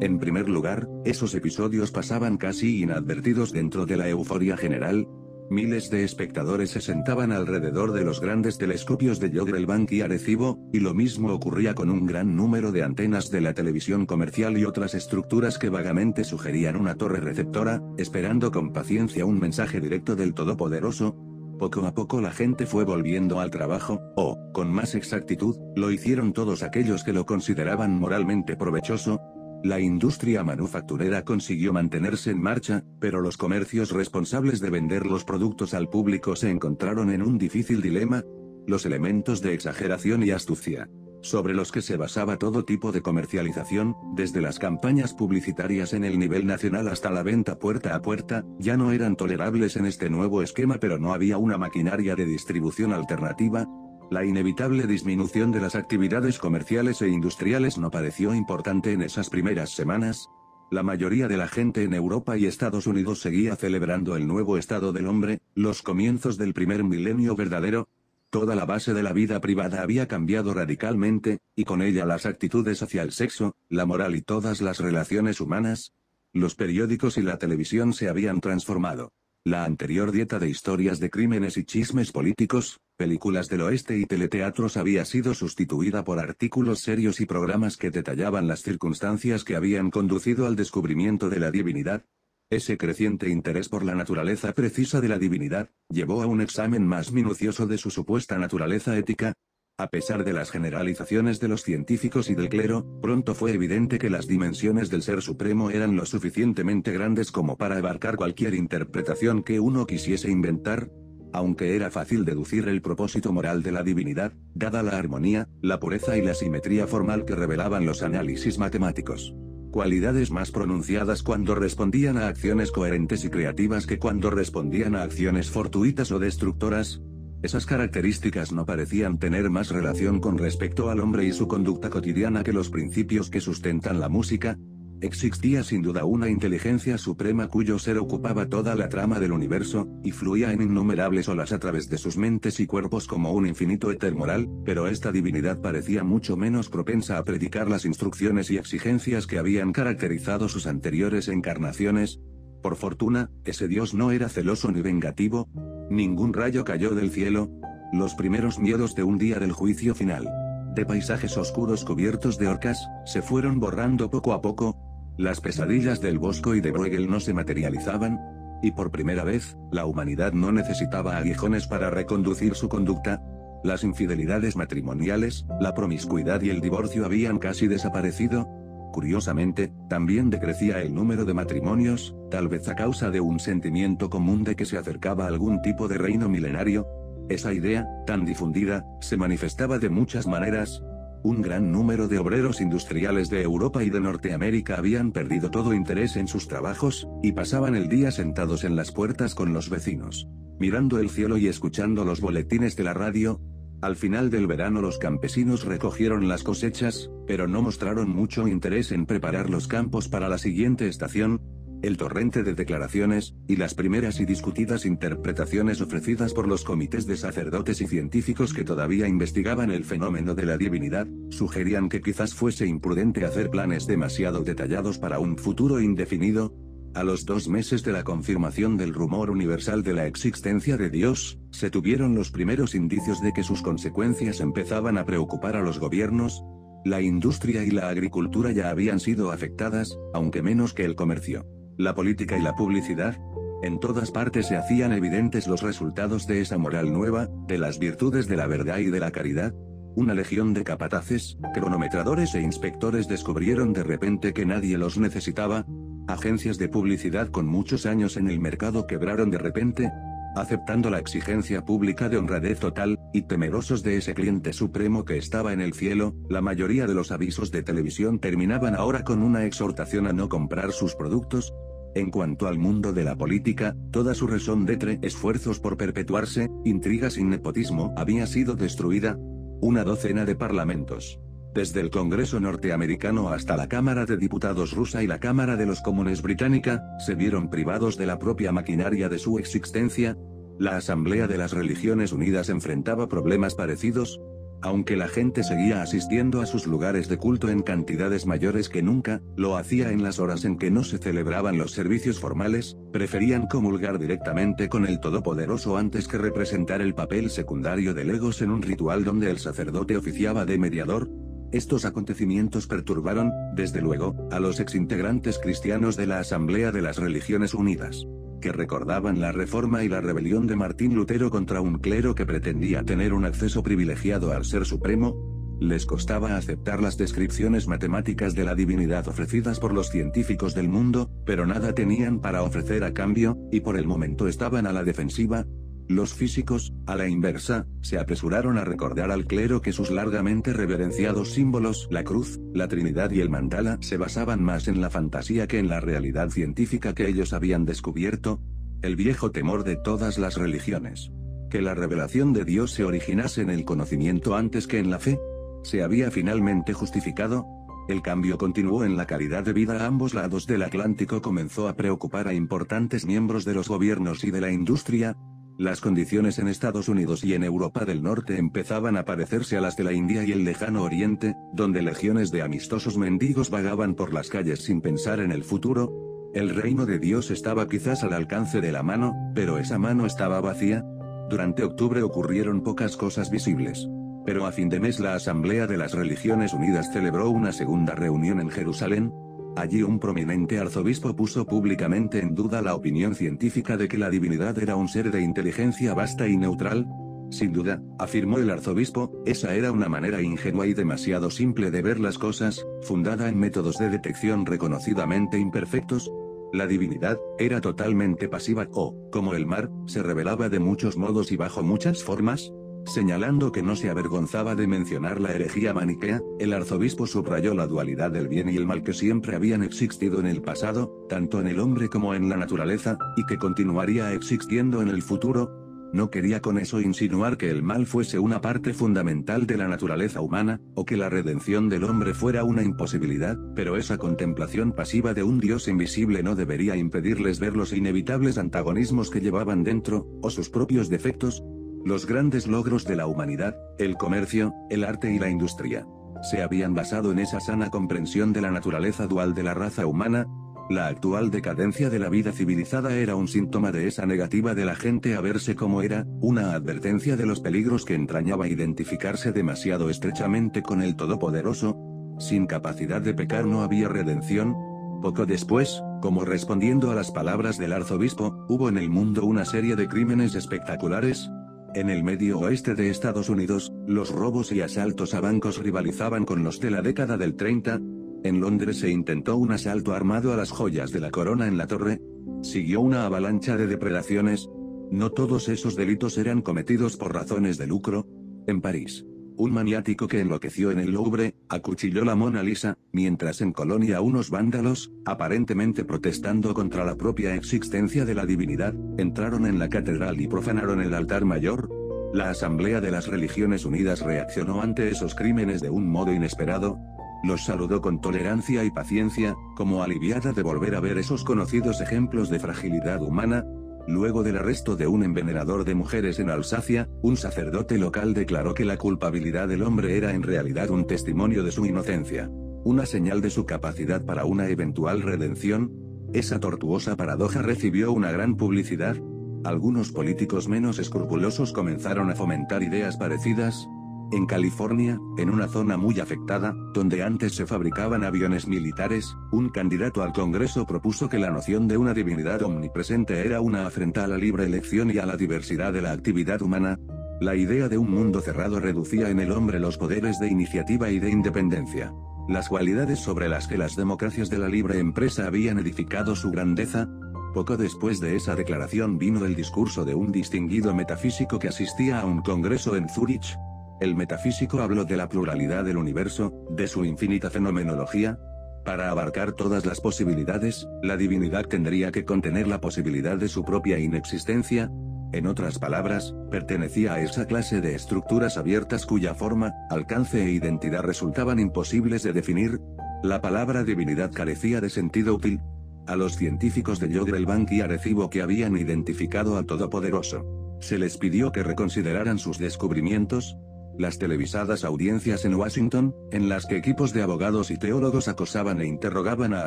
En primer lugar, esos episodios pasaban casi inadvertidos dentro de la euforia general. Miles de espectadores se sentaban alrededor de los grandes telescopios de Jodrell y Arecibo, y lo mismo ocurría con un gran número de antenas de la televisión comercial y otras estructuras que vagamente sugerían una torre receptora, esperando con paciencia un mensaje directo del Todopoderoso, poco a poco la gente fue volviendo al trabajo, o, con más exactitud, lo hicieron todos aquellos que lo consideraban moralmente provechoso, la industria manufacturera consiguió mantenerse en marcha, pero los comercios responsables de vender los productos al público se encontraron en un difícil dilema, los elementos de exageración y astucia, sobre los que se basaba todo tipo de comercialización, desde las campañas publicitarias en el nivel nacional hasta la venta puerta a puerta, ya no eran tolerables en este nuevo esquema pero no había una maquinaria de distribución alternativa, la inevitable disminución de las actividades comerciales e industriales no pareció importante en esas primeras semanas. La mayoría de la gente en Europa y Estados Unidos seguía celebrando el nuevo estado del hombre, los comienzos del primer milenio verdadero. Toda la base de la vida privada había cambiado radicalmente, y con ella las actitudes hacia el sexo, la moral y todas las relaciones humanas. Los periódicos y la televisión se habían transformado. La anterior dieta de historias de crímenes y chismes políticos, películas del oeste y teleteatros había sido sustituida por artículos serios y programas que detallaban las circunstancias que habían conducido al descubrimiento de la divinidad. Ese creciente interés por la naturaleza precisa de la divinidad, llevó a un examen más minucioso de su supuesta naturaleza ética, a pesar de las generalizaciones de los científicos y del clero, pronto fue evidente que las dimensiones del Ser Supremo eran lo suficientemente grandes como para abarcar cualquier interpretación que uno quisiese inventar, aunque era fácil deducir el propósito moral de la divinidad, dada la armonía, la pureza y la simetría formal que revelaban los análisis matemáticos. Cualidades más pronunciadas cuando respondían a acciones coherentes y creativas que cuando respondían a acciones fortuitas o destructoras, esas características no parecían tener más relación con respecto al hombre y su conducta cotidiana que los principios que sustentan la música. Existía sin duda una inteligencia suprema cuyo ser ocupaba toda la trama del universo, y fluía en innumerables olas a través de sus mentes y cuerpos como un infinito éter moral, pero esta divinidad parecía mucho menos propensa a predicar las instrucciones y exigencias que habían caracterizado sus anteriores encarnaciones, por fortuna, ese dios no era celoso ni vengativo. Ningún rayo cayó del cielo. Los primeros miedos de un día del juicio final. De paisajes oscuros cubiertos de orcas, se fueron borrando poco a poco. Las pesadillas del Bosco y de Bruegel no se materializaban. Y por primera vez, la humanidad no necesitaba aguijones para reconducir su conducta. Las infidelidades matrimoniales, la promiscuidad y el divorcio habían casi desaparecido, Curiosamente, también decrecía el número de matrimonios, tal vez a causa de un sentimiento común de que se acercaba algún tipo de reino milenario. Esa idea, tan difundida, se manifestaba de muchas maneras, un gran número de obreros industriales de Europa y de Norteamérica habían perdido todo interés en sus trabajos, y pasaban el día sentados en las puertas con los vecinos, mirando el cielo y escuchando los boletines de la radio. Al final del verano los campesinos recogieron las cosechas, pero no mostraron mucho interés en preparar los campos para la siguiente estación, el torrente de declaraciones, y las primeras y discutidas interpretaciones ofrecidas por los comités de sacerdotes y científicos que todavía investigaban el fenómeno de la divinidad, sugerían que quizás fuese imprudente hacer planes demasiado detallados para un futuro indefinido. A los dos meses de la confirmación del rumor universal de la existencia de Dios, se tuvieron los primeros indicios de que sus consecuencias empezaban a preocupar a los gobiernos, la industria y la agricultura ya habían sido afectadas, aunque menos que el comercio la política y la publicidad, en todas partes se hacían evidentes los resultados de esa moral nueva, de las virtudes de la verdad y de la caridad. Una legión de capataces, cronometradores e inspectores descubrieron de repente que nadie los necesitaba. Agencias de publicidad con muchos años en el mercado quebraron de repente, aceptando la exigencia pública de honradez total, y temerosos de ese cliente supremo que estaba en el cielo, la mayoría de los avisos de televisión terminaban ahora con una exhortación a no comprar sus productos, en cuanto al mundo de la política, toda su razón de esfuerzos por perpetuarse, intrigas y nepotismo había sido destruida. Una docena de parlamentos. Desde el Congreso norteamericano hasta la Cámara de Diputados rusa y la Cámara de los Comunes británica, se vieron privados de la propia maquinaria de su existencia. La Asamblea de las Religiones Unidas enfrentaba problemas parecidos, aunque la gente seguía asistiendo a sus lugares de culto en cantidades mayores que nunca, lo hacía en las horas en que no se celebraban los servicios formales, preferían comulgar directamente con el Todopoderoso antes que representar el papel secundario de legos en un ritual donde el sacerdote oficiaba de mediador. Estos acontecimientos perturbaron, desde luego, a los exintegrantes cristianos de la Asamblea de las Religiones Unidas que recordaban la reforma y la rebelión de Martín Lutero contra un clero que pretendía tener un acceso privilegiado al Ser Supremo, les costaba aceptar las descripciones matemáticas de la divinidad ofrecidas por los científicos del mundo, pero nada tenían para ofrecer a cambio, y por el momento estaban a la defensiva, los físicos, a la inversa, se apresuraron a recordar al clero que sus largamente reverenciados símbolos, la cruz, la Trinidad y el mandala, se basaban más en la fantasía que en la realidad científica que ellos habían descubierto, el viejo temor de todas las religiones. Que la revelación de Dios se originase en el conocimiento antes que en la fe, se había finalmente justificado, el cambio continuó en la calidad de vida a ambos lados del Atlántico comenzó a preocupar a importantes miembros de los gobiernos y de la industria, las condiciones en Estados Unidos y en Europa del Norte empezaban a parecerse a las de la India y el lejano Oriente, donde legiones de amistosos mendigos vagaban por las calles sin pensar en el futuro. El reino de Dios estaba quizás al alcance de la mano, pero esa mano estaba vacía. Durante octubre ocurrieron pocas cosas visibles. Pero a fin de mes la Asamblea de las Religiones Unidas celebró una segunda reunión en Jerusalén, Allí un prominente arzobispo puso públicamente en duda la opinión científica de que la divinidad era un ser de inteligencia vasta y neutral. Sin duda, afirmó el arzobispo, esa era una manera ingenua y demasiado simple de ver las cosas, fundada en métodos de detección reconocidamente imperfectos. La divinidad, era totalmente pasiva o, como el mar, se revelaba de muchos modos y bajo muchas formas, Señalando que no se avergonzaba de mencionar la herejía maniquea, el arzobispo subrayó la dualidad del bien y el mal que siempre habían existido en el pasado, tanto en el hombre como en la naturaleza, y que continuaría existiendo en el futuro. No quería con eso insinuar que el mal fuese una parte fundamental de la naturaleza humana, o que la redención del hombre fuera una imposibilidad, pero esa contemplación pasiva de un Dios invisible no debería impedirles ver los inevitables antagonismos que llevaban dentro, o sus propios defectos, los grandes logros de la humanidad, el comercio, el arte y la industria, se habían basado en esa sana comprensión de la naturaleza dual de la raza humana, la actual decadencia de la vida civilizada era un síntoma de esa negativa de la gente a verse como era, una advertencia de los peligros que entrañaba identificarse demasiado estrechamente con el Todopoderoso. Sin capacidad de pecar no había redención. Poco después, como respondiendo a las palabras del arzobispo, hubo en el mundo una serie de crímenes espectaculares, en el medio oeste de Estados Unidos, los robos y asaltos a bancos rivalizaban con los de la década del 30. En Londres se intentó un asalto armado a las joyas de la corona en la torre. Siguió una avalancha de depredaciones. No todos esos delitos eran cometidos por razones de lucro. En París, un maniático que enloqueció en el Louvre, acuchilló la Mona Lisa, mientras en Colonia unos vándalos, aparentemente protestando contra la propia existencia de la divinidad, entraron en la catedral y profanaron el altar mayor. La Asamblea de las Religiones Unidas reaccionó ante esos crímenes de un modo inesperado, los saludó con tolerancia y paciencia, como aliviada de volver a ver esos conocidos ejemplos de fragilidad humana, Luego del arresto de un envenenador de mujeres en Alsacia, un sacerdote local declaró que la culpabilidad del hombre era en realidad un testimonio de su inocencia. Una señal de su capacidad para una eventual redención. Esa tortuosa paradoja recibió una gran publicidad. Algunos políticos menos escrupulosos comenzaron a fomentar ideas parecidas, en California, en una zona muy afectada, donde antes se fabricaban aviones militares, un candidato al Congreso propuso que la noción de una divinidad omnipresente era una afrenta a la libre elección y a la diversidad de la actividad humana. La idea de un mundo cerrado reducía en el hombre los poderes de iniciativa y de independencia. Las cualidades sobre las que las democracias de la libre empresa habían edificado su grandeza, poco después de esa declaración vino el discurso de un distinguido metafísico que asistía a un congreso en Zúrich, el metafísico habló de la pluralidad del universo, de su infinita fenomenología. Para abarcar todas las posibilidades, la divinidad tendría que contener la posibilidad de su propia inexistencia. En otras palabras, pertenecía a esa clase de estructuras abiertas cuya forma, alcance e identidad resultaban imposibles de definir. La palabra divinidad carecía de sentido útil. A los científicos de Jodrell y Arecibo que habían identificado al Todopoderoso, se les pidió que reconsideraran sus descubrimientos, las televisadas audiencias en Washington, en las que equipos de abogados y teólogos acosaban e interrogaban a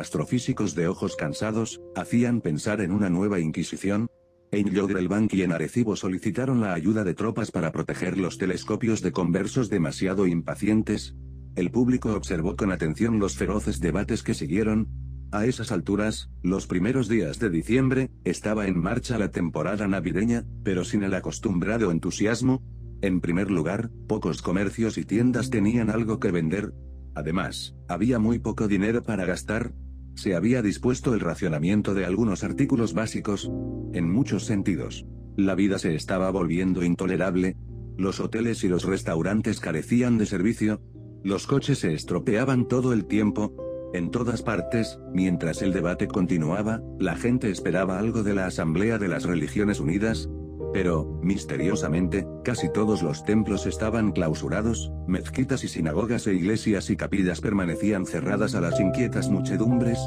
astrofísicos de ojos cansados, hacían pensar en una nueva Inquisición. En Bank y en Arecibo solicitaron la ayuda de tropas para proteger los telescopios de conversos demasiado impacientes. El público observó con atención los feroces debates que siguieron, a esas alturas, los primeros días de diciembre, estaba en marcha la temporada navideña, pero sin el acostumbrado entusiasmo, en primer lugar, pocos comercios y tiendas tenían algo que vender. Además, había muy poco dinero para gastar. Se había dispuesto el racionamiento de algunos artículos básicos. En muchos sentidos. La vida se estaba volviendo intolerable. Los hoteles y los restaurantes carecían de servicio. Los coches se estropeaban todo el tiempo. En todas partes, mientras el debate continuaba, la gente esperaba algo de la Asamblea de las Religiones Unidas, pero, misteriosamente, casi todos los templos estaban clausurados, mezquitas y sinagogas e iglesias y capillas permanecían cerradas a las inquietas muchedumbres.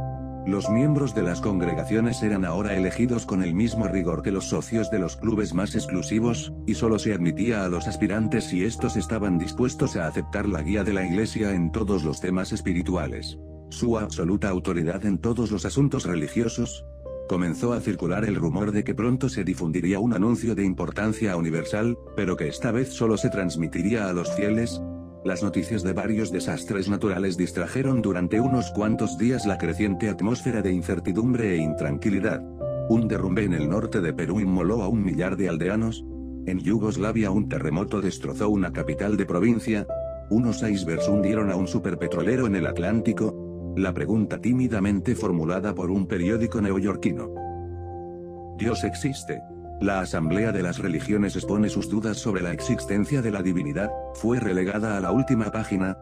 Los miembros de las congregaciones eran ahora elegidos con el mismo rigor que los socios de los clubes más exclusivos, y solo se admitía a los aspirantes si estos estaban dispuestos a aceptar la guía de la Iglesia en todos los temas espirituales. Su absoluta autoridad en todos los asuntos religiosos, Comenzó a circular el rumor de que pronto se difundiría un anuncio de importancia universal, pero que esta vez solo se transmitiría a los fieles. Las noticias de varios desastres naturales distrajeron durante unos cuantos días la creciente atmósfera de incertidumbre e intranquilidad. Un derrumbe en el norte de Perú inmoló a un millar de aldeanos. En Yugoslavia un terremoto destrozó una capital de provincia. Unos icebergs hundieron a un superpetrolero en el Atlántico, la pregunta tímidamente formulada por un periódico neoyorquino. ¿Dios existe? La Asamblea de las Religiones expone sus dudas sobre la existencia de la divinidad, fue relegada a la última página.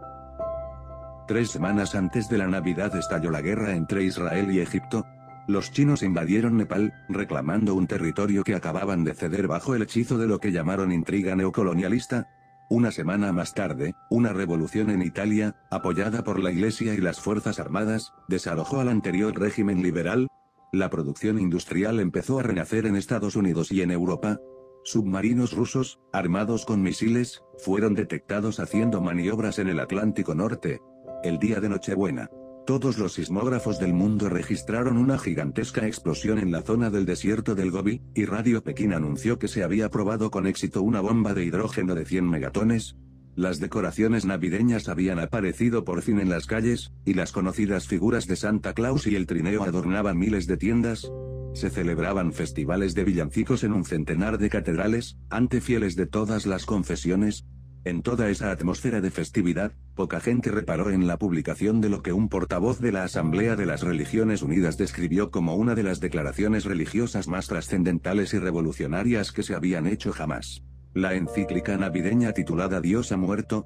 Tres semanas antes de la Navidad estalló la guerra entre Israel y Egipto. Los chinos invadieron Nepal, reclamando un territorio que acababan de ceder bajo el hechizo de lo que llamaron intriga neocolonialista, una semana más tarde, una revolución en Italia, apoyada por la Iglesia y las Fuerzas Armadas, desalojó al anterior régimen liberal. La producción industrial empezó a renacer en Estados Unidos y en Europa. Submarinos rusos, armados con misiles, fueron detectados haciendo maniobras en el Atlántico Norte. El día de Nochebuena, todos los sismógrafos del mundo registraron una gigantesca explosión en la zona del desierto del Gobi, y Radio Pekín anunció que se había probado con éxito una bomba de hidrógeno de 100 megatones. Las decoraciones navideñas habían aparecido por fin en las calles, y las conocidas figuras de Santa Claus y el trineo adornaban miles de tiendas. Se celebraban festivales de villancicos en un centenar de catedrales, ante fieles de todas las confesiones, En toda esa atmósfera de festividad, poca gente reparó en la publicación de lo que un portavoz de la Asamblea de las Religiones Unidas describió como una de las declaraciones religiosas más trascendentales y revolucionarias que se habían hecho jamás. La encíclica navideña titulada Dios ha muerto.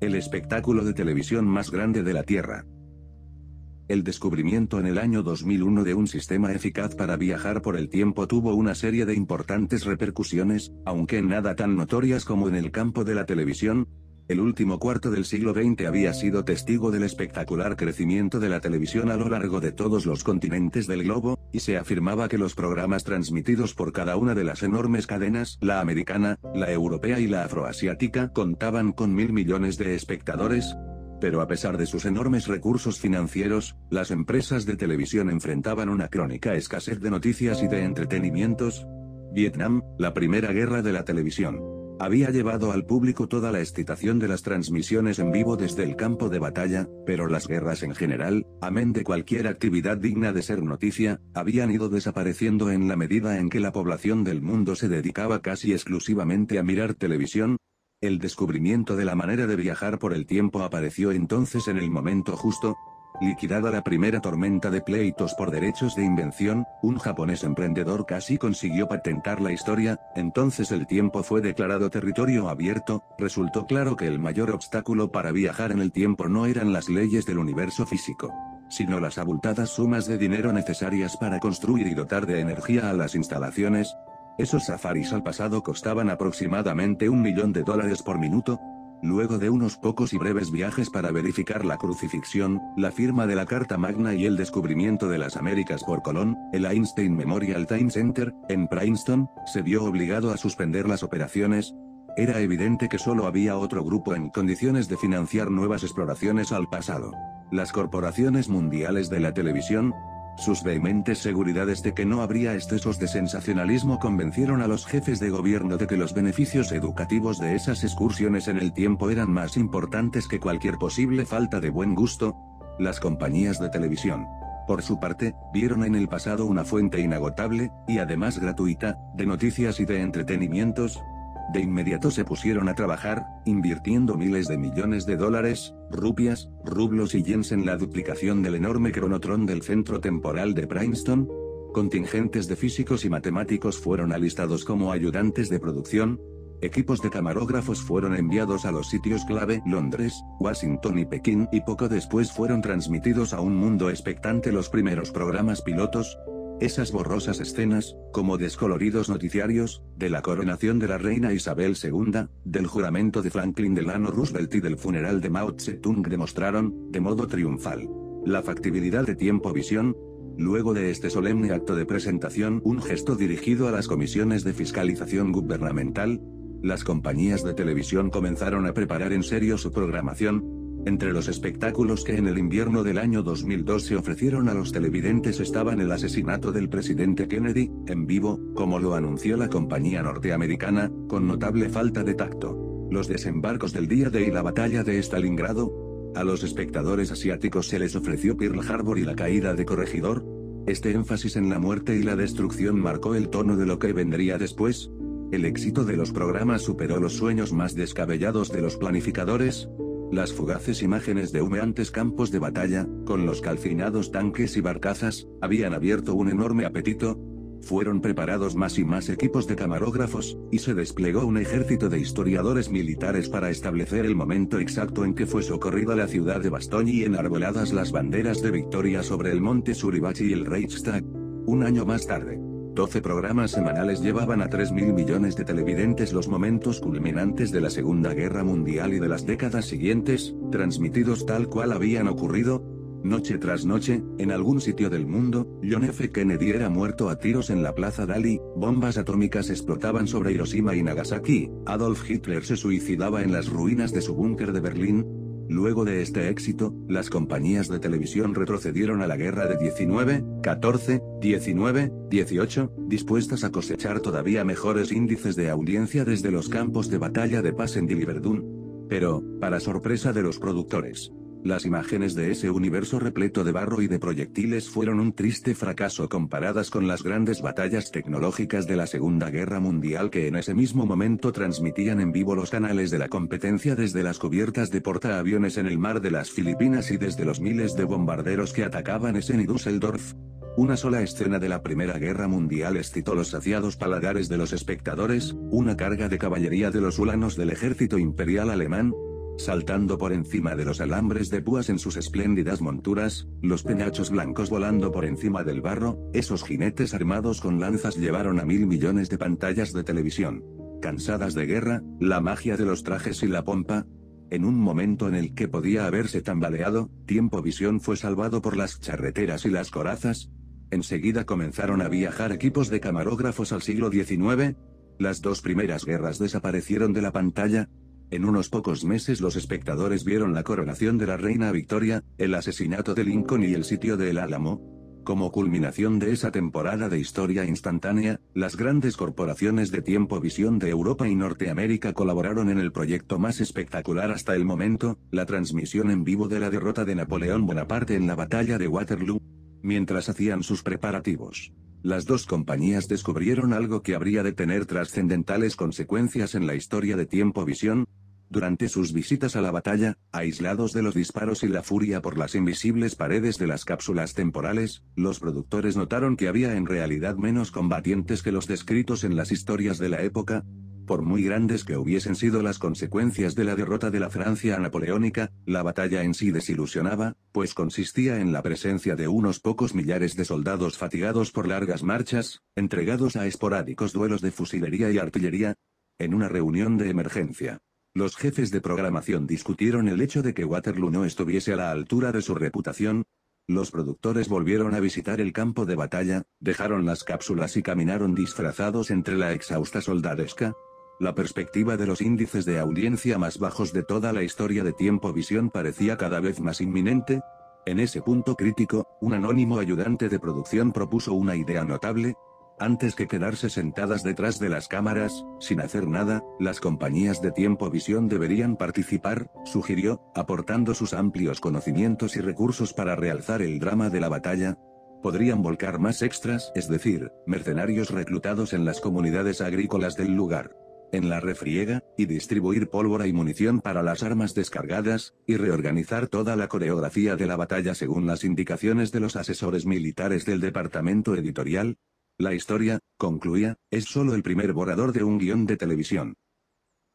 El espectáculo de televisión más grande de la Tierra. El descubrimiento en el año 2001 de un sistema eficaz para viajar por el tiempo tuvo una serie de importantes repercusiones, aunque nada tan notorias como en el campo de la televisión, el último cuarto del siglo XX había sido testigo del espectacular crecimiento de la televisión a lo largo de todos los continentes del globo, y se afirmaba que los programas transmitidos por cada una de las enormes cadenas, la americana, la europea y la afroasiática, contaban con mil millones de espectadores, pero a pesar de sus enormes recursos financieros, las empresas de televisión enfrentaban una crónica escasez de noticias y de entretenimientos. Vietnam, la primera guerra de la televisión. Había llevado al público toda la excitación de las transmisiones en vivo desde el campo de batalla, pero las guerras en general, amén de cualquier actividad digna de ser noticia, habían ido desapareciendo en la medida en que la población del mundo se dedicaba casi exclusivamente a mirar televisión, el descubrimiento de la manera de viajar por el tiempo apareció entonces en el momento justo. Liquidada la primera tormenta de pleitos por derechos de invención, un japonés emprendedor casi consiguió patentar la historia, entonces el tiempo fue declarado territorio abierto, resultó claro que el mayor obstáculo para viajar en el tiempo no eran las leyes del universo físico, sino las abultadas sumas de dinero necesarias para construir y dotar de energía a las instalaciones, esos safaris al pasado costaban aproximadamente un millón de dólares por minuto. Luego de unos pocos y breves viajes para verificar la crucifixión, la firma de la Carta Magna y el descubrimiento de las Américas por Colón, el Einstein Memorial Time Center, en Princeton, se vio obligado a suspender las operaciones. Era evidente que solo había otro grupo en condiciones de financiar nuevas exploraciones al pasado. Las corporaciones mundiales de la televisión, sus vehementes seguridades de que no habría excesos de sensacionalismo convencieron a los jefes de gobierno de que los beneficios educativos de esas excursiones en el tiempo eran más importantes que cualquier posible falta de buen gusto. Las compañías de televisión, por su parte, vieron en el pasado una fuente inagotable, y además gratuita, de noticias y de entretenimientos, de inmediato se pusieron a trabajar, invirtiendo miles de millones de dólares, rupias, rublos y yens en la duplicación del enorme cronotron del centro temporal de Princeton. Contingentes de físicos y matemáticos fueron alistados como ayudantes de producción, Equipos de camarógrafos fueron enviados a los sitios clave Londres, Washington y Pekín y poco después fueron transmitidos a un mundo expectante los primeros programas pilotos, esas borrosas escenas, como descoloridos noticiarios, de la coronación de la reina Isabel II, del juramento de Franklin Delano Roosevelt y del funeral de Mao Zedong demostraron, de modo triunfal, la factibilidad de tiempo-visión, Luego de este solemne acto de presentación, un gesto dirigido a las comisiones de fiscalización gubernamental, las compañías de televisión comenzaron a preparar en serio su programación, entre los espectáculos que en el invierno del año 2002 se ofrecieron a los televidentes estaban el asesinato del presidente Kennedy, en vivo, como lo anunció la compañía norteamericana, con notable falta de tacto. Los desembarcos del día de y la batalla de Stalingrado. A los espectadores asiáticos se les ofreció Pearl Harbor y la caída de Corregidor. Este énfasis en la muerte y la destrucción marcó el tono de lo que vendría después. El éxito de los programas superó los sueños más descabellados de los planificadores, las fugaces imágenes de humeantes campos de batalla, con los calcinados tanques y barcazas, habían abierto un enorme apetito. Fueron preparados más y más equipos de camarógrafos, y se desplegó un ejército de historiadores militares para establecer el momento exacto en que fue socorrida la ciudad de Bastogne y enarboladas las banderas de victoria sobre el monte Suribachi y el Reichstag. Un año más tarde, 12 programas semanales llevaban a 3.000 millones de televidentes los momentos culminantes de la Segunda Guerra Mundial y de las décadas siguientes, transmitidos tal cual habían ocurrido, Noche tras noche, en algún sitio del mundo, John F. Kennedy era muerto a tiros en la Plaza Dali, bombas atómicas explotaban sobre Hiroshima y Nagasaki, Adolf Hitler se suicidaba en las ruinas de su búnker de Berlín, Luego de este éxito, las compañías de televisión retrocedieron a la guerra de 19, 14, 19, 18, dispuestas a cosechar todavía mejores índices de audiencia desde los campos de batalla de Passendil y Verdún. Pero, para sorpresa de los productores, Las imágenes de ese universo repleto de barro y de proyectiles fueron un triste fracaso comparadas con las grandes batallas tecnológicas de la Segunda Guerra Mundial que en ese mismo momento transmitían en vivo los canales de la competencia desde las cubiertas de portaaviones en el mar de las Filipinas y desde los miles de bombarderos que atacaban Essen y Düsseldorf. Una sola escena de la Primera Guerra Mundial excitó los saciados paladares de los espectadores, una carga de caballería de los ulanos del ejército imperial alemán, saltando por encima de los alambres de púas en sus espléndidas monturas, los penachos blancos volando por encima del barro, esos jinetes armados con lanzas llevaron a mil millones de pantallas de televisión. Cansadas de guerra, la magia de los trajes y la pompa, en un momento en el que podía haberse tambaleado, Tiempo Visión fue salvado por las charreteras y las corazas. Enseguida comenzaron a viajar equipos de camarógrafos al siglo XIX. Las dos primeras guerras desaparecieron de la pantalla, en unos pocos meses los espectadores vieron la coronación de la reina Victoria, el asesinato de Lincoln y el sitio de El Álamo. Como culminación de esa temporada de historia instantánea, las grandes corporaciones de tiempo visión de Europa y Norteamérica colaboraron en el proyecto más espectacular hasta el momento, la transmisión en vivo de la derrota de Napoleón Bonaparte en la batalla de Waterloo. Mientras hacían sus preparativos, las dos compañías descubrieron algo que habría de tener trascendentales consecuencias en la historia de Tiempo Visión. Durante sus visitas a la batalla, aislados de los disparos y la furia por las invisibles paredes de las cápsulas temporales, los productores notaron que había en realidad menos combatientes que los descritos en las historias de la época, por muy grandes que hubiesen sido las consecuencias de la derrota de la Francia napoleónica, la batalla en sí desilusionaba, pues consistía en la presencia de unos pocos millares de soldados fatigados por largas marchas, entregados a esporádicos duelos de fusilería y artillería. En una reunión de emergencia, los jefes de programación discutieron el hecho de que Waterloo no estuviese a la altura de su reputación, los productores volvieron a visitar el campo de batalla, dejaron las cápsulas y caminaron disfrazados entre la exhausta soldadesca, la perspectiva de los índices de audiencia más bajos de toda la historia de Tiempo Visión parecía cada vez más inminente. En ese punto crítico, un anónimo ayudante de producción propuso una idea notable. Antes que quedarse sentadas detrás de las cámaras, sin hacer nada, las compañías de Tiempo Visión deberían participar, sugirió, aportando sus amplios conocimientos y recursos para realzar el drama de la batalla, podrían volcar más extras, es decir, mercenarios reclutados en las comunidades agrícolas del lugar en la refriega, y distribuir pólvora y munición para las armas descargadas, y reorganizar toda la coreografía de la batalla según las indicaciones de los asesores militares del departamento editorial. La historia, concluía, es solo el primer borrador de un guion de televisión.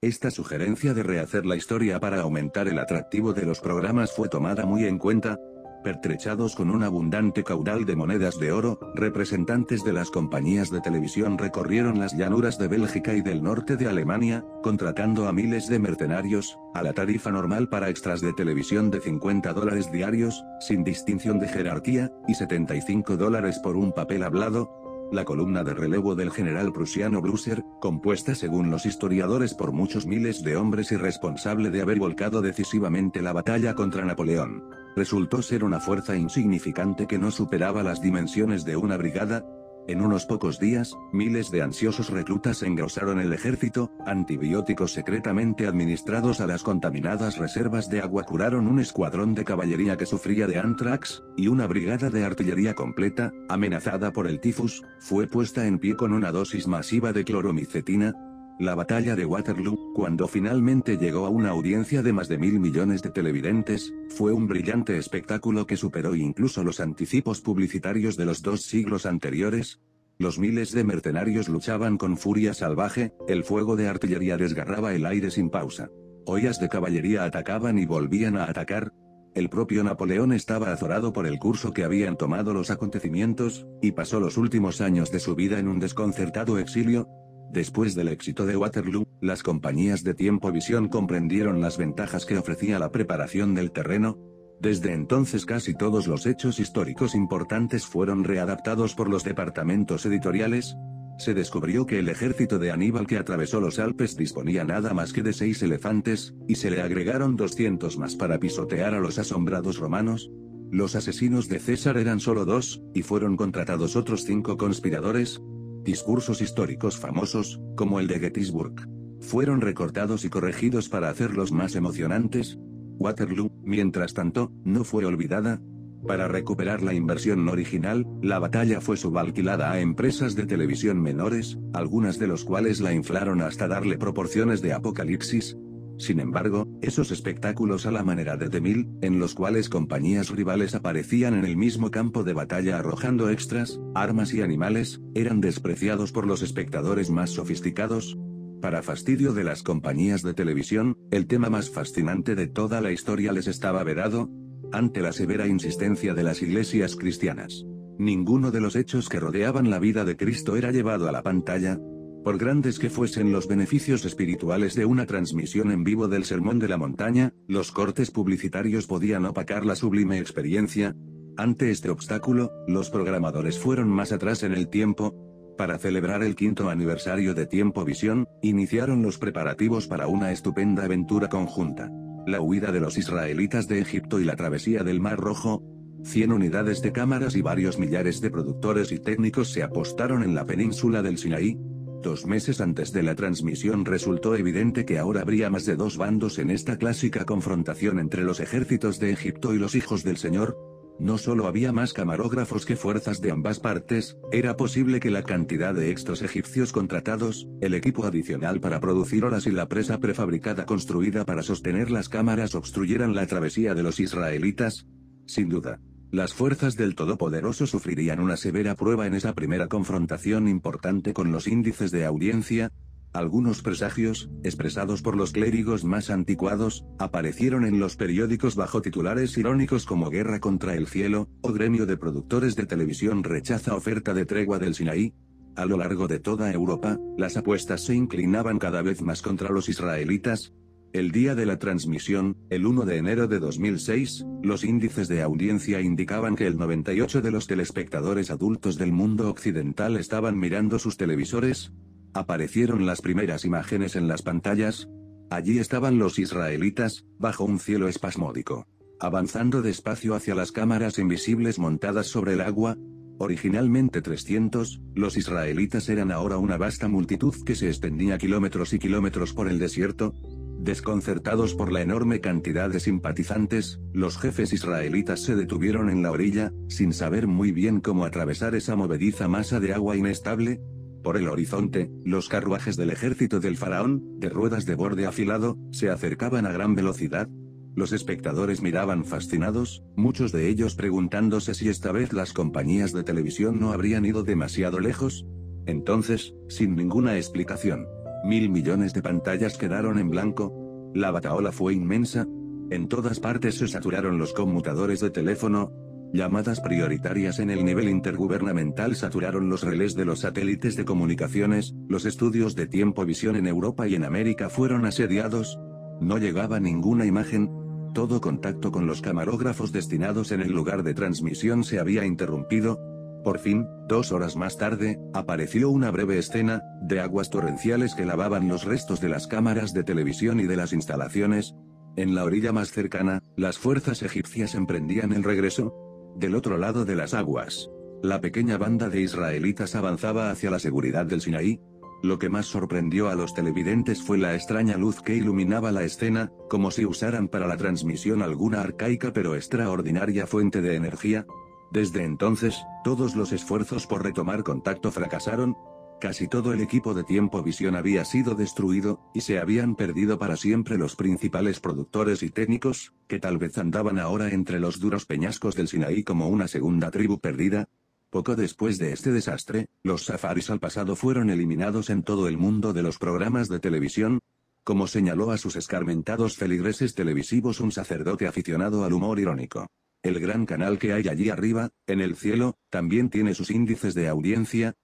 Esta sugerencia de rehacer la historia para aumentar el atractivo de los programas fue tomada muy en cuenta, pertrechados con un abundante caudal de monedas de oro, representantes de las compañías de televisión recorrieron las llanuras de Bélgica y del norte de Alemania, contratando a miles de mercenarios, a la tarifa normal para extras de televisión de 50 dólares diarios, sin distinción de jerarquía, y 75 dólares por un papel hablado, la columna de relevo del general prusiano Blusser, compuesta según los historiadores por muchos miles de hombres y responsable de haber volcado decisivamente la batalla contra Napoleón, resultó ser una fuerza insignificante que no superaba las dimensiones de una brigada, en unos pocos días, miles de ansiosos reclutas engrosaron el ejército, antibióticos secretamente administrados a las contaminadas reservas de agua curaron un escuadrón de caballería que sufría de anthrax, y una brigada de artillería completa, amenazada por el tifus, fue puesta en pie con una dosis masiva de cloromicetina, la batalla de Waterloo, cuando finalmente llegó a una audiencia de más de mil millones de televidentes, fue un brillante espectáculo que superó incluso los anticipos publicitarios de los dos siglos anteriores. Los miles de mercenarios luchaban con furia salvaje, el fuego de artillería desgarraba el aire sin pausa. Ollas de caballería atacaban y volvían a atacar, el propio Napoleón estaba azorado por el curso que habían tomado los acontecimientos, y pasó los últimos años de su vida en un desconcertado exilio, Después del éxito de Waterloo, las compañías de tiempo visión comprendieron las ventajas que ofrecía la preparación del terreno. Desde entonces casi todos los hechos históricos importantes fueron readaptados por los departamentos editoriales. Se descubrió que el ejército de Aníbal que atravesó los Alpes disponía nada más que de seis elefantes, y se le agregaron 200 más para pisotear a los asombrados romanos. Los asesinos de César eran solo dos, y fueron contratados otros cinco conspiradores, Discursos históricos famosos, como el de Gettysburg, fueron recortados y corregidos para hacerlos más emocionantes. Waterloo, Mientras tanto, no fue olvidada, para recuperar la inversión original, la batalla fue subalquilada a empresas de televisión menores, algunas de los cuales la inflaron hasta darle proporciones de apocalipsis. Sin embargo, esos espectáculos a la manera de The en los cuales compañías rivales aparecían en el mismo campo de batalla arrojando extras, armas y animales, eran despreciados por los espectadores más sofisticados, para fastidio de las compañías de televisión, el tema más fascinante de toda la historia les estaba vedado, ante la severa insistencia de las iglesias cristianas. Ninguno de los hechos que rodeaban la vida de Cristo era llevado a la pantalla, por grandes que fuesen los beneficios espirituales de una transmisión en vivo del Sermón de la Montaña, los cortes publicitarios podían opacar la sublime experiencia. Ante este obstáculo, los programadores fueron más atrás en el tiempo. Para celebrar el quinto aniversario de Tiempo Visión, iniciaron los preparativos para una estupenda aventura conjunta la huida de los israelitas de Egipto y la travesía del Mar Rojo, 100 unidades de cámaras y varios millares de productores y técnicos se apostaron en la península del Sinaí. Dos meses antes de la transmisión resultó evidente que ahora habría más de dos bandos en esta clásica confrontación entre los ejércitos de Egipto y los hijos del Señor, no solo había más camarógrafos que fuerzas de ambas partes, era posible que la cantidad de extras egipcios contratados, el equipo adicional para producir horas y la presa prefabricada construida para sostener las cámaras obstruyeran la travesía de los israelitas. Sin duda. Las fuerzas del Todopoderoso sufrirían una severa prueba en esa primera confrontación importante con los índices de audiencia, algunos presagios, expresados por los clérigos más anticuados, aparecieron en los periódicos bajo titulares irónicos como Guerra contra el cielo, o Gremio de Productores de Televisión rechaza oferta de tregua del Sinaí. A lo largo de toda Europa, las apuestas se inclinaban cada vez más contra los israelitas. El día de la transmisión, el 1 de enero de 2006, los índices de audiencia indicaban que el 98 de los telespectadores adultos del mundo occidental estaban mirando sus televisores, Aparecieron las primeras imágenes en las pantallas. Allí estaban los israelitas, bajo un cielo espasmódico. Avanzando despacio hacia las cámaras invisibles montadas sobre el agua. Originalmente 300, los israelitas eran ahora una vasta multitud que se extendía kilómetros y kilómetros por el desierto, Desconcertados por la enorme cantidad de simpatizantes, los jefes israelitas se detuvieron en la orilla, sin saber muy bien cómo atravesar esa movediza masa de agua inestable, por el horizonte, los carruajes del ejército del faraón, de ruedas de borde afilado, se acercaban a gran velocidad. Los espectadores miraban fascinados, muchos de ellos preguntándose si esta vez las compañías de televisión no habrían ido demasiado lejos. Entonces, sin ninguna explicación, mil millones de pantallas quedaron en blanco. La bataola fue inmensa. En todas partes se saturaron los conmutadores de teléfono, Llamadas prioritarias en el nivel intergubernamental saturaron los relés de los satélites de comunicaciones, los estudios de tiempo visión en Europa y en América fueron asediados. No llegaba ninguna imagen. Todo contacto con los camarógrafos destinados en el lugar de transmisión se había interrumpido. Por fin, dos horas más tarde, apareció una breve escena, de aguas torrenciales que lavaban los restos de las cámaras de televisión y de las instalaciones. En la orilla más cercana, las fuerzas egipcias emprendían el regreso, del otro lado de las aguas, la pequeña banda de israelitas avanzaba hacia la seguridad del Sinaí. Lo que más sorprendió a los televidentes fue la extraña luz que iluminaba la escena, como si usaran para la transmisión alguna arcaica pero extraordinaria fuente de energía. Desde entonces, todos los esfuerzos por retomar contacto fracasaron, Casi todo el equipo de Tiempo Visión había sido destruido, y se habían perdido para siempre los principales productores y técnicos, que tal vez andaban ahora entre los duros peñascos del Sinaí como una segunda tribu perdida. Poco después de este desastre, los safaris al pasado fueron eliminados en todo el mundo de los programas de televisión, como señaló a sus escarmentados feligreses televisivos un sacerdote aficionado al humor irónico. El gran canal que hay allí arriba, en el cielo, también tiene sus índices de audiencia,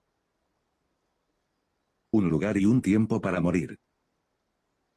un lugar y un tiempo para morir.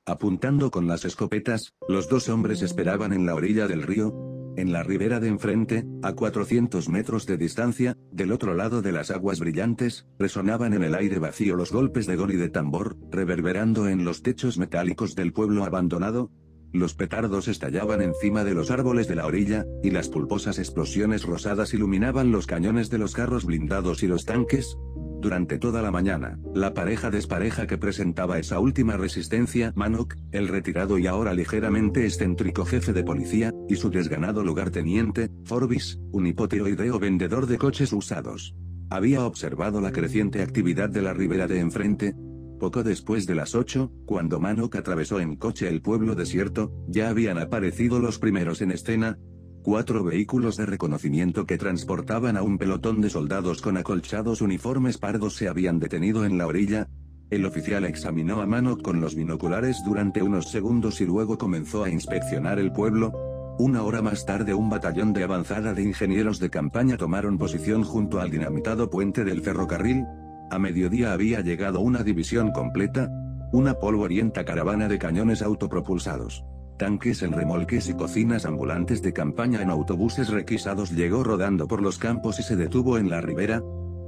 Apuntando con las escopetas, los dos hombres esperaban en la orilla del río, en la ribera de enfrente, a 400 metros de distancia, del otro lado de las aguas brillantes, resonaban en el aire vacío los golpes de gol y de tambor, reverberando en los techos metálicos del pueblo abandonado. Los petardos estallaban encima de los árboles de la orilla, y las pulposas explosiones rosadas iluminaban los cañones de los carros blindados y los tanques, Durante toda la mañana, la pareja despareja que presentaba esa última resistencia, Manok, el retirado y ahora ligeramente excéntrico jefe de policía, y su desganado lugarteniente, Forbis, un hipotiroideo vendedor de coches usados. Había observado la creciente actividad de la ribera de enfrente, poco después de las 8, cuando Manok atravesó en coche el pueblo desierto, ya habían aparecido los primeros en escena, Cuatro vehículos de reconocimiento que transportaban a un pelotón de soldados con acolchados uniformes pardos se habían detenido en la orilla. El oficial examinó a mano con los binoculares durante unos segundos y luego comenzó a inspeccionar el pueblo. Una hora más tarde un batallón de avanzada de ingenieros de campaña tomaron posición junto al dinamitado puente del ferrocarril. A mediodía había llegado una división completa, una polvorienta caravana de cañones autopropulsados tanques en remolques y cocinas ambulantes de campaña en autobuses requisados llegó rodando por los campos y se detuvo en la ribera.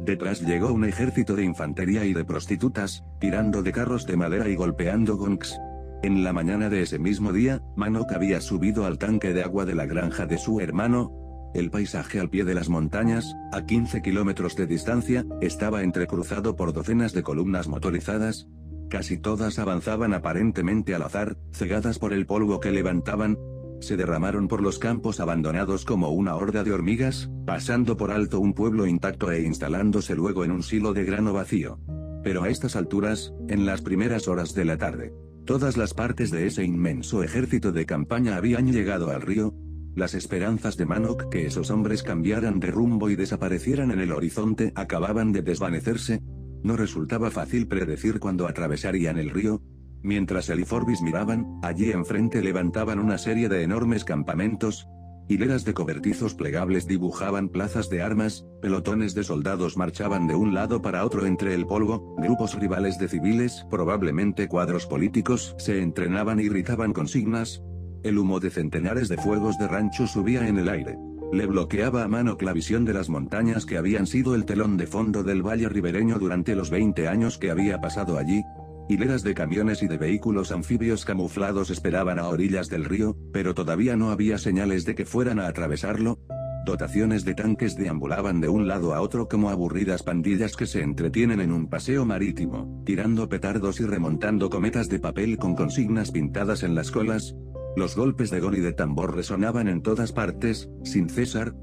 Detrás llegó un ejército de infantería y de prostitutas, tirando de carros de madera y golpeando gongs. En la mañana de ese mismo día, Manok había subido al tanque de agua de la granja de su hermano. El paisaje al pie de las montañas, a 15 kilómetros de distancia, estaba entrecruzado por docenas de columnas motorizadas, Casi todas avanzaban aparentemente al azar, cegadas por el polvo que levantaban, se derramaron por los campos abandonados como una horda de hormigas, pasando por alto un pueblo intacto e instalándose luego en un silo de grano vacío. Pero a estas alturas, en las primeras horas de la tarde, todas las partes de ese inmenso ejército de campaña habían llegado al río. Las esperanzas de Manok que esos hombres cambiaran de rumbo y desaparecieran en el horizonte acababan de desvanecerse, no resultaba fácil predecir cuándo atravesarían el río. Mientras el y Forbis miraban, allí enfrente levantaban una serie de enormes campamentos. Hileras de cobertizos plegables dibujaban plazas de armas, pelotones de soldados marchaban de un lado para otro entre el polvo, grupos rivales de civiles, probablemente cuadros políticos, se entrenaban y gritaban consignas. El humo de centenares de fuegos de rancho subía en el aire. Le bloqueaba a mano la visión de las montañas que habían sido el telón de fondo del valle ribereño durante los 20 años que había pasado allí. Hileras de camiones y de vehículos anfibios camuflados esperaban a orillas del río, pero todavía no había señales de que fueran a atravesarlo. Dotaciones de tanques deambulaban de un lado a otro como aburridas pandillas que se entretienen en un paseo marítimo, tirando petardos y remontando cometas de papel con consignas pintadas en las colas, los golpes de gol y de tambor resonaban en todas partes, sin cesar.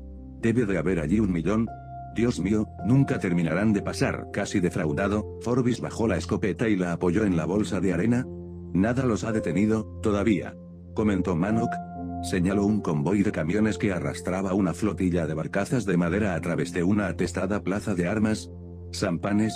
Debe de haber allí un millón. Dios mío, nunca terminarán de pasar. Casi defraudado, Forbis bajó la escopeta y la apoyó en la bolsa de arena. Nada los ha detenido, todavía. Comentó Manok. Señaló un convoy de camiones que arrastraba una flotilla de barcazas de madera a través de una atestada plaza de armas. Sampanes.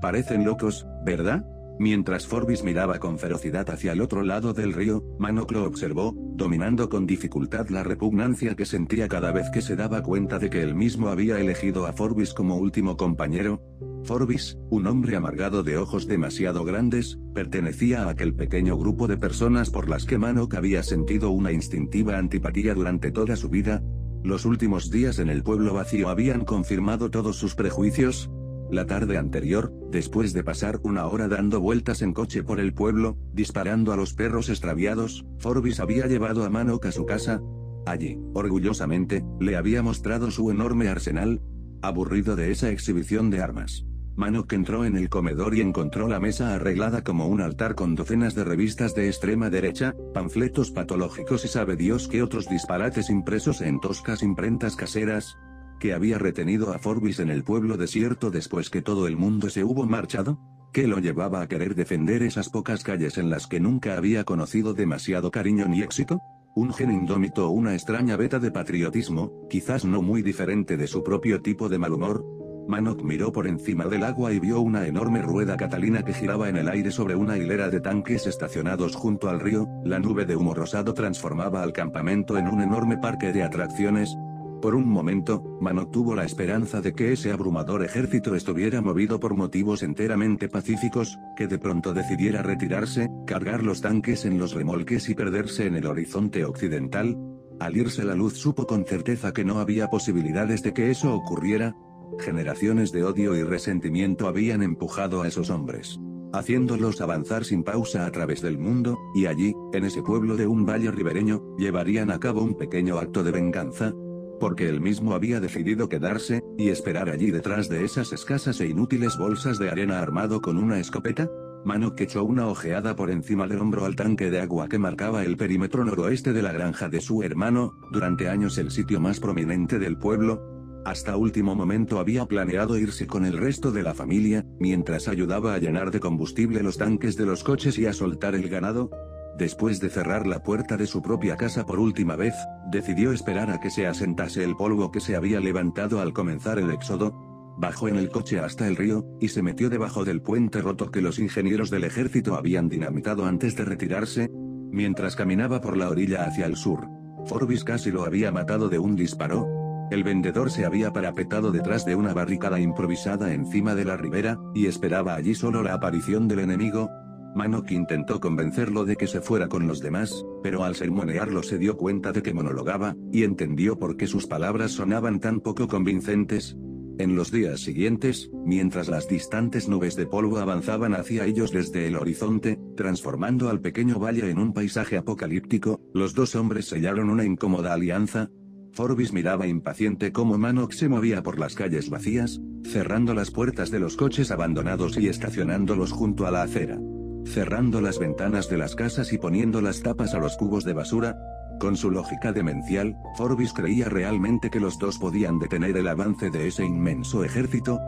Parecen locos, ¿verdad? Mientras Forbis miraba con ferocidad hacia el otro lado del río, Manoclo observó, dominando con dificultad la repugnancia que sentía cada vez que se daba cuenta de que él mismo había elegido a Forbis como último compañero. Forbis, un hombre amargado de ojos demasiado grandes, pertenecía a aquel pequeño grupo de personas por las que Manok había sentido una instintiva antipatía durante toda su vida. Los últimos días en el pueblo vacío habían confirmado todos sus prejuicios, la tarde anterior, después de pasar una hora dando vueltas en coche por el pueblo, disparando a los perros extraviados, Forbis había llevado a Manok a su casa. Allí, orgullosamente, le había mostrado su enorme arsenal. Aburrido de esa exhibición de armas. Manok entró en el comedor y encontró la mesa arreglada como un altar con docenas de revistas de extrema derecha, panfletos patológicos y sabe Dios qué otros disparates impresos en toscas imprentas caseras, que había retenido a Forbis en el pueblo desierto después que todo el mundo se hubo marchado? ¿Qué lo llevaba a querer defender esas pocas calles en las que nunca había conocido demasiado cariño ni éxito? Un gen indómito o una extraña beta de patriotismo, quizás no muy diferente de su propio tipo de mal humor. Manok miró por encima del agua y vio una enorme rueda catalina que giraba en el aire sobre una hilera de tanques estacionados junto al río, la nube de humo rosado transformaba al campamento en un enorme parque de atracciones, por un momento, Manok tuvo la esperanza de que ese abrumador ejército estuviera movido por motivos enteramente pacíficos, que de pronto decidiera retirarse, cargar los tanques en los remolques y perderse en el horizonte occidental. Al irse la luz supo con certeza que no había posibilidades de que eso ocurriera. Generaciones de odio y resentimiento habían empujado a esos hombres haciéndolos avanzar sin pausa a través del mundo, y allí, en ese pueblo de un valle ribereño, llevarían a cabo un pequeño acto de venganza, porque él mismo había decidido quedarse, y esperar allí detrás de esas escasas e inútiles bolsas de arena armado con una escopeta? Mano que echó una ojeada por encima del hombro al tanque de agua que marcaba el perímetro noroeste de la granja de su hermano, durante años el sitio más prominente del pueblo, hasta último momento había planeado irse con el resto de la familia, mientras ayudaba a llenar de combustible los tanques de los coches y a soltar el ganado. Después de cerrar la puerta de su propia casa por última vez, decidió esperar a que se asentase el polvo que se había levantado al comenzar el éxodo. Bajó en el coche hasta el río, y se metió debajo del puente roto que los ingenieros del ejército habían dinamitado antes de retirarse. Mientras caminaba por la orilla hacia el sur, Forbis casi lo había matado de un disparo, el vendedor se había parapetado detrás de una barricada improvisada encima de la ribera, y esperaba allí solo la aparición del enemigo. Manok intentó convencerlo de que se fuera con los demás, pero al sermonearlo se dio cuenta de que monologaba, y entendió por qué sus palabras sonaban tan poco convincentes. En los días siguientes, mientras las distantes nubes de polvo avanzaban hacia ellos desde el horizonte, transformando al pequeño valle en un paisaje apocalíptico, los dos hombres sellaron una incómoda alianza, Forbis miraba impaciente cómo Manok se movía por las calles vacías, cerrando las puertas de los coches abandonados y estacionándolos junto a la acera. Cerrando las ventanas de las casas y poniendo las tapas a los cubos de basura. Con su lógica demencial, Forbis creía realmente que los dos podían detener el avance de ese inmenso ejército.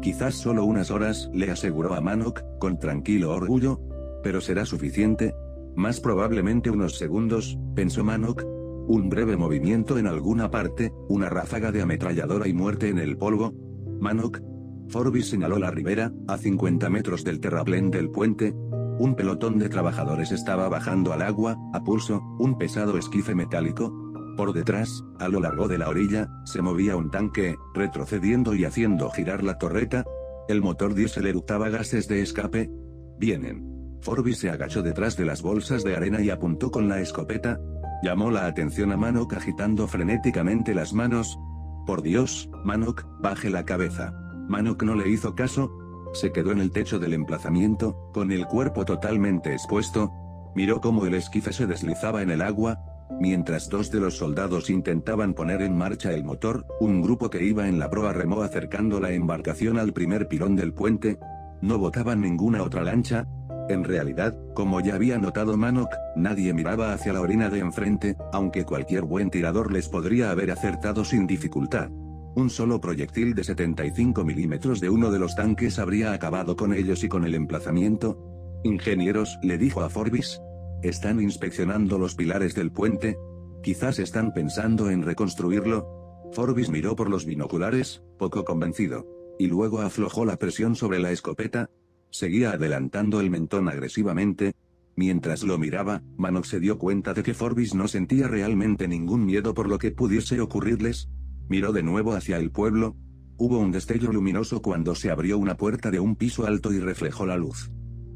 Quizás solo unas horas, le aseguró a Manok, con tranquilo orgullo. Pero será suficiente. Más probablemente unos segundos, pensó Manok, un breve movimiento en alguna parte, una ráfaga de ametralladora y muerte en el polvo. Manok. Forbis señaló la ribera, a 50 metros del terraplén del puente. Un pelotón de trabajadores estaba bajando al agua, a pulso, un pesado esquife metálico. Por detrás, a lo largo de la orilla, se movía un tanque, retrocediendo y haciendo girar la torreta. El motor diésel eructaba gases de escape. Vienen. Forbis se agachó detrás de las bolsas de arena y apuntó con la escopeta, Llamó la atención a Manok agitando frenéticamente las manos. Por Dios, Manok, baje la cabeza. Manok no le hizo caso. Se quedó en el techo del emplazamiento, con el cuerpo totalmente expuesto. Miró cómo el esquife se deslizaba en el agua. Mientras dos de los soldados intentaban poner en marcha el motor, un grupo que iba en la proa remó acercando la embarcación al primer pilón del puente. No botaban ninguna otra lancha, en realidad, como ya había notado Manok, nadie miraba hacia la orina de enfrente, aunque cualquier buen tirador les podría haber acertado sin dificultad. Un solo proyectil de 75 milímetros de uno de los tanques habría acabado con ellos y con el emplazamiento. Ingenieros, le dijo a Forbis. Están inspeccionando los pilares del puente. Quizás están pensando en reconstruirlo. Forbis miró por los binoculares, poco convencido. Y luego aflojó la presión sobre la escopeta, Seguía adelantando el mentón agresivamente. Mientras lo miraba, Manok se dio cuenta de que Forbis no sentía realmente ningún miedo por lo que pudiese ocurrirles. Miró de nuevo hacia el pueblo. Hubo un destello luminoso cuando se abrió una puerta de un piso alto y reflejó la luz.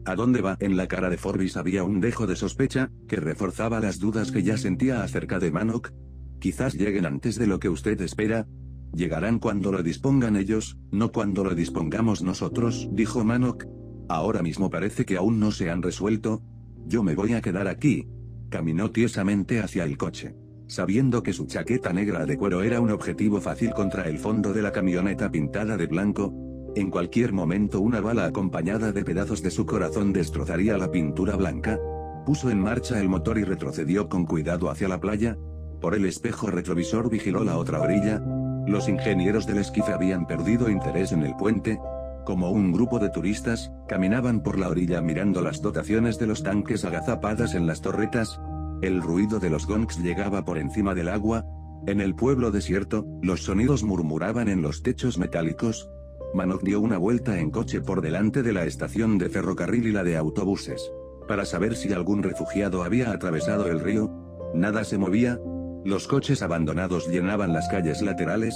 ¿A dónde va? En la cara de Forbis había un dejo de sospecha, que reforzaba las dudas que ya sentía acerca de Manok. Quizás lleguen antes de lo que usted espera. Llegarán cuando lo dispongan ellos, no cuando lo dispongamos nosotros, dijo Manok. Ahora mismo parece que aún no se han resuelto. Yo me voy a quedar aquí. Caminó tiesamente hacia el coche. Sabiendo que su chaqueta negra de cuero era un objetivo fácil contra el fondo de la camioneta pintada de blanco, en cualquier momento una bala acompañada de pedazos de su corazón destrozaría la pintura blanca. Puso en marcha el motor y retrocedió con cuidado hacia la playa. Por el espejo retrovisor vigiló la otra orilla. Los ingenieros del esquife habían perdido interés en el puente, como un grupo de turistas, caminaban por la orilla mirando las dotaciones de los tanques agazapadas en las torretas. El ruido de los gongs llegaba por encima del agua. En el pueblo desierto, los sonidos murmuraban en los techos metálicos. Manok dio una vuelta en coche por delante de la estación de ferrocarril y la de autobuses. Para saber si algún refugiado había atravesado el río. Nada se movía. Los coches abandonados llenaban las calles laterales,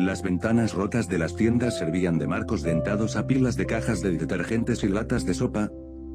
las ventanas rotas de las tiendas servían de marcos dentados a pilas de cajas de detergentes y latas de sopa.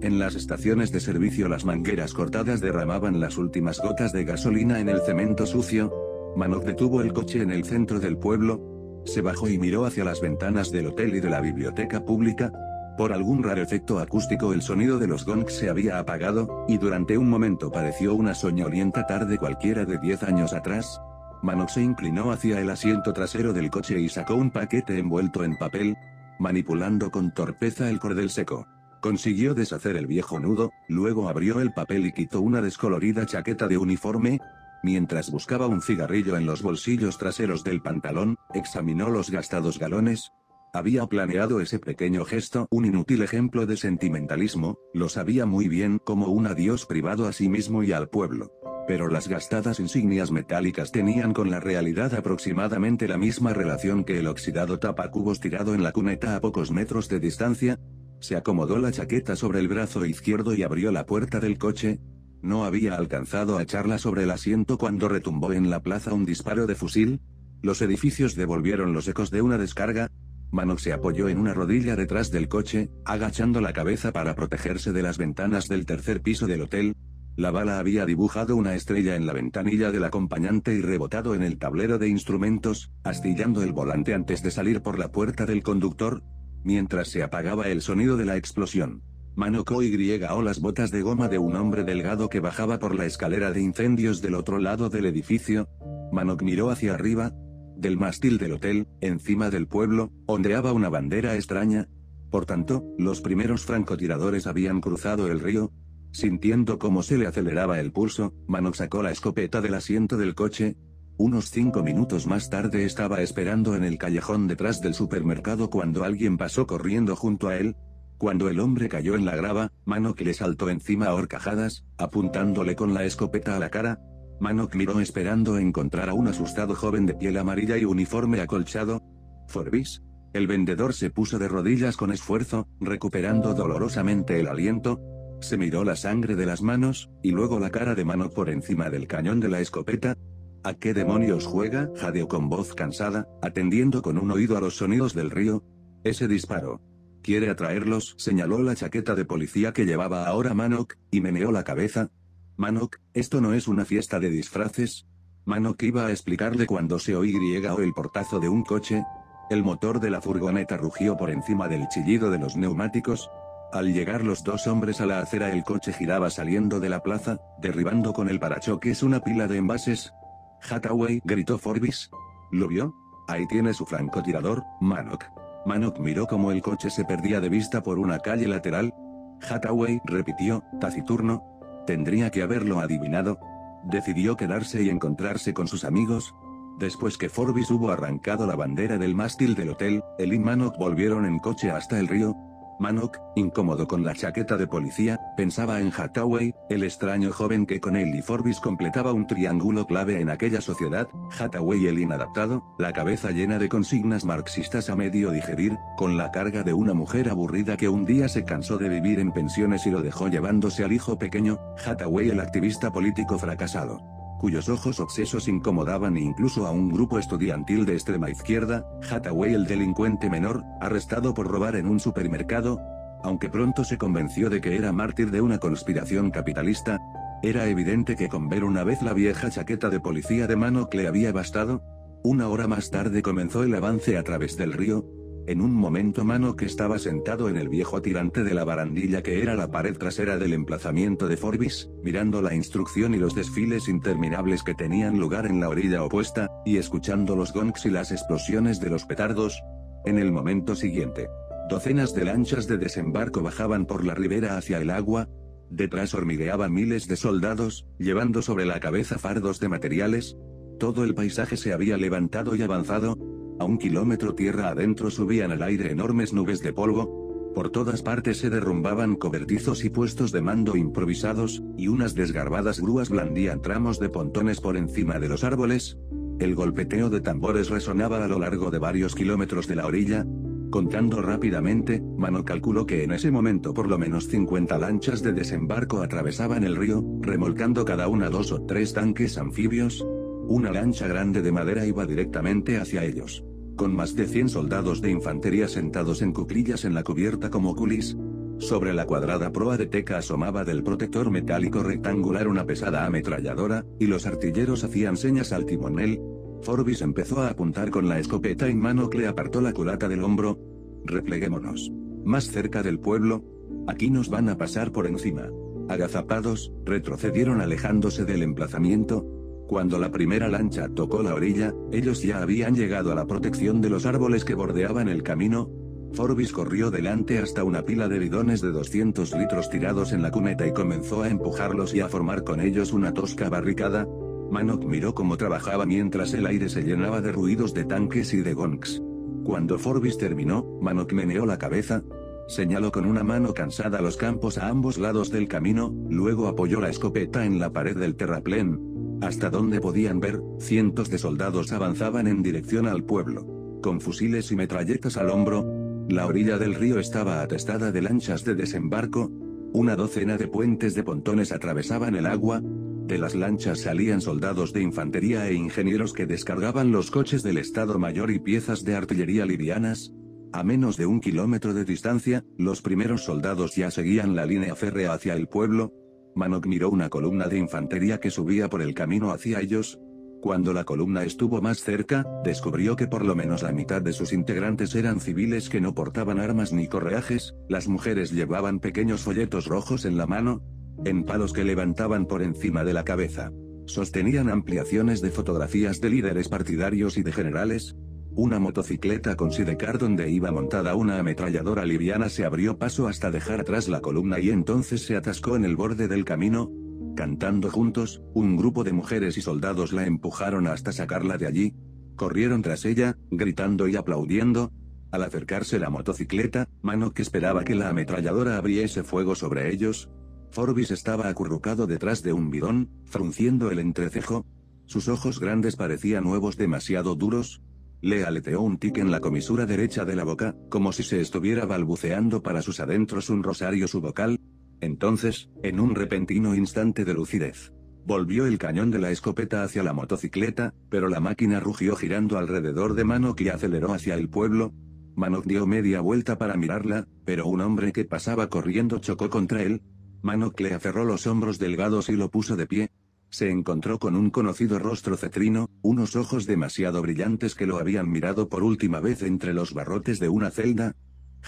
En las estaciones de servicio las mangueras cortadas derramaban las últimas gotas de gasolina en el cemento sucio. Manok detuvo el coche en el centro del pueblo. Se bajó y miró hacia las ventanas del hotel y de la biblioteca pública. Por algún raro efecto acústico el sonido de los gongs se había apagado, y durante un momento pareció una soñolienta tarde cualquiera de diez años atrás. Mano se inclinó hacia el asiento trasero del coche y sacó un paquete envuelto en papel, manipulando con torpeza el cordel seco. Consiguió deshacer el viejo nudo, luego abrió el papel y quitó una descolorida chaqueta de uniforme. Mientras buscaba un cigarrillo en los bolsillos traseros del pantalón, examinó los gastados galones. Había planeado ese pequeño gesto, un inútil ejemplo de sentimentalismo, lo sabía muy bien como un adiós privado a sí mismo y al pueblo. Pero las gastadas insignias metálicas tenían con la realidad aproximadamente la misma relación que el oxidado tapacubos tirado en la cuneta a pocos metros de distancia. Se acomodó la chaqueta sobre el brazo izquierdo y abrió la puerta del coche. No había alcanzado a echarla sobre el asiento cuando retumbó en la plaza un disparo de fusil. Los edificios devolvieron los ecos de una descarga. Mano se apoyó en una rodilla detrás del coche, agachando la cabeza para protegerse de las ventanas del tercer piso del hotel. La bala había dibujado una estrella en la ventanilla del acompañante y rebotado en el tablero de instrumentos, astillando el volante antes de salir por la puerta del conductor, mientras se apagaba el sonido de la explosión. Manocó y o las botas de goma de un hombre delgado que bajaba por la escalera de incendios del otro lado del edificio. Manok miró hacia arriba. Del mástil del hotel, encima del pueblo, ondeaba una bandera extraña. Por tanto, los primeros francotiradores habían cruzado el río, Sintiendo cómo se le aceleraba el pulso, Manok sacó la escopeta del asiento del coche. Unos cinco minutos más tarde estaba esperando en el callejón detrás del supermercado cuando alguien pasó corriendo junto a él. Cuando el hombre cayó en la grava, Manok le saltó encima a horcajadas, apuntándole con la escopeta a la cara. Manok miró esperando encontrar a un asustado joven de piel amarilla y uniforme acolchado. Forbis. El vendedor se puso de rodillas con esfuerzo, recuperando dolorosamente el aliento, se miró la sangre de las manos, y luego la cara de mano por encima del cañón de la escopeta. ¿A qué demonios juega? jadeó con voz cansada, atendiendo con un oído a los sonidos del río. Ese disparo. ¿Quiere atraerlos? señaló la chaqueta de policía que llevaba ahora Manok, y meneó la cabeza. Manok, esto no es una fiesta de disfraces. Manok iba a explicarle cuando se oí o el portazo de un coche. El motor de la furgoneta rugió por encima del chillido de los neumáticos, al llegar los dos hombres a la acera el coche giraba saliendo de la plaza, derribando con el parachoques una pila de envases. Hathaway, gritó Forbis. ¿Lo vio? Ahí tiene su francotirador, Manok. Manok miró como el coche se perdía de vista por una calle lateral. Hathaway repitió, taciturno. Tendría que haberlo adivinado. Decidió quedarse y encontrarse con sus amigos. Después que Forbis hubo arrancado la bandera del mástil del hotel, él y Manok volvieron en coche hasta el río, Manok, incómodo con la chaqueta de policía, pensaba en Hathaway, el extraño joven que con él y Forbis completaba un triángulo clave en aquella sociedad, Hathaway el inadaptado, la cabeza llena de consignas marxistas a medio digerir, con la carga de una mujer aburrida que un día se cansó de vivir en pensiones y lo dejó llevándose al hijo pequeño, Hathaway el activista político fracasado cuyos ojos obsesos incomodaban incluso a un grupo estudiantil de extrema izquierda, Hathaway el delincuente menor, arrestado por robar en un supermercado, aunque pronto se convenció de que era mártir de una conspiración capitalista, era evidente que con ver una vez la vieja chaqueta de policía de mano que le había bastado, una hora más tarde comenzó el avance a través del río, en un momento Mano que estaba sentado en el viejo tirante de la barandilla que era la pared trasera del emplazamiento de Forbis, mirando la instrucción y los desfiles interminables que tenían lugar en la orilla opuesta, y escuchando los gongs y las explosiones de los petardos. En el momento siguiente, docenas de lanchas de desembarco bajaban por la ribera hacia el agua, detrás hormigueaban miles de soldados, llevando sobre la cabeza fardos de materiales, todo el paisaje se había levantado y avanzado, a un kilómetro tierra adentro subían al aire enormes nubes de polvo. Por todas partes se derrumbaban cobertizos y puestos de mando improvisados, y unas desgarbadas grúas blandían tramos de pontones por encima de los árboles. El golpeteo de tambores resonaba a lo largo de varios kilómetros de la orilla, Contando rápidamente, Mano calculó que en ese momento por lo menos 50 lanchas de desembarco atravesaban el río, remolcando cada una dos o tres tanques anfibios, una lancha grande de madera iba directamente hacia ellos. Con más de 100 soldados de infantería sentados en cuclillas en la cubierta como culis. Sobre la cuadrada proa de teca asomaba del protector metálico rectangular una pesada ametralladora, y los artilleros hacían señas al timonel. Forbis empezó a apuntar con la escopeta en mano que le apartó la culata del hombro. Repleguémonos. Más cerca del pueblo. Aquí nos van a pasar por encima. Agazapados, retrocedieron alejándose del emplazamiento, Cuando la primera lancha tocó la orilla, ellos ya habían llegado a la protección de los árboles que bordeaban el camino. Forbis corrió delante hasta una pila de bidones de 200 litros tirados en la cuneta y comenzó a empujarlos y a formar con ellos una tosca barricada. Manok miró cómo trabajaba mientras el aire se llenaba de ruidos de tanques y de gongs. Cuando Forbis terminó, Manok meneó la cabeza, señaló con una mano cansada los campos a ambos lados del camino, luego apoyó la escopeta en la pared del terraplén, hasta donde podían ver, cientos de soldados avanzaban en dirección al pueblo. Con fusiles y metralletas al hombro, la orilla del río estaba atestada de lanchas de desembarco, una docena de puentes de pontones atravesaban el agua, de las lanchas salían soldados de infantería e ingenieros que descargaban los coches del Estado Mayor y piezas de artillería livianas. A menos de un kilómetro de distancia, los primeros soldados ya seguían la línea férrea hacia el pueblo, Manok miró una columna de infantería que subía por el camino hacia ellos. Cuando la columna estuvo más cerca, descubrió que por lo menos la mitad de sus integrantes eran civiles que no portaban armas ni correajes, las mujeres llevaban pequeños folletos rojos en la mano, en palos que levantaban por encima de la cabeza. Sostenían ampliaciones de fotografías de líderes partidarios y de generales, una motocicleta con sidecar donde iba montada una ametralladora liviana se abrió paso hasta dejar atrás la columna y entonces se atascó en el borde del camino. Cantando juntos, un grupo de mujeres y soldados la empujaron hasta sacarla de allí. Corrieron tras ella, gritando y aplaudiendo. Al acercarse la motocicleta, Mano que esperaba que la ametralladora abriese fuego sobre ellos. Forbis estaba acurrucado detrás de un bidón, frunciendo el entrecejo. Sus ojos grandes parecían nuevos demasiado duros, le aleteó un tic en la comisura derecha de la boca, como si se estuviera balbuceando para sus adentros un rosario su vocal. Entonces, en un repentino instante de lucidez, volvió el cañón de la escopeta hacia la motocicleta, pero la máquina rugió girando alrededor de Manok y aceleró hacia el pueblo. Manok dio media vuelta para mirarla, pero un hombre que pasaba corriendo chocó contra él. Manok le aferró los hombros delgados y lo puso de pie, se encontró con un conocido rostro cetrino, unos ojos demasiado brillantes que lo habían mirado por última vez entre los barrotes de una celda.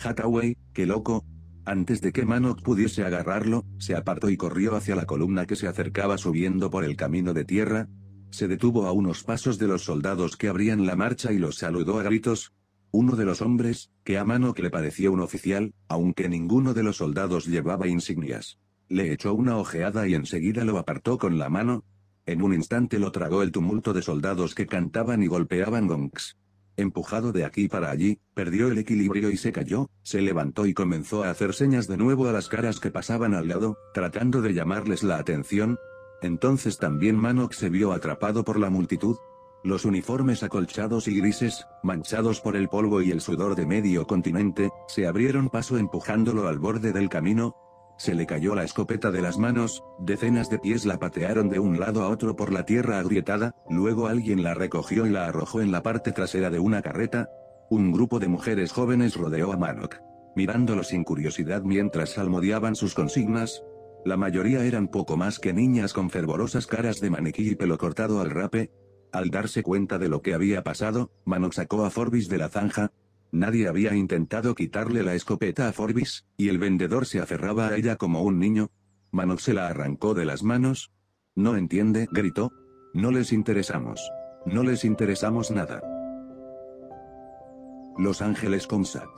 Hathaway, qué loco. Antes de que Manok pudiese agarrarlo, se apartó y corrió hacia la columna que se acercaba subiendo por el camino de tierra. Se detuvo a unos pasos de los soldados que abrían la marcha y los saludó a gritos. Uno de los hombres, que a Manok le pareció un oficial, aunque ninguno de los soldados llevaba insignias. Le echó una ojeada y enseguida lo apartó con la mano. En un instante lo tragó el tumulto de soldados que cantaban y golpeaban gongs. Empujado de aquí para allí, perdió el equilibrio y se cayó, se levantó y comenzó a hacer señas de nuevo a las caras que pasaban al lado, tratando de llamarles la atención. Entonces también Manok se vio atrapado por la multitud. Los uniformes acolchados y grises, manchados por el polvo y el sudor de medio continente, se abrieron paso empujándolo al borde del camino, se le cayó la escopeta de las manos, decenas de pies la patearon de un lado a otro por la tierra agrietada, luego alguien la recogió y la arrojó en la parte trasera de una carreta. Un grupo de mujeres jóvenes rodeó a Manok, mirándolo sin curiosidad mientras salmodiaban sus consignas. La mayoría eran poco más que niñas con fervorosas caras de maniquí y pelo cortado al rape. Al darse cuenta de lo que había pasado, Manok sacó a Forbis de la zanja, Nadie había intentado quitarle la escopeta a Forbis, y el vendedor se aferraba a ella como un niño. Manok se la arrancó de las manos. No entiende, gritó. No les interesamos. No les interesamos nada. Los Ángeles Comsat.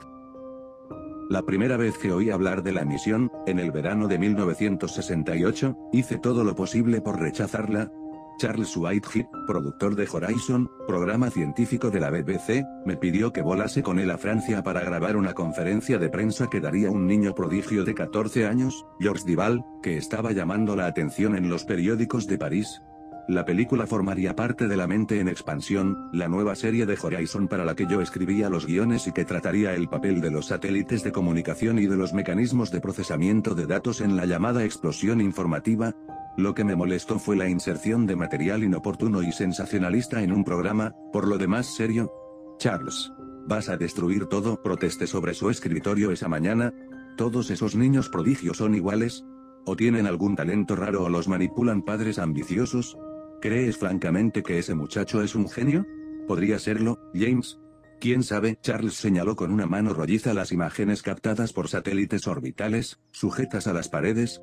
La primera vez que oí hablar de la misión, en el verano de 1968, hice todo lo posible por rechazarla, Charles Whitehead, productor de Horizon, programa científico de la BBC, me pidió que volase con él a Francia para grabar una conferencia de prensa que daría un niño prodigio de 14 años, Georges Dival, que estaba llamando la atención en los periódicos de París. La película formaría parte de La mente en expansión, la nueva serie de Horizon para la que yo escribía los guiones y que trataría el papel de los satélites de comunicación y de los mecanismos de procesamiento de datos en la llamada explosión informativa, lo que me molestó fue la inserción de material inoportuno y sensacionalista en un programa, por lo demás serio. Charles. ¿Vas a destruir todo? Protesté sobre su escritorio esa mañana. ¿Todos esos niños prodigios son iguales? ¿O tienen algún talento raro o los manipulan padres ambiciosos? ¿Crees francamente que ese muchacho es un genio? ¿Podría serlo, James? ¿Quién sabe? Charles señaló con una mano rolliza las imágenes captadas por satélites orbitales, sujetas a las paredes,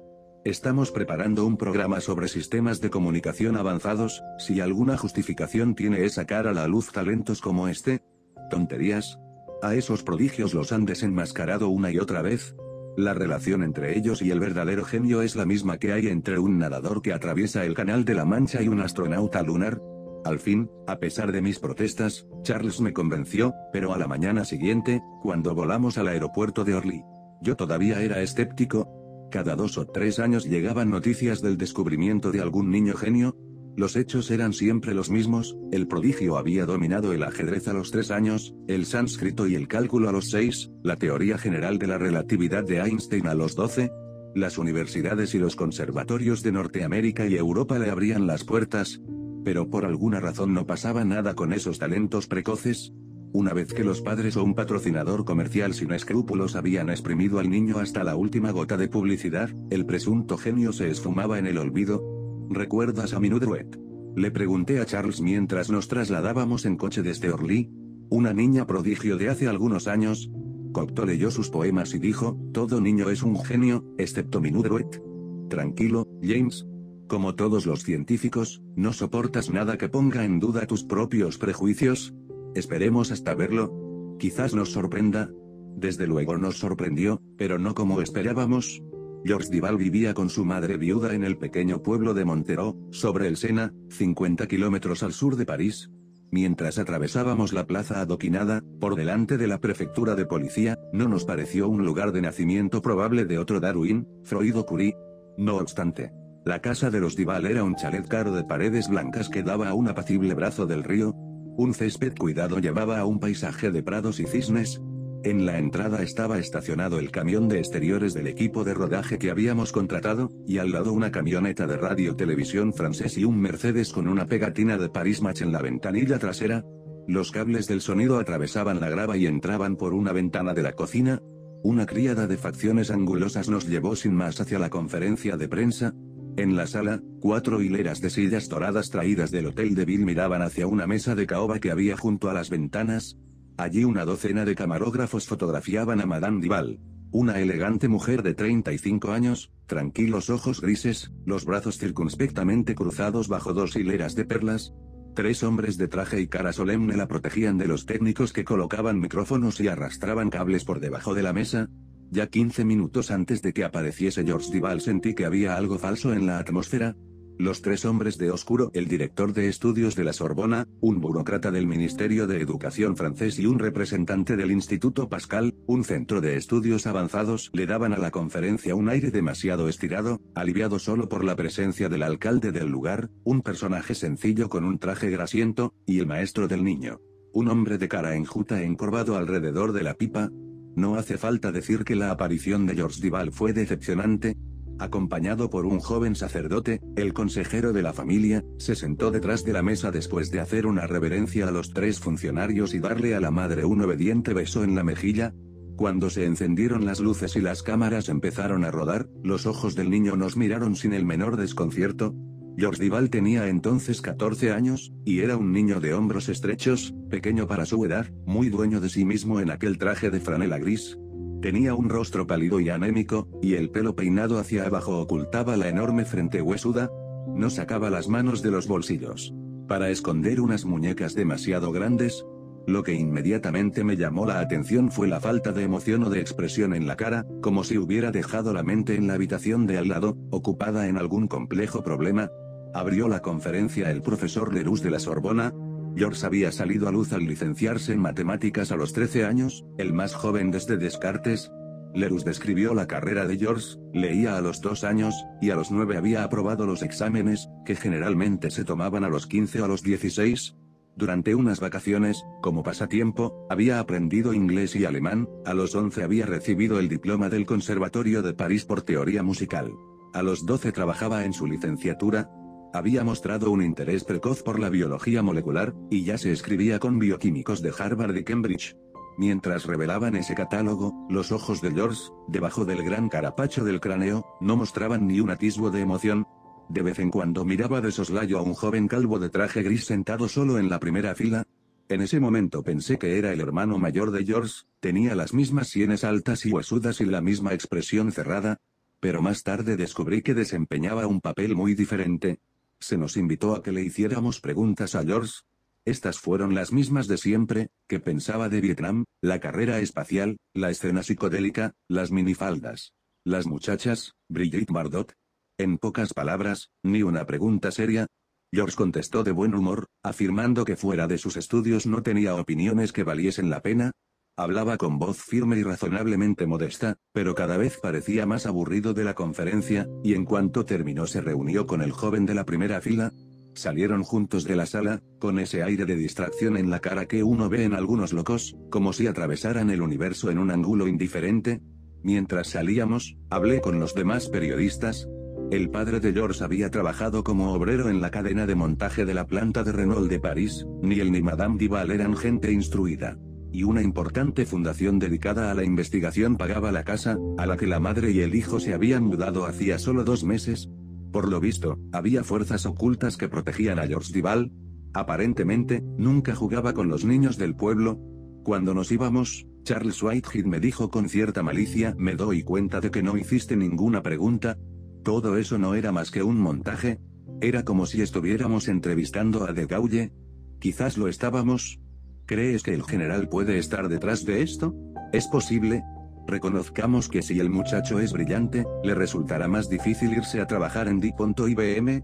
Estamos preparando un programa sobre sistemas de comunicación avanzados, si alguna justificación tiene es sacar a la luz talentos como este. ¿Tonterías? A esos prodigios los han desenmascarado una y otra vez. La relación entre ellos y el verdadero genio es la misma que hay entre un nadador que atraviesa el Canal de la Mancha y un astronauta lunar. Al fin, a pesar de mis protestas, Charles me convenció, pero a la mañana siguiente, cuando volamos al aeropuerto de Orly, yo todavía era escéptico, cada dos o tres años llegaban noticias del descubrimiento de algún niño genio. Los hechos eran siempre los mismos, el prodigio había dominado el ajedrez a los tres años, el sánscrito y el cálculo a los seis, la teoría general de la relatividad de Einstein a los doce. Las universidades y los conservatorios de Norteamérica y Europa le abrían las puertas. Pero por alguna razón no pasaba nada con esos talentos precoces, una vez que los padres o un patrocinador comercial sin escrúpulos habían exprimido al niño hasta la última gota de publicidad, el presunto genio se esfumaba en el olvido. ¿Recuerdas a Minudruet? Le pregunté a Charles mientras nos trasladábamos en coche desde Orly. Una niña prodigio de hace algunos años. Cocteau leyó sus poemas y dijo, todo niño es un genio, excepto Minudruet. Tranquilo, James. Como todos los científicos, no soportas nada que ponga en duda tus propios prejuicios, Esperemos hasta verlo. Quizás nos sorprenda. Desde luego nos sorprendió, pero no como esperábamos. Dival vivía con su madre viuda en el pequeño pueblo de Montereau, sobre el Sena, 50 kilómetros al sur de París. Mientras atravesábamos la plaza adoquinada, por delante de la prefectura de policía, no nos pareció un lugar de nacimiento probable de otro Darwin, Freud o Curie. No obstante, la casa de los Dival era un chalet caro de paredes blancas que daba a un apacible brazo del río, un césped cuidado llevaba a un paisaje de prados y cisnes. En la entrada estaba estacionado el camión de exteriores del equipo de rodaje que habíamos contratado, y al lado una camioneta de radio-televisión francés y un Mercedes con una pegatina de Paris Match en la ventanilla trasera. Los cables del sonido atravesaban la grava y entraban por una ventana de la cocina. Una criada de facciones angulosas nos llevó sin más hacia la conferencia de prensa, en la sala, cuatro hileras de sillas doradas traídas del Hotel de Ville miraban hacia una mesa de caoba que había junto a las ventanas. Allí una docena de camarógrafos fotografiaban a Madame Dival. Una elegante mujer de 35 años, tranquilos ojos grises, los brazos circunspectamente cruzados bajo dos hileras de perlas. Tres hombres de traje y cara solemne la protegían de los técnicos que colocaban micrófonos y arrastraban cables por debajo de la mesa, ya 15 minutos antes de que apareciese George Dival sentí que había algo falso en la atmósfera. Los tres hombres de oscuro, el director de estudios de la Sorbona, un burócrata del Ministerio de Educación francés y un representante del Instituto Pascal, un centro de estudios avanzados, le daban a la conferencia un aire demasiado estirado, aliviado solo por la presencia del alcalde del lugar, un personaje sencillo con un traje grasiento, y el maestro del niño. Un hombre de cara enjuta encorvado alrededor de la pipa, no hace falta decir que la aparición de George Dival fue decepcionante. Acompañado por un joven sacerdote, el consejero de la familia, se sentó detrás de la mesa después de hacer una reverencia a los tres funcionarios y darle a la madre un obediente beso en la mejilla. Cuando se encendieron las luces y las cámaras empezaron a rodar, los ojos del niño nos miraron sin el menor desconcierto, George Dival tenía entonces 14 años, y era un niño de hombros estrechos, pequeño para su edad, muy dueño de sí mismo en aquel traje de franela gris. Tenía un rostro pálido y anémico, y el pelo peinado hacia abajo ocultaba la enorme frente huesuda. No sacaba las manos de los bolsillos. Para esconder unas muñecas demasiado grandes, lo que inmediatamente me llamó la atención fue la falta de emoción o de expresión en la cara, como si hubiera dejado la mente en la habitación de al lado, ocupada en algún complejo problema, Abrió la conferencia el profesor Leroux de la Sorbona. George había salido a luz al licenciarse en matemáticas a los 13 años, el más joven desde Descartes. Leroux describió la carrera de George, leía a los 2 años, y a los 9 había aprobado los exámenes, que generalmente se tomaban a los 15 o a los 16. Durante unas vacaciones, como pasatiempo, había aprendido inglés y alemán, a los 11 había recibido el diploma del Conservatorio de París por teoría musical. A los 12 trabajaba en su licenciatura, había mostrado un interés precoz por la biología molecular, y ya se escribía con bioquímicos de Harvard y Cambridge. Mientras revelaban ese catálogo, los ojos de George, debajo del gran carapacho del cráneo, no mostraban ni un atisbo de emoción. De vez en cuando miraba de soslayo a un joven calvo de traje gris sentado solo en la primera fila. En ese momento pensé que era el hermano mayor de George, tenía las mismas sienes altas y huesudas y la misma expresión cerrada, Pero más tarde descubrí que desempeñaba un papel muy diferente. Se nos invitó a que le hiciéramos preguntas a George. Estas fueron las mismas de siempre, que pensaba de Vietnam, la carrera espacial, la escena psicodélica, las minifaldas. Las muchachas, Brigitte Bardot. En pocas palabras, ni una pregunta seria. George contestó de buen humor, afirmando que fuera de sus estudios no tenía opiniones que valiesen la pena, Hablaba con voz firme y razonablemente modesta, pero cada vez parecía más aburrido de la conferencia, y en cuanto terminó se reunió con el joven de la primera fila. Salieron juntos de la sala, con ese aire de distracción en la cara que uno ve en algunos locos, como si atravesaran el universo en un ángulo indiferente. Mientras salíamos, hablé con los demás periodistas, el padre de George había trabajado como obrero en la cadena de montaje de la planta de Renault de París, ni él ni Madame Duval eran gente instruida y una importante fundación dedicada a la investigación pagaba la casa, a la que la madre y el hijo se habían mudado hacía solo dos meses. Por lo visto, había fuerzas ocultas que protegían a George Duval. Aparentemente, nunca jugaba con los niños del pueblo. Cuando nos íbamos, Charles Whitehead me dijo con cierta malicia, me doy cuenta de que no hiciste ninguna pregunta. Todo eso no era más que un montaje. Era como si estuviéramos entrevistando a De Gaulle. Quizás lo estábamos, ¿Crees que el general puede estar detrás de esto? ¿Es posible? Reconozcamos que si el muchacho es brillante, le resultará más difícil irse a trabajar en D.IBM.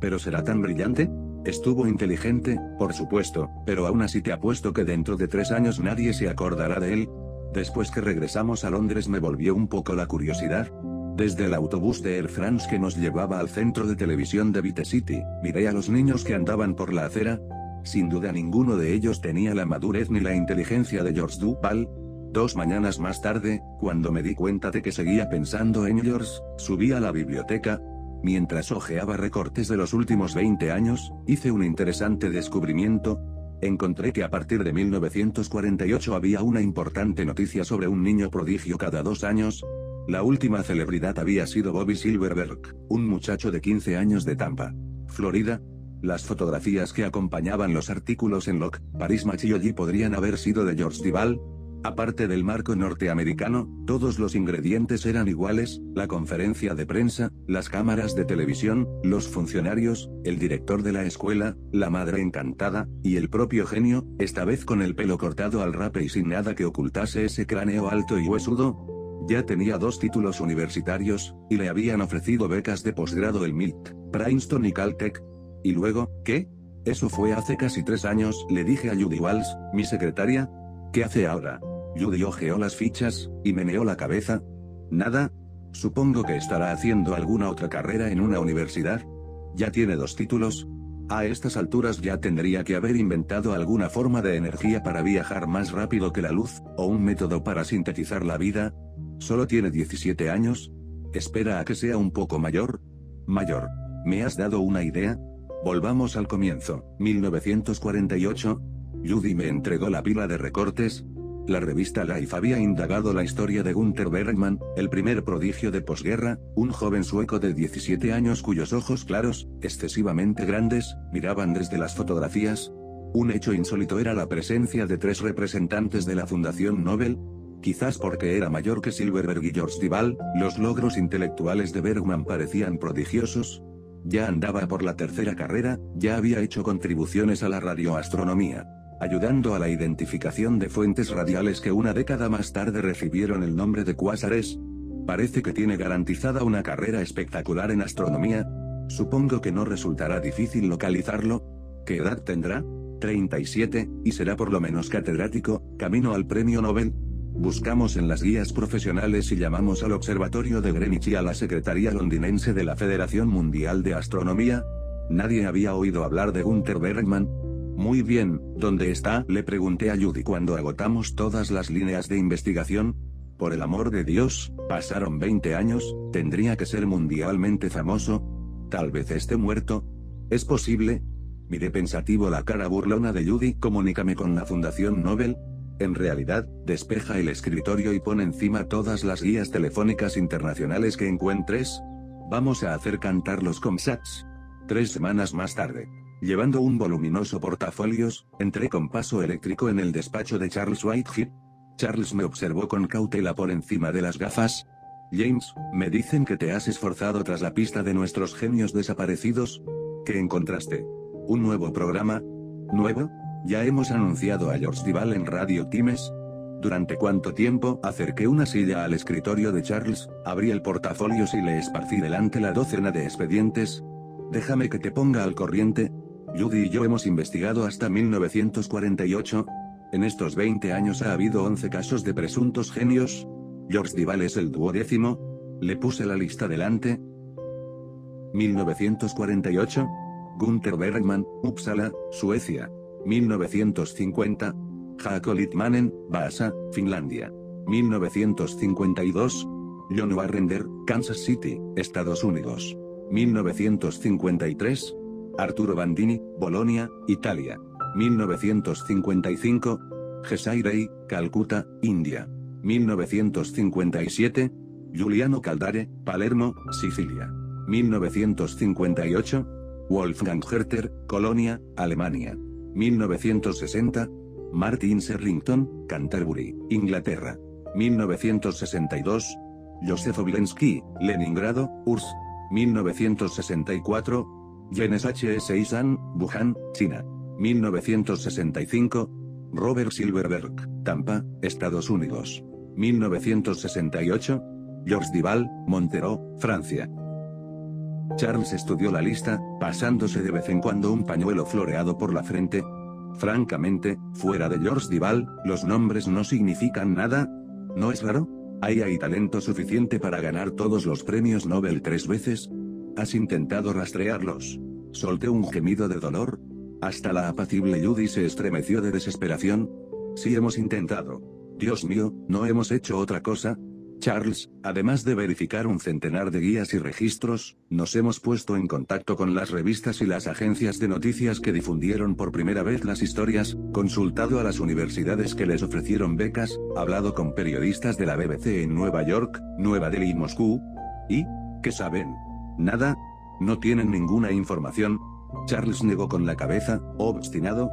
¿Pero será tan brillante? Estuvo inteligente, por supuesto, pero aún así te apuesto que dentro de tres años nadie se acordará de él. Después que regresamos a Londres me volvió un poco la curiosidad. Desde el autobús de Air France que nos llevaba al centro de televisión de Vite City, miré a los niños que andaban por la acera, sin duda ninguno de ellos tenía la madurez ni la inteligencia de George Duval. Dos mañanas más tarde, cuando me di cuenta de que seguía pensando en George, subí a la biblioteca. Mientras hojeaba recortes de los últimos 20 años, hice un interesante descubrimiento. Encontré que a partir de 1948 había una importante noticia sobre un niño prodigio cada dos años, la última celebridad había sido Bobby Silverberg, un muchacho de 15 años de Tampa, Florida, las fotografías que acompañaban los artículos en Locke, Paris Machiolli podrían haber sido de George Duval. Aparte del marco norteamericano, todos los ingredientes eran iguales, la conferencia de prensa, las cámaras de televisión, los funcionarios, el director de la escuela, la madre encantada, y el propio genio, esta vez con el pelo cortado al rape y sin nada que ocultase ese cráneo alto y huesudo, ya tenía dos títulos universitarios, y le habían ofrecido becas de posgrado el MIT, Princeton y Caltech, ¿Y luego, qué? Eso fue hace casi tres años, le dije a Judy Walsh, mi secretaria. ¿Qué hace ahora? Judy ojeó las fichas, y meneó la cabeza. Nada. Supongo que estará haciendo alguna otra carrera en una universidad. Ya tiene dos títulos. A estas alturas ya tendría que haber inventado alguna forma de energía para viajar más rápido que la luz, o un método para sintetizar la vida. Solo tiene 17 años. Espera a que sea un poco mayor. Mayor. ¿Me has dado una idea? Volvamos al comienzo, 1948. Judy me entregó la pila de recortes. La revista Life había indagado la historia de Gunther Bergman, el primer prodigio de posguerra, un joven sueco de 17 años cuyos ojos claros, excesivamente grandes, miraban desde las fotografías. Un hecho insólito era la presencia de tres representantes de la Fundación Nobel, quizás porque era mayor que Silverberg y George Duval, los logros intelectuales de Bergman parecían prodigiosos, ya andaba por la tercera carrera, ya había hecho contribuciones a la radioastronomía, ayudando a la identificación de fuentes radiales que una década más tarde recibieron el nombre de cuásares. Parece que tiene garantizada una carrera espectacular en astronomía. Supongo que no resultará difícil localizarlo. ¿Qué edad tendrá? 37, y será por lo menos catedrático, camino al premio Nobel. Buscamos en las guías profesionales y llamamos al Observatorio de Greenwich y a la Secretaría londinense de la Federación Mundial de Astronomía. Nadie había oído hablar de Gunther Bergman. Muy bien, ¿dónde está? Le pregunté a Judy cuando agotamos todas las líneas de investigación. Por el amor de Dios, pasaron 20 años, tendría que ser mundialmente famoso. Tal vez esté muerto. ¿Es posible? Miré pensativo la cara burlona de Judy. Comunícame con la Fundación Nobel, en realidad, despeja el escritorio y pon encima todas las guías telefónicas internacionales que encuentres. Vamos a hacer cantar los Comsats. Tres semanas más tarde. Llevando un voluminoso portafolios, entré con paso eléctrico en el despacho de Charles Whitehead. Charles me observó con cautela por encima de las gafas. James, me dicen que te has esforzado tras la pista de nuestros genios desaparecidos. ¿Qué encontraste? ¿Un nuevo programa? ¿Nuevo? Ya hemos anunciado a George Dival en Radio Times. ¿Durante cuánto tiempo? Acerqué una silla al escritorio de Charles, abrí el portafolio y le esparcí delante la docena de expedientes. Déjame que te ponga al corriente. Judy y yo hemos investigado hasta 1948. En estos 20 años ha habido 11 casos de presuntos genios. George Dival es el duodécimo. Le puse la lista delante. 1948. Gunther Bergman, Uppsala, Suecia. 1950. Jaakko Litmanen, Vaasa, Finlandia. 1952. John Warrender, Kansas City, Estados Unidos. 1953. Arturo Bandini, Bolonia, Italia. 1955. Gesai Rey, Calcuta, India. 1957. Giuliano Caldare, Palermo, Sicilia. 1958. Wolfgang Herter, Colonia, Alemania. 1960. Martin Serrington, Canterbury, Inglaterra. 1962. Josef Oblensky, Leningrado, URSS. 1964. Jenes H.S. Isan, Wuhan, China. 1965. Robert Silverberg, Tampa, Estados Unidos. 1968. Georges Dival, Montero, Francia. Charles estudió la lista, pasándose de vez en cuando un pañuelo floreado por la frente. Francamente, fuera de Georges Dival, los nombres no significan nada. ¿No es raro? ¿Hay ahí talento suficiente para ganar todos los premios Nobel tres veces? ¿Has intentado rastrearlos? Solté un gemido de dolor. Hasta la apacible Judy se estremeció de desesperación. Sí hemos intentado. Dios mío, ¿no hemos hecho otra cosa? Charles, además de verificar un centenar de guías y registros, nos hemos puesto en contacto con las revistas y las agencias de noticias que difundieron por primera vez las historias, consultado a las universidades que les ofrecieron becas, hablado con periodistas de la BBC en Nueva York, Nueva Delhi y Moscú. ¿Y? ¿Qué saben? ¿Nada? ¿No tienen ninguna información? Charles negó con la cabeza, obstinado.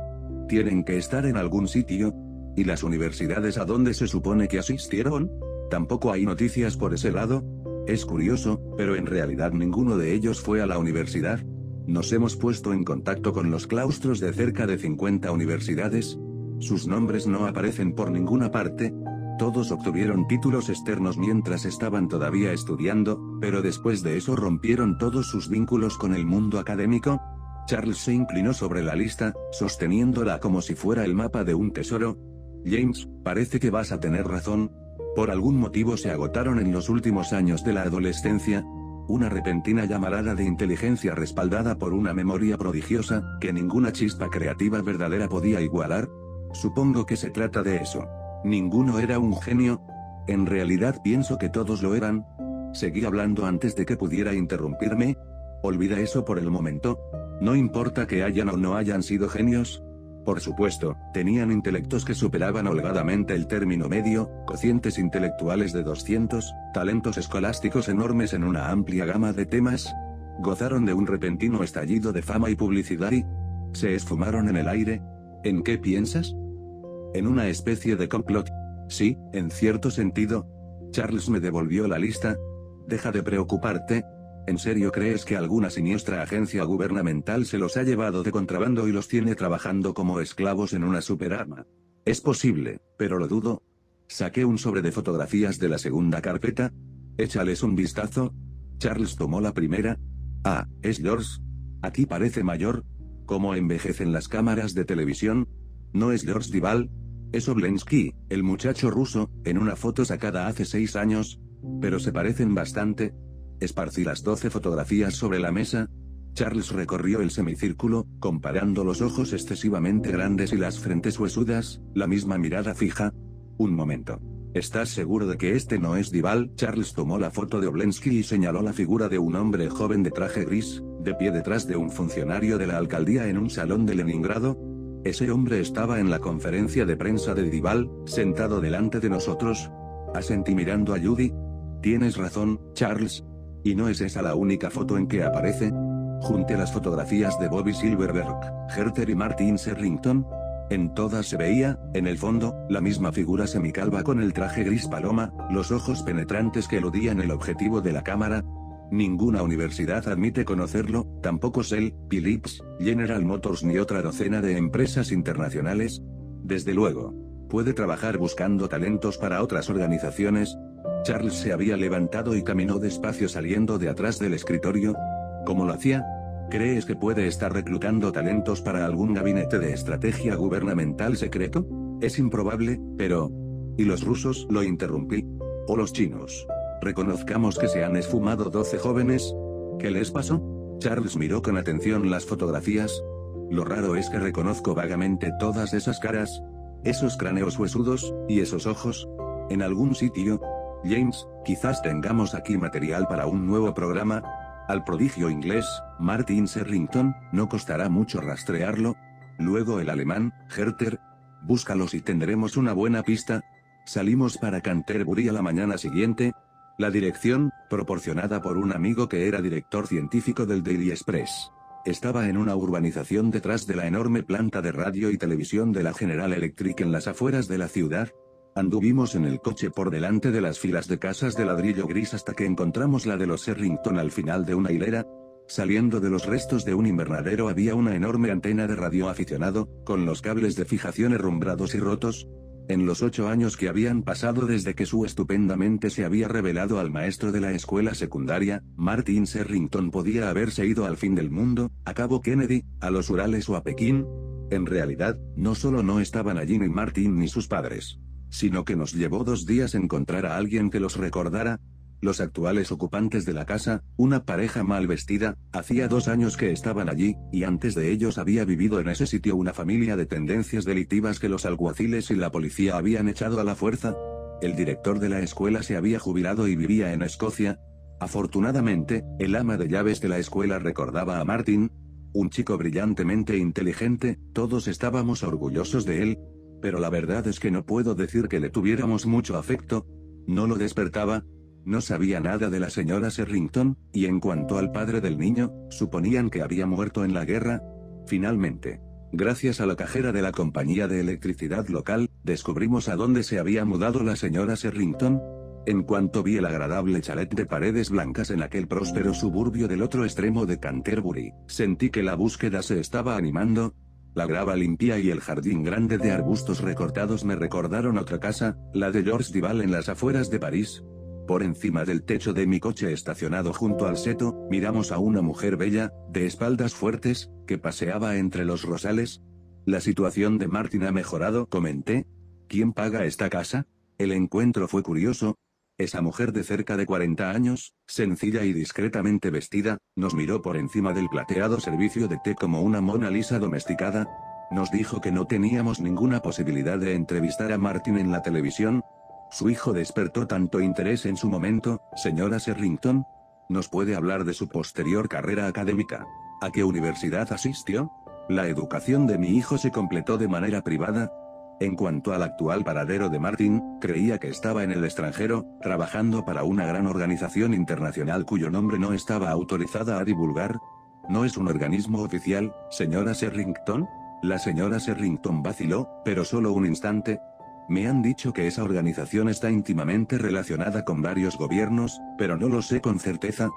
Tienen que estar en algún sitio. ¿Y las universidades a dónde se supone que asistieron? Tampoco hay noticias por ese lado. Es curioso, pero en realidad ninguno de ellos fue a la universidad. Nos hemos puesto en contacto con los claustros de cerca de 50 universidades. Sus nombres no aparecen por ninguna parte. Todos obtuvieron títulos externos mientras estaban todavía estudiando, pero después de eso rompieron todos sus vínculos con el mundo académico. Charles se inclinó sobre la lista, sosteniéndola como si fuera el mapa de un tesoro. James, parece que vas a tener razón, por algún motivo se agotaron en los últimos años de la adolescencia. Una repentina llamarada de inteligencia respaldada por una memoria prodigiosa, que ninguna chispa creativa verdadera podía igualar. Supongo que se trata de eso. Ninguno era un genio. En realidad pienso que todos lo eran. Seguí hablando antes de que pudiera interrumpirme. Olvida eso por el momento. No importa que hayan o no hayan sido genios, por supuesto, tenían intelectos que superaban holgadamente el término medio, cocientes intelectuales de 200, talentos escolásticos enormes en una amplia gama de temas. Gozaron de un repentino estallido de fama y publicidad y... ¿Se esfumaron en el aire? ¿En qué piensas? En una especie de complot. Sí, en cierto sentido. Charles me devolvió la lista. Deja de preocuparte, ¿En serio crees que alguna siniestra agencia gubernamental se los ha llevado de contrabando y los tiene trabajando como esclavos en una superarma? Es posible, pero lo dudo. Saqué un sobre de fotografías de la segunda carpeta. Échales un vistazo. Charles tomó la primera. Ah, es George. Aquí parece mayor. ¿Cómo envejecen las cámaras de televisión? No es George Dival. Es Oblensky, el muchacho ruso, en una foto sacada hace seis años. Pero se parecen bastante, Esparcí las doce fotografías sobre la mesa. Charles recorrió el semicírculo, comparando los ojos excesivamente grandes y las frentes huesudas, la misma mirada fija. Un momento. ¿Estás seguro de que este no es Dival? Charles tomó la foto de Oblensky y señaló la figura de un hombre joven de traje gris, de pie detrás de un funcionario de la alcaldía en un salón de Leningrado. Ese hombre estaba en la conferencia de prensa de Dival, sentado delante de nosotros. Asentí mirando a Judy. Tienes razón, Charles, ¿Y no es esa la única foto en que aparece? Junte las fotografías de Bobby Silverberg, Herter y Martin Serrington. En todas se veía, en el fondo, la misma figura semicalva con el traje gris paloma, los ojos penetrantes que eludían el objetivo de la cámara. Ninguna universidad admite conocerlo, tampoco Shell, Philips, General Motors ni otra docena de empresas internacionales. Desde luego. Puede trabajar buscando talentos para otras organizaciones. Charles se había levantado y caminó despacio saliendo de atrás del escritorio. ¿Cómo lo hacía? ¿Crees que puede estar reclutando talentos para algún gabinete de estrategia gubernamental secreto? Es improbable, pero... ¿Y los rusos? Lo interrumpí. ¿O los chinos? Reconozcamos que se han esfumado 12 jóvenes. ¿Qué les pasó? Charles miró con atención las fotografías. Lo raro es que reconozco vagamente todas esas caras. Esos cráneos huesudos, y esos ojos. En algún sitio. James, quizás tengamos aquí material para un nuevo programa, al prodigio inglés, Martin Serrington, no costará mucho rastrearlo. Luego el alemán, Herter. Búscalos y tendremos una buena pista. Salimos para Canterbury a la mañana siguiente. La dirección, proporcionada por un amigo que era director científico del Daily Express. Estaba en una urbanización detrás de la enorme planta de radio y televisión de la General Electric en las afueras de la ciudad, Anduvimos en el coche por delante de las filas de casas de ladrillo gris hasta que encontramos la de los Serrington al final de una hilera. Saliendo de los restos de un invernadero había una enorme antena de radio aficionado, con los cables de fijación herrumbrados y rotos. En los ocho años que habían pasado desde que su estupendamente se había revelado al maestro de la escuela secundaria, Martin Serrington podía haberse ido al fin del mundo, a Cabo Kennedy, a los Urales o a Pekín. En realidad, no solo no estaban allí ni Martin ni sus padres sino que nos llevó dos días encontrar a alguien que los recordara. Los actuales ocupantes de la casa, una pareja mal vestida, hacía dos años que estaban allí, y antes de ellos había vivido en ese sitio una familia de tendencias delictivas que los alguaciles y la policía habían echado a la fuerza. El director de la escuela se había jubilado y vivía en Escocia. Afortunadamente, el ama de llaves de la escuela recordaba a Martin, un chico brillantemente inteligente, todos estábamos orgullosos de él, pero la verdad es que no puedo decir que le tuviéramos mucho afecto. No lo despertaba. No sabía nada de la señora Serrington, y en cuanto al padre del niño, suponían que había muerto en la guerra. Finalmente, gracias a la cajera de la compañía de electricidad local, descubrimos a dónde se había mudado la señora Serrington. En cuanto vi el agradable chalet de paredes blancas en aquel próspero suburbio del otro extremo de Canterbury, sentí que la búsqueda se estaba animando, la grava limpia y el jardín grande de arbustos recortados me recordaron otra casa, la de Georges Duval en las afueras de París. Por encima del techo de mi coche estacionado junto al seto, miramos a una mujer bella, de espaldas fuertes, que paseaba entre los rosales. La situación de Martin ha mejorado, comenté. ¿Quién paga esta casa? El encuentro fue curioso, esa mujer de cerca de 40 años, sencilla y discretamente vestida, nos miró por encima del plateado servicio de té como una Mona Lisa domesticada. Nos dijo que no teníamos ninguna posibilidad de entrevistar a Martin en la televisión. Su hijo despertó tanto interés en su momento, señora Serrington. ¿Nos puede hablar de su posterior carrera académica? ¿A qué universidad asistió? La educación de mi hijo se completó de manera privada, en cuanto al actual paradero de Martin, creía que estaba en el extranjero, trabajando para una gran organización internacional cuyo nombre no estaba autorizada a divulgar. ¿No es un organismo oficial, señora Serrington? La señora Serrington vaciló, pero solo un instante. Me han dicho que esa organización está íntimamente relacionada con varios gobiernos, pero no lo sé con certeza.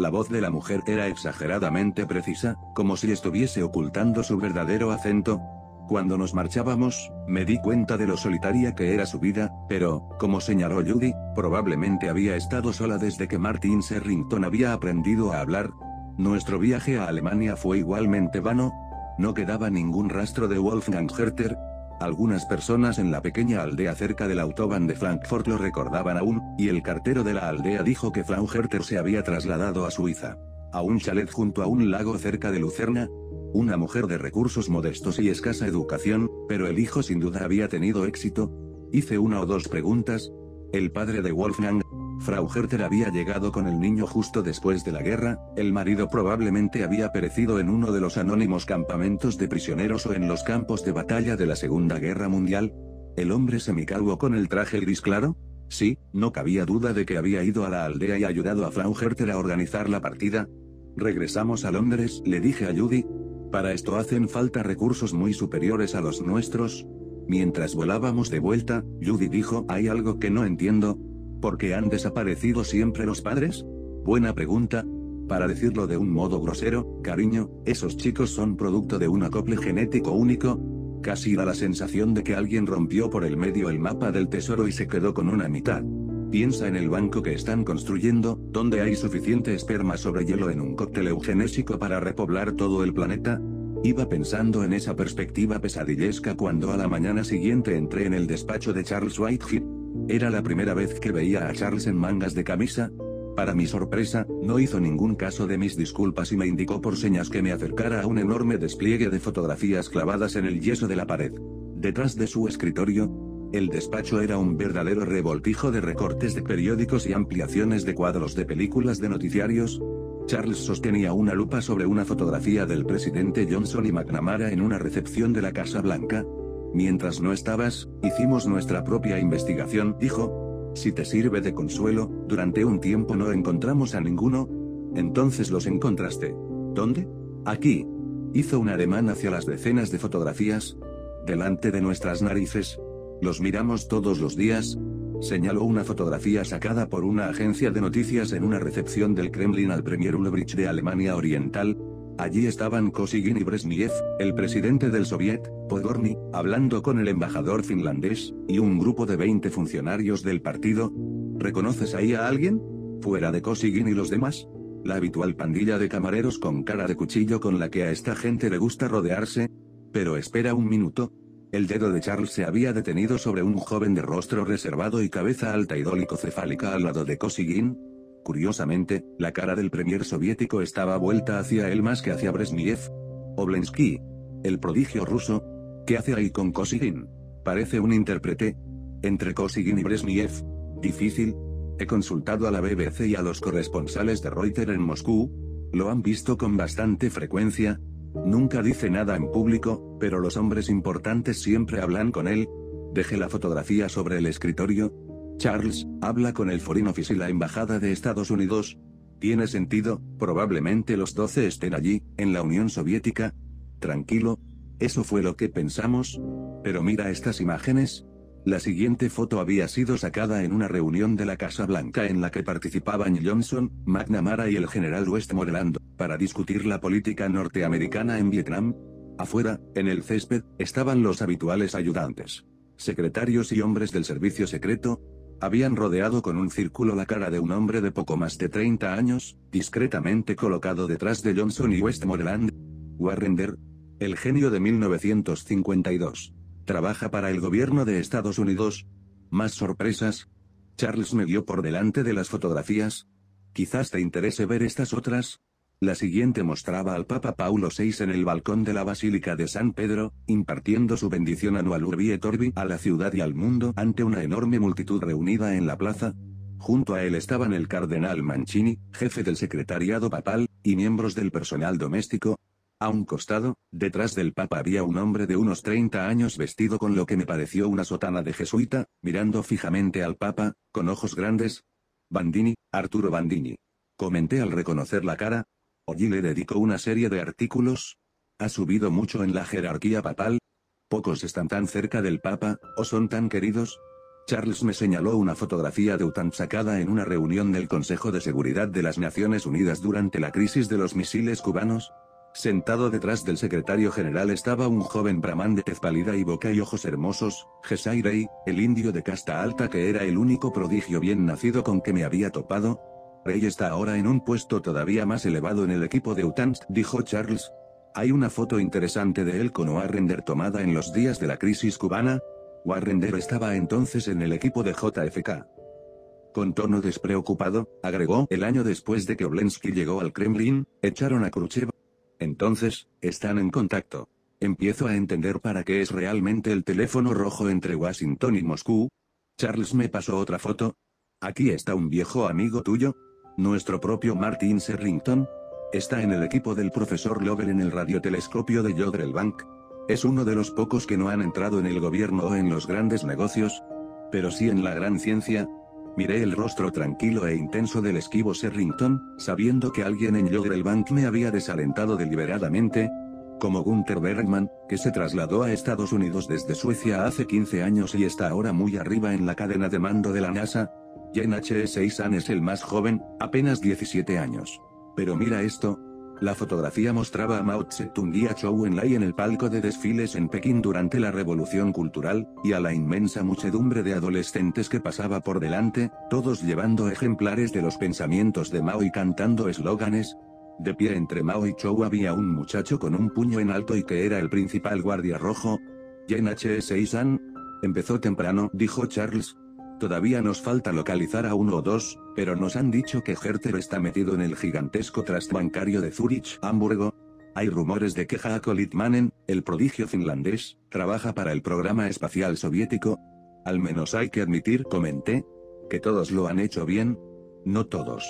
La voz de la mujer era exageradamente precisa, como si estuviese ocultando su verdadero acento, cuando nos marchábamos, me di cuenta de lo solitaria que era su vida, pero, como señaló Judy, probablemente había estado sola desde que Martin Serrington había aprendido a hablar. Nuestro viaje a Alemania fue igualmente vano. No quedaba ningún rastro de Wolfgang Herter. Algunas personas en la pequeña aldea cerca del autobahn de Frankfurt lo recordaban aún, y el cartero de la aldea dijo que Frank Herter se había trasladado a Suiza. A un chalet junto a un lago cerca de Lucerna, una mujer de recursos modestos y escasa educación, pero el hijo sin duda había tenido éxito. Hice una o dos preguntas. El padre de Wolfgang, Frau Herter había llegado con el niño justo después de la guerra, el marido probablemente había perecido en uno de los anónimos campamentos de prisioneros o en los campos de batalla de la Segunda Guerra Mundial. ¿El hombre semicalvo con el traje gris claro? Sí, no cabía duda de que había ido a la aldea y ayudado a Frau Herter a organizar la partida. Regresamos a Londres, le dije a Judy, Para esto hacen falta recursos muy superiores a los nuestros. Mientras volábamos de vuelta, Judy dijo, hay algo que no entiendo. ¿Por qué han desaparecido siempre los padres? Buena pregunta. Para decirlo de un modo grosero, cariño, esos chicos son producto de un acople genético único. Casi da la sensación de que alguien rompió por el medio el mapa del tesoro y se quedó con una mitad. Piensa en el banco que están construyendo, donde hay suficiente esperma sobre hielo en un cóctel eugenésico para repoblar todo el planeta. Iba pensando en esa perspectiva pesadillesca cuando a la mañana siguiente entré en el despacho de Charles Whitehead. Era la primera vez que veía a Charles en mangas de camisa. Para mi sorpresa, no hizo ningún caso de mis disculpas y me indicó por señas que me acercara a un enorme despliegue de fotografías clavadas en el yeso de la pared. Detrás de su escritorio, el despacho era un verdadero revoltijo de recortes de periódicos y ampliaciones de cuadros de películas de noticiarios. Charles sostenía una lupa sobre una fotografía del presidente Johnson y McNamara en una recepción de la Casa Blanca. Mientras no estabas, hicimos nuestra propia investigación, dijo. Si te sirve de consuelo, durante un tiempo no encontramos a ninguno. Entonces los encontraste. ¿Dónde? Aquí. Hizo un ademán hacia las decenas de fotografías. Delante de nuestras narices, los miramos todos los días. Señaló una fotografía sacada por una agencia de noticias en una recepción del Kremlin al Premier Ulbricht de Alemania Oriental. Allí estaban Kosygin y Brezhnev, el presidente del Soviet, Podgorny, hablando con el embajador finlandés, y un grupo de 20 funcionarios del partido. ¿Reconoces ahí a alguien? Fuera de Kosygin y los demás. La habitual pandilla de camareros con cara de cuchillo con la que a esta gente le gusta rodearse. Pero espera un minuto, el dedo de Charles se había detenido sobre un joven de rostro reservado y cabeza alta y dólico-cefálica al lado de Kosygin. Curiosamente, la cara del premier soviético estaba vuelta hacia él más que hacia Brezhnev. Oblensky. El prodigio ruso. ¿Qué hace ahí con Kosygin? Parece un intérprete. Entre Kosygin y Brezhnev. Difícil. He consultado a la BBC y a los corresponsales de Reuters en Moscú. Lo han visto con bastante frecuencia, Nunca dice nada en público, pero los hombres importantes siempre hablan con él. Deje la fotografía sobre el escritorio. Charles, habla con el Foreign Office y la Embajada de Estados Unidos. Tiene sentido, probablemente los 12 estén allí, en la Unión Soviética. Tranquilo. Eso fue lo que pensamos. Pero mira estas imágenes. La siguiente foto había sido sacada en una reunión de la Casa Blanca en la que participaban Johnson, McNamara y el general Westmoreland, para discutir la política norteamericana en Vietnam. Afuera, en el césped, estaban los habituales ayudantes. Secretarios y hombres del servicio secreto, habían rodeado con un círculo la cara de un hombre de poco más de 30 años, discretamente colocado detrás de Johnson y Westmoreland. Warrender. El genio de 1952. Trabaja para el gobierno de Estados Unidos. Más sorpresas. Charles me dio por delante de las fotografías. Quizás te interese ver estas otras. La siguiente mostraba al Papa Paulo VI en el balcón de la Basílica de San Pedro, impartiendo su bendición anual Urbi et Orbi a la ciudad y al mundo ante una enorme multitud reunida en la plaza. Junto a él estaban el cardenal Mancini, jefe del secretariado papal, y miembros del personal doméstico, a un costado, detrás del Papa había un hombre de unos 30 años vestido con lo que me pareció una sotana de jesuita, mirando fijamente al Papa, con ojos grandes. Bandini, Arturo Bandini. Comenté al reconocer la cara. Allí le dedicó una serie de artículos. Ha subido mucho en la jerarquía papal. Pocos están tan cerca del Papa, o son tan queridos. Charles me señaló una fotografía de Utan sacada en una reunión del Consejo de Seguridad de las Naciones Unidas durante la crisis de los misiles cubanos. Sentado detrás del secretario general estaba un joven brahman de tez pálida y boca y ojos hermosos, Jesai Rey, el indio de casta alta que era el único prodigio bien nacido con que me había topado. Rey está ahora en un puesto todavía más elevado en el equipo de Utans, dijo Charles. Hay una foto interesante de él con Warrender tomada en los días de la crisis cubana. Warrender estaba entonces en el equipo de JFK. Con tono despreocupado, agregó, el año después de que Oblensky llegó al Kremlin, echaron a Khrushchev entonces, están en contacto. Empiezo a entender para qué es realmente el teléfono rojo entre Washington y Moscú. Charles me pasó otra foto. Aquí está un viejo amigo tuyo. Nuestro propio Martin Serrington. Está en el equipo del profesor Lover en el radiotelescopio de Jodrell Bank. Es uno de los pocos que no han entrado en el gobierno o en los grandes negocios. Pero sí en la gran ciencia, Miré el rostro tranquilo e intenso del esquivo Serrington, sabiendo que alguien en Bank me había desalentado deliberadamente. Como Gunther Bergman, que se trasladó a Estados Unidos desde Suecia hace 15 años y está ahora muy arriba en la cadena de mando de la NASA. Jen H.S. Isan es el más joven, apenas 17 años. Pero mira esto, la fotografía mostraba a Mao Tse-tung y a Chou Enlai en el palco de desfiles en Pekín durante la Revolución Cultural, y a la inmensa muchedumbre de adolescentes que pasaba por delante, todos llevando ejemplares de los pensamientos de Mao y cantando eslóganes. De pie entre Mao y Chou había un muchacho con un puño en alto y que era el principal guardia rojo. Yen H.S. Isan. Empezó temprano, dijo Charles, Todavía nos falta localizar a uno o dos, pero nos han dicho que Herter está metido en el gigantesco trust bancario de Zurich, Hamburgo. Hay rumores de que Jaakko Litmanen, el prodigio finlandés, trabaja para el programa espacial soviético. Al menos hay que admitir, comenté, que todos lo han hecho bien. No todos.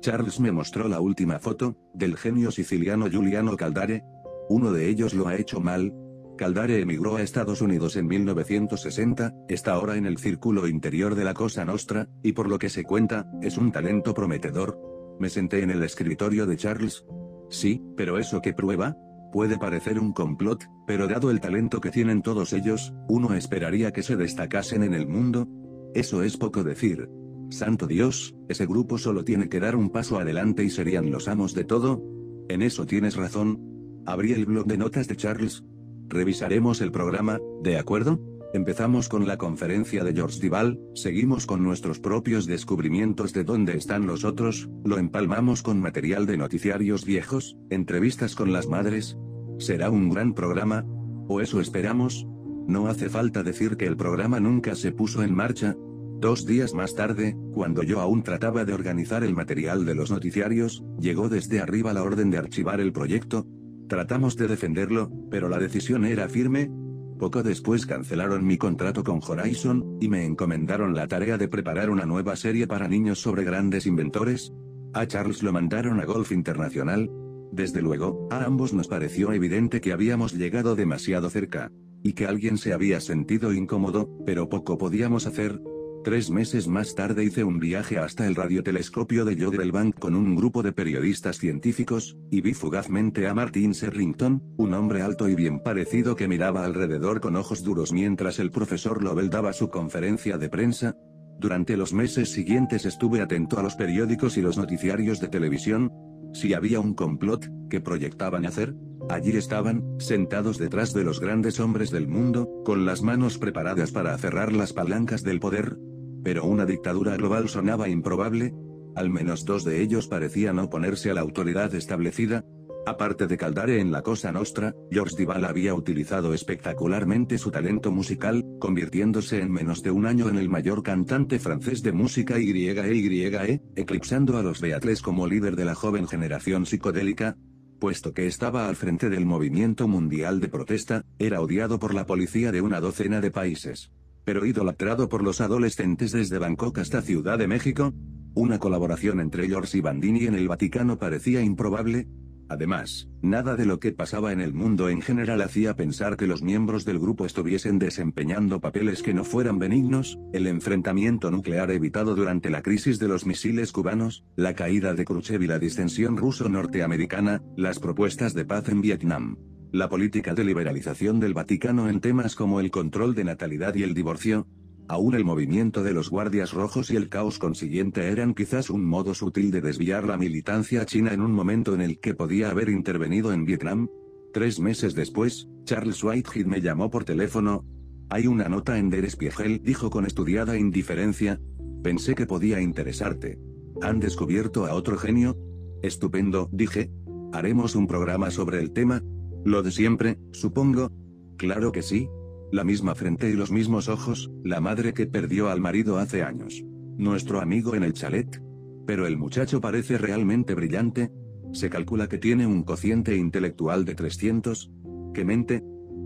Charles me mostró la última foto, del genio siciliano Giuliano Caldare. Uno de ellos lo ha hecho mal, Caldare emigró a Estados Unidos en 1960, está ahora en el círculo interior de la Cosa Nostra, y por lo que se cuenta, es un talento prometedor. Me senté en el escritorio de Charles. Sí, pero ¿eso qué prueba? Puede parecer un complot, pero dado el talento que tienen todos ellos, uno esperaría que se destacasen en el mundo. Eso es poco decir. Santo Dios, ese grupo solo tiene que dar un paso adelante y serían los amos de todo. En eso tienes razón. Abrí el blog de notas de Charles, Revisaremos el programa, ¿de acuerdo? Empezamos con la conferencia de George Dival, seguimos con nuestros propios descubrimientos de dónde están los otros, lo empalmamos con material de noticiarios viejos, entrevistas con las madres. ¿Será un gran programa? ¿O eso esperamos? No hace falta decir que el programa nunca se puso en marcha. Dos días más tarde, cuando yo aún trataba de organizar el material de los noticiarios, llegó desde arriba la orden de archivar el proyecto, Tratamos de defenderlo, pero la decisión era firme. Poco después cancelaron mi contrato con Horizon, y me encomendaron la tarea de preparar una nueva serie para niños sobre grandes inventores. A Charles lo mandaron a Golf Internacional. Desde luego, a ambos nos pareció evidente que habíamos llegado demasiado cerca. Y que alguien se había sentido incómodo, pero poco podíamos hacer, Tres meses más tarde hice un viaje hasta el radiotelescopio de Bank con un grupo de periodistas científicos, y vi fugazmente a Martin Serrington, un hombre alto y bien parecido que miraba alrededor con ojos duros mientras el profesor Lovell daba su conferencia de prensa. Durante los meses siguientes estuve atento a los periódicos y los noticiarios de televisión. Si había un complot, que proyectaban hacer, Allí estaban, sentados detrás de los grandes hombres del mundo, con las manos preparadas para aferrar las palancas del poder, pero una dictadura global sonaba improbable. Al menos dos de ellos parecían oponerse a la autoridad establecida. Aparte de Caldare en la Cosa Nostra, George Dival había utilizado espectacularmente su talento musical, convirtiéndose en menos de un año en el mayor cantante francés de música YEYE, eclipsando a los Beatles como líder de la joven generación psicodélica, puesto que estaba al frente del movimiento mundial de protesta, era odiado por la policía de una docena de países pero idolatrado por los adolescentes desde Bangkok hasta Ciudad de México. Una colaboración entre George y Bandini en el Vaticano parecía improbable. Además, nada de lo que pasaba en el mundo en general hacía pensar que los miembros del grupo estuviesen desempeñando papeles que no fueran benignos, el enfrentamiento nuclear evitado durante la crisis de los misiles cubanos, la caída de Khrushchev y la distensión ruso-norteamericana, las propuestas de paz en Vietnam. La política de liberalización del Vaticano en temas como el control de natalidad y el divorcio, aún el movimiento de los guardias rojos y el caos consiguiente eran quizás un modo sutil de desviar la militancia china en un momento en el que podía haber intervenido en Vietnam. Tres meses después, Charles Whitehead me llamó por teléfono. Hay una nota en Der Spiegel, dijo con estudiada indiferencia. Pensé que podía interesarte. ¿Han descubierto a otro genio? Estupendo, dije. Haremos un programa sobre el tema, lo de siempre, supongo. Claro que sí. La misma frente y los mismos ojos, la madre que perdió al marido hace años. Nuestro amigo en el chalet. Pero el muchacho parece realmente brillante. Se calcula que tiene un cociente intelectual de 300. ¿Qué mente?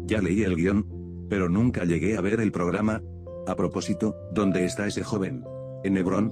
Ya leí el guion. Pero nunca llegué a ver el programa. A propósito, ¿dónde está ese joven? ¿En Hebrón?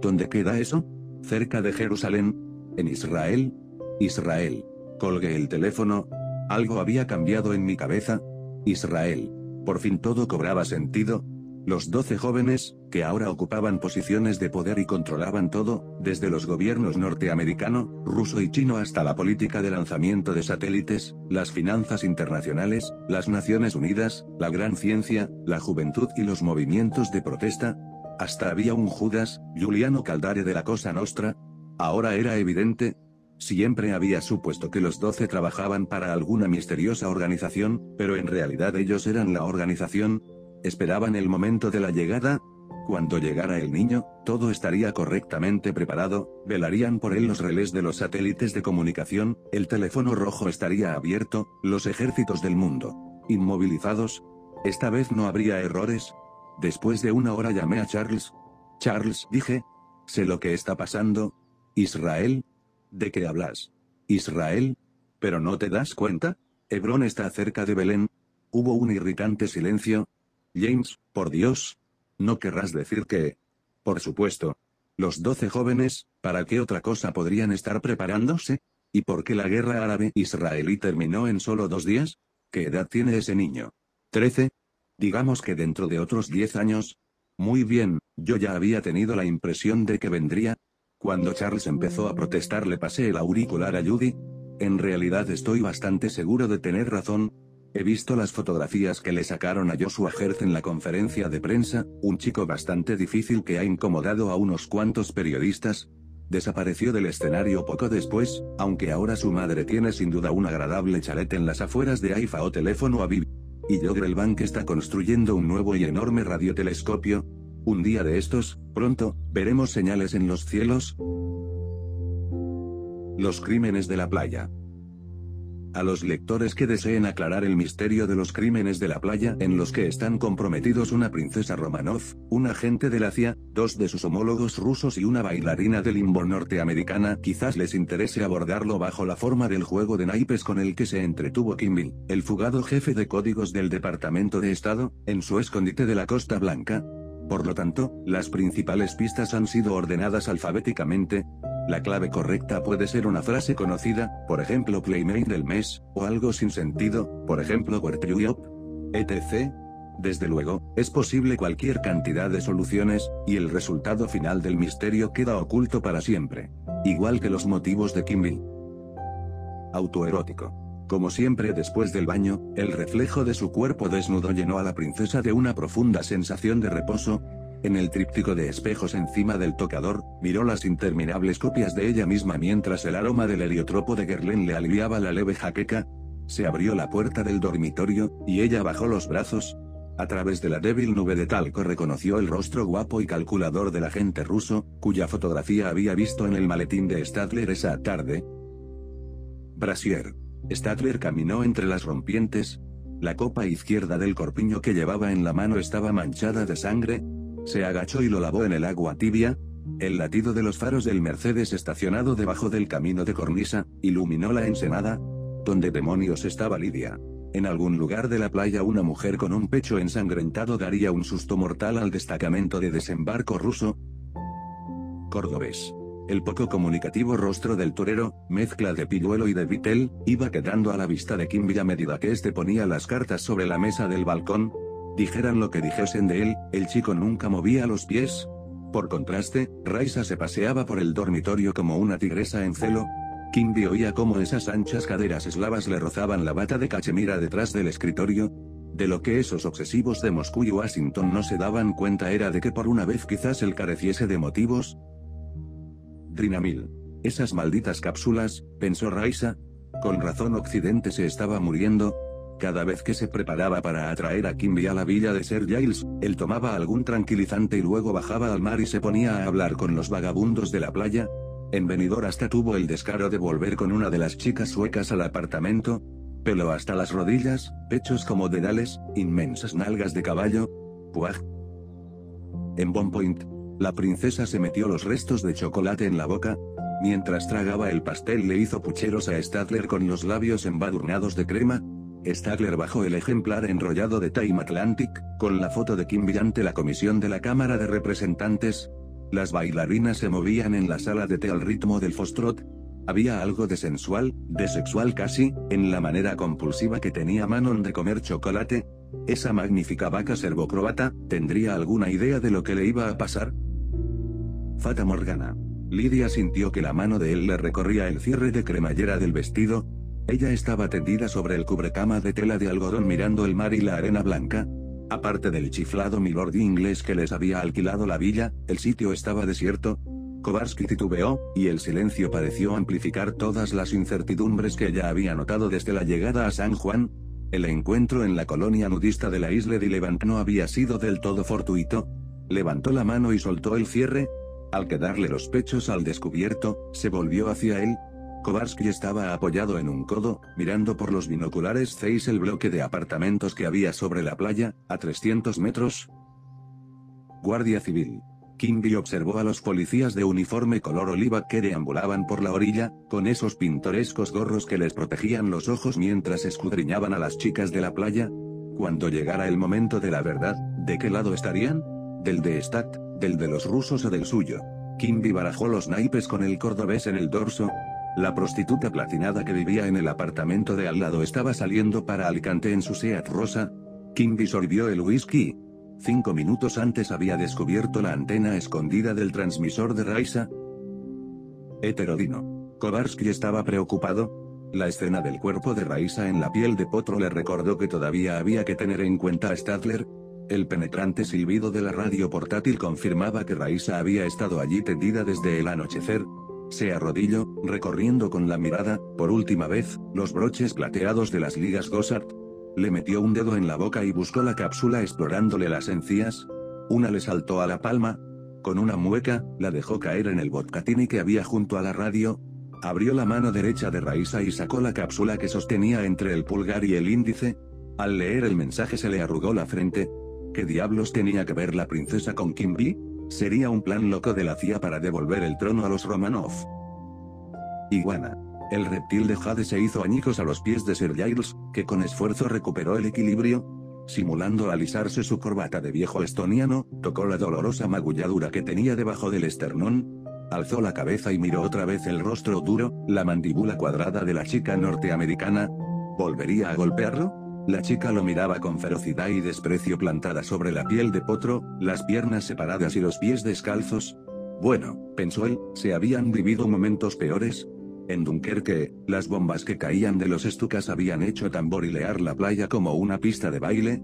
¿Dónde queda eso? Cerca de Jerusalén. ¿En Israel? Israel. Colgué el teléfono, algo había cambiado en mi cabeza. Israel. Por fin todo cobraba sentido. Los doce jóvenes, que ahora ocupaban posiciones de poder y controlaban todo, desde los gobiernos norteamericano, ruso y chino hasta la política de lanzamiento de satélites, las finanzas internacionales, las Naciones Unidas, la gran ciencia, la juventud y los movimientos de protesta. Hasta había un Judas, Giuliano Caldare de la Cosa Nostra. Ahora era evidente, Siempre había supuesto que los doce trabajaban para alguna misteriosa organización, pero en realidad ellos eran la organización, Esperaban el momento de la llegada. Cuando llegara el niño, todo estaría correctamente preparado, velarían por él los relés de los satélites de comunicación, el teléfono rojo estaría abierto, los ejércitos del mundo. Inmovilizados. Esta vez no habría errores. Después de una hora llamé a Charles. Charles, dije. Sé lo que está pasando. Israel. ¿De qué hablas? Israel. ¿Pero no te das cuenta? Hebrón está cerca de Belén. Hubo un irritante silencio, James, por Dios. ¿No querrás decir que... Por supuesto. Los doce jóvenes, ¿para qué otra cosa podrían estar preparándose? ¿Y por qué la guerra árabe-israelí terminó en solo dos días? ¿Qué edad tiene ese niño? ¿Trece? Digamos que dentro de otros diez años. Muy bien, yo ya había tenido la impresión de que vendría. Cuando Charles empezó a protestar le pasé el auricular a Judy. En realidad estoy bastante seguro de tener razón, He visto las fotografías que le sacaron a Joshua Hertz en la conferencia de prensa, un chico bastante difícil que ha incomodado a unos cuantos periodistas. Desapareció del escenario poco después, aunque ahora su madre tiene sin duda un agradable chalet en las afueras de Haifa o teléfono a Viv. Y Bank está construyendo un nuevo y enorme radiotelescopio. Un día de estos, pronto, veremos señales en los cielos. Los crímenes de la playa. A los lectores que deseen aclarar el misterio de los crímenes de la playa en los que están comprometidos una princesa Romanov, un agente de la CIA, dos de sus homólogos rusos y una bailarina de limbo norteamericana, quizás les interese abordarlo bajo la forma del juego de naipes con el que se entretuvo Kimball, el fugado jefe de códigos del Departamento de Estado, en su escondite de la Costa Blanca. Por lo tanto, las principales pistas han sido ordenadas alfabéticamente, la clave correcta puede ser una frase conocida, por ejemplo Playmate del mes, o algo sin sentido, por ejemplo Where etc. Desde luego, es posible cualquier cantidad de soluciones, y el resultado final del misterio queda oculto para siempre. Igual que los motivos de Kimball. Autoerótico. Como siempre después del baño, el reflejo de su cuerpo desnudo llenó a la princesa de una profunda sensación de reposo, en el tríptico de espejos encima del tocador, miró las interminables copias de ella misma mientras el aroma del heliotropo de Gerlen le aliviaba la leve jaqueca. Se abrió la puerta del dormitorio, y ella bajó los brazos. A través de la débil nube de talco reconoció el rostro guapo y calculador del agente ruso, cuya fotografía había visto en el maletín de Stadler esa tarde. Brasier. Stadler caminó entre las rompientes. La copa izquierda del corpiño que llevaba en la mano estaba manchada de sangre, se agachó y lo lavó en el agua tibia. El latido de los faros del Mercedes estacionado debajo del camino de cornisa, iluminó la ensenada. ¿Dónde demonios estaba Lidia? En algún lugar de la playa una mujer con un pecho ensangrentado daría un susto mortal al destacamento de desembarco ruso. Cordobés. El poco comunicativo rostro del torero, mezcla de pilluelo y de vitel, iba quedando a la vista de Kimby a medida que éste ponía las cartas sobre la mesa del balcón, Dijeran lo que dijesen de él, el chico nunca movía los pies. Por contraste, Raisa se paseaba por el dormitorio como una tigresa en celo. Kimby oía cómo esas anchas caderas eslavas le rozaban la bata de cachemira detrás del escritorio. De lo que esos obsesivos de Moscú y Washington no se daban cuenta era de que por una vez quizás él careciese de motivos. Drinamil. Esas malditas cápsulas, pensó Raisa. Con razón Occidente se estaba muriendo, cada vez que se preparaba para atraer a Kimby a la villa de Sir Giles, él tomaba algún tranquilizante y luego bajaba al mar y se ponía a hablar con los vagabundos de la playa. En Benidorm hasta tuvo el descaro de volver con una de las chicas suecas al apartamento. Pelo hasta las rodillas, pechos como dedales, inmensas nalgas de caballo. Puaj. En Bon Point, la princesa se metió los restos de chocolate en la boca, Mientras tragaba el pastel le hizo pucheros a Stadler con los labios embadurnados de crema, Stagler bajó el ejemplar enrollado de Time Atlantic, con la foto de Kim ante la comisión de la Cámara de Representantes. Las bailarinas se movían en la sala de té al ritmo del fostrot. Había algo de sensual, de sexual casi, en la manera compulsiva que tenía Manon de comer chocolate. Esa magnífica vaca servocroata, ¿tendría alguna idea de lo que le iba a pasar? Fata Morgana. Lidia sintió que la mano de él le recorría el cierre de cremallera del vestido. Ella estaba tendida sobre el cubrecama de tela de algodón mirando el mar y la arena blanca. Aparte del chiflado milord inglés que les había alquilado la villa, el sitio estaba desierto. Kovarsky titubeó, y el silencio pareció amplificar todas las incertidumbres que ella había notado desde la llegada a San Juan. El encuentro en la colonia nudista de la isla de Levant no había sido del todo fortuito. Levantó la mano y soltó el cierre, al quedarle los pechos al descubierto, se volvió hacia él. Kovarsky estaba apoyado en un codo, mirando por los binoculares Zeiss el bloque de apartamentos que había sobre la playa, a 300 metros. Guardia Civil. Kimby observó a los policías de uniforme color oliva que deambulaban por la orilla, con esos pintorescos gorros que les protegían los ojos mientras escudriñaban a las chicas de la playa. Cuando llegara el momento de la verdad, ¿de qué lado estarían? ¿Del de Stat? Del de los rusos o del suyo. Kimby barajó los naipes con el cordobés en el dorso. La prostituta platinada que vivía en el apartamento de al lado estaba saliendo para Alicante en su Seat rosa. Kimby sorbió el whisky. Cinco minutos antes había descubierto la antena escondida del transmisor de Raisa. Heterodino. Kovarsky estaba preocupado. La escena del cuerpo de Raisa en la piel de potro le recordó que todavía había que tener en cuenta a Stadler, el penetrante silbido de la radio portátil confirmaba que Raisa había estado allí tendida desde el anochecer. Se arrodilló, recorriendo con la mirada, por última vez, los broches plateados de las ligas Gossard. Le metió un dedo en la boca y buscó la cápsula explorándole las encías. Una le saltó a la palma. Con una mueca, la dejó caer en el botcatini que había junto a la radio. Abrió la mano derecha de Raisa y sacó la cápsula que sostenía entre el pulgar y el índice. Al leer el mensaje se le arrugó la frente, ¿Qué diablos tenía que ver la princesa con Kimby? Sería un plan loco de la CIA para devolver el trono a los Romanov. Iguana. El reptil de Jade se hizo añicos a los pies de Sir Giles, que con esfuerzo recuperó el equilibrio. Simulando alisarse su corbata de viejo estoniano, tocó la dolorosa magulladura que tenía debajo del esternón. Alzó la cabeza y miró otra vez el rostro duro, la mandíbula cuadrada de la chica norteamericana. ¿Volvería a golpearlo? La chica lo miraba con ferocidad y desprecio plantada sobre la piel de potro, las piernas separadas y los pies descalzos. Bueno, pensó él, se habían vivido momentos peores. En Dunkerque, las bombas que caían de los estucas habían hecho tamborilear la playa como una pista de baile.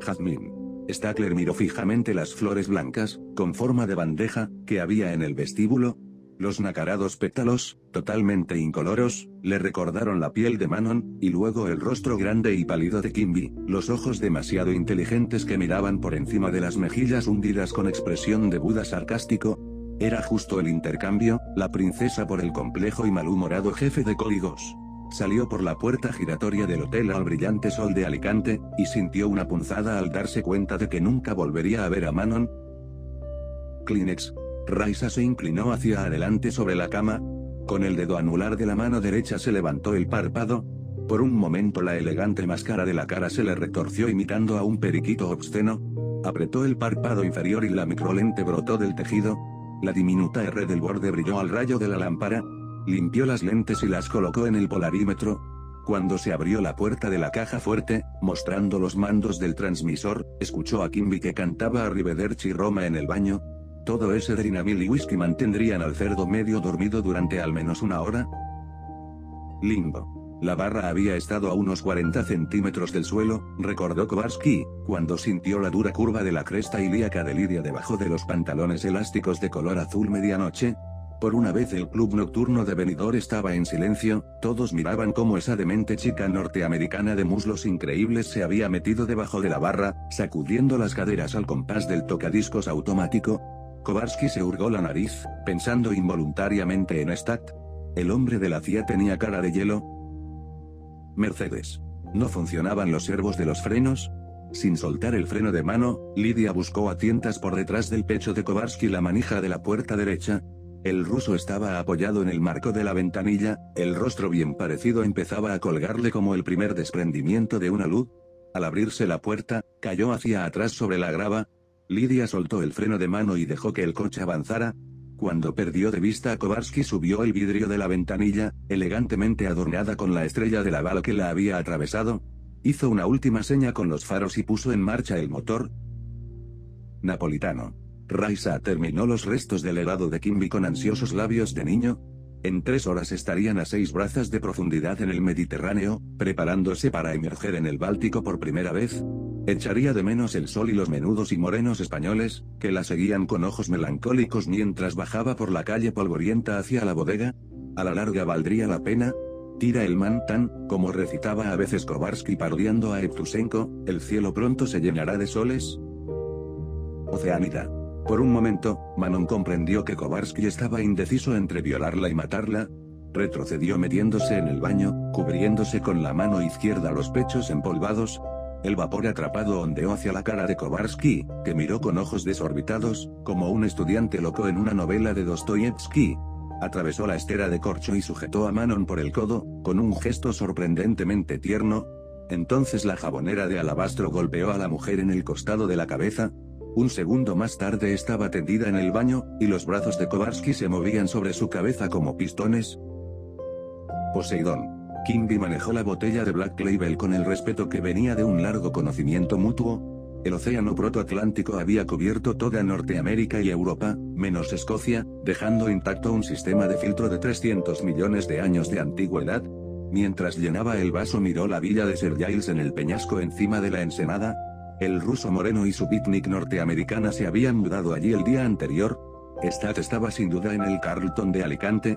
Jazmín. Stackler miró fijamente las flores blancas, con forma de bandeja, que había en el vestíbulo, los nacarados pétalos, totalmente incoloros, le recordaron la piel de Manon, y luego el rostro grande y pálido de Kimby, los ojos demasiado inteligentes que miraban por encima de las mejillas hundidas con expresión de Buda sarcástico. Era justo el intercambio, la princesa por el complejo y malhumorado jefe de códigos. Salió por la puerta giratoria del hotel al brillante sol de Alicante, y sintió una punzada al darse cuenta de que nunca volvería a ver a Manon. Kleenex, Raisa se inclinó hacia adelante sobre la cama. Con el dedo anular de la mano derecha se levantó el párpado. Por un momento la elegante máscara de la cara se le retorció imitando a un periquito obsceno. Apretó el párpado inferior y la microlente brotó del tejido. La diminuta R del borde brilló al rayo de la lámpara. Limpió las lentes y las colocó en el polarímetro. Cuando se abrió la puerta de la caja fuerte, mostrando los mandos del transmisor, escuchó a Kimby que cantaba a Rivederci Roma en el baño, todo ese drinamil y whisky mantendrían al cerdo medio dormido durante al menos una hora. Limbo. La barra había estado a unos 40 centímetros del suelo, recordó Kovarsky, cuando sintió la dura curva de la cresta ilíaca de Lidia debajo de los pantalones elásticos de color azul medianoche. Por una vez el club nocturno de Benidorm estaba en silencio, todos miraban cómo esa demente chica norteamericana de muslos increíbles se había metido debajo de la barra, sacudiendo las caderas al compás del tocadiscos automático, Kovarsky se hurgó la nariz, pensando involuntariamente en Stat. El hombre de la CIA tenía cara de hielo. Mercedes. ¿No funcionaban los servos de los frenos? Sin soltar el freno de mano, Lidia buscó a tientas por detrás del pecho de Kovarsky la manija de la puerta derecha. El ruso estaba apoyado en el marco de la ventanilla, el rostro bien parecido empezaba a colgarle como el primer desprendimiento de una luz. Al abrirse la puerta, cayó hacia atrás sobre la grava, Lidia soltó el freno de mano y dejó que el coche avanzara. Cuando perdió de vista a Kovarsky subió el vidrio de la ventanilla, elegantemente adornada con la estrella de la bala que la había atravesado. Hizo una última seña con los faros y puso en marcha el motor. Napolitano. Raisa terminó los restos del helado de Kimby con ansiosos labios de niño. En tres horas estarían a seis brazas de profundidad en el Mediterráneo, preparándose para emerger en el Báltico por primera vez. Echaría de menos el sol y los menudos y morenos españoles, que la seguían con ojos melancólicos mientras bajaba por la calle polvorienta hacia la bodega. A la larga valdría la pena. Tira el mantan, como recitaba a veces Kovarsky parodiando a Evtusenko, el cielo pronto se llenará de soles. Oceánida. Por un momento, Manon comprendió que Kovarsky estaba indeciso entre violarla y matarla. Retrocedió metiéndose en el baño, cubriéndose con la mano izquierda los pechos empolvados, el vapor atrapado ondeó hacia la cara de Kovarsky, que miró con ojos desorbitados, como un estudiante loco en una novela de Dostoyevsky. Atravesó la estera de corcho y sujetó a Manon por el codo, con un gesto sorprendentemente tierno. Entonces la jabonera de alabastro golpeó a la mujer en el costado de la cabeza. Un segundo más tarde estaba tendida en el baño, y los brazos de Kovarsky se movían sobre su cabeza como pistones. Poseidón. Kimby manejó la botella de Black Label con el respeto que venía de un largo conocimiento mutuo. El océano protoatlántico había cubierto toda Norteamérica y Europa, menos Escocia, dejando intacto un sistema de filtro de 300 millones de años de antigüedad. Mientras llenaba el vaso miró la villa de Sir Giles en el peñasco encima de la ensenada. El ruso moreno y su picnic norteamericana se habían mudado allí el día anterior. Stat estaba sin duda en el Carlton de Alicante,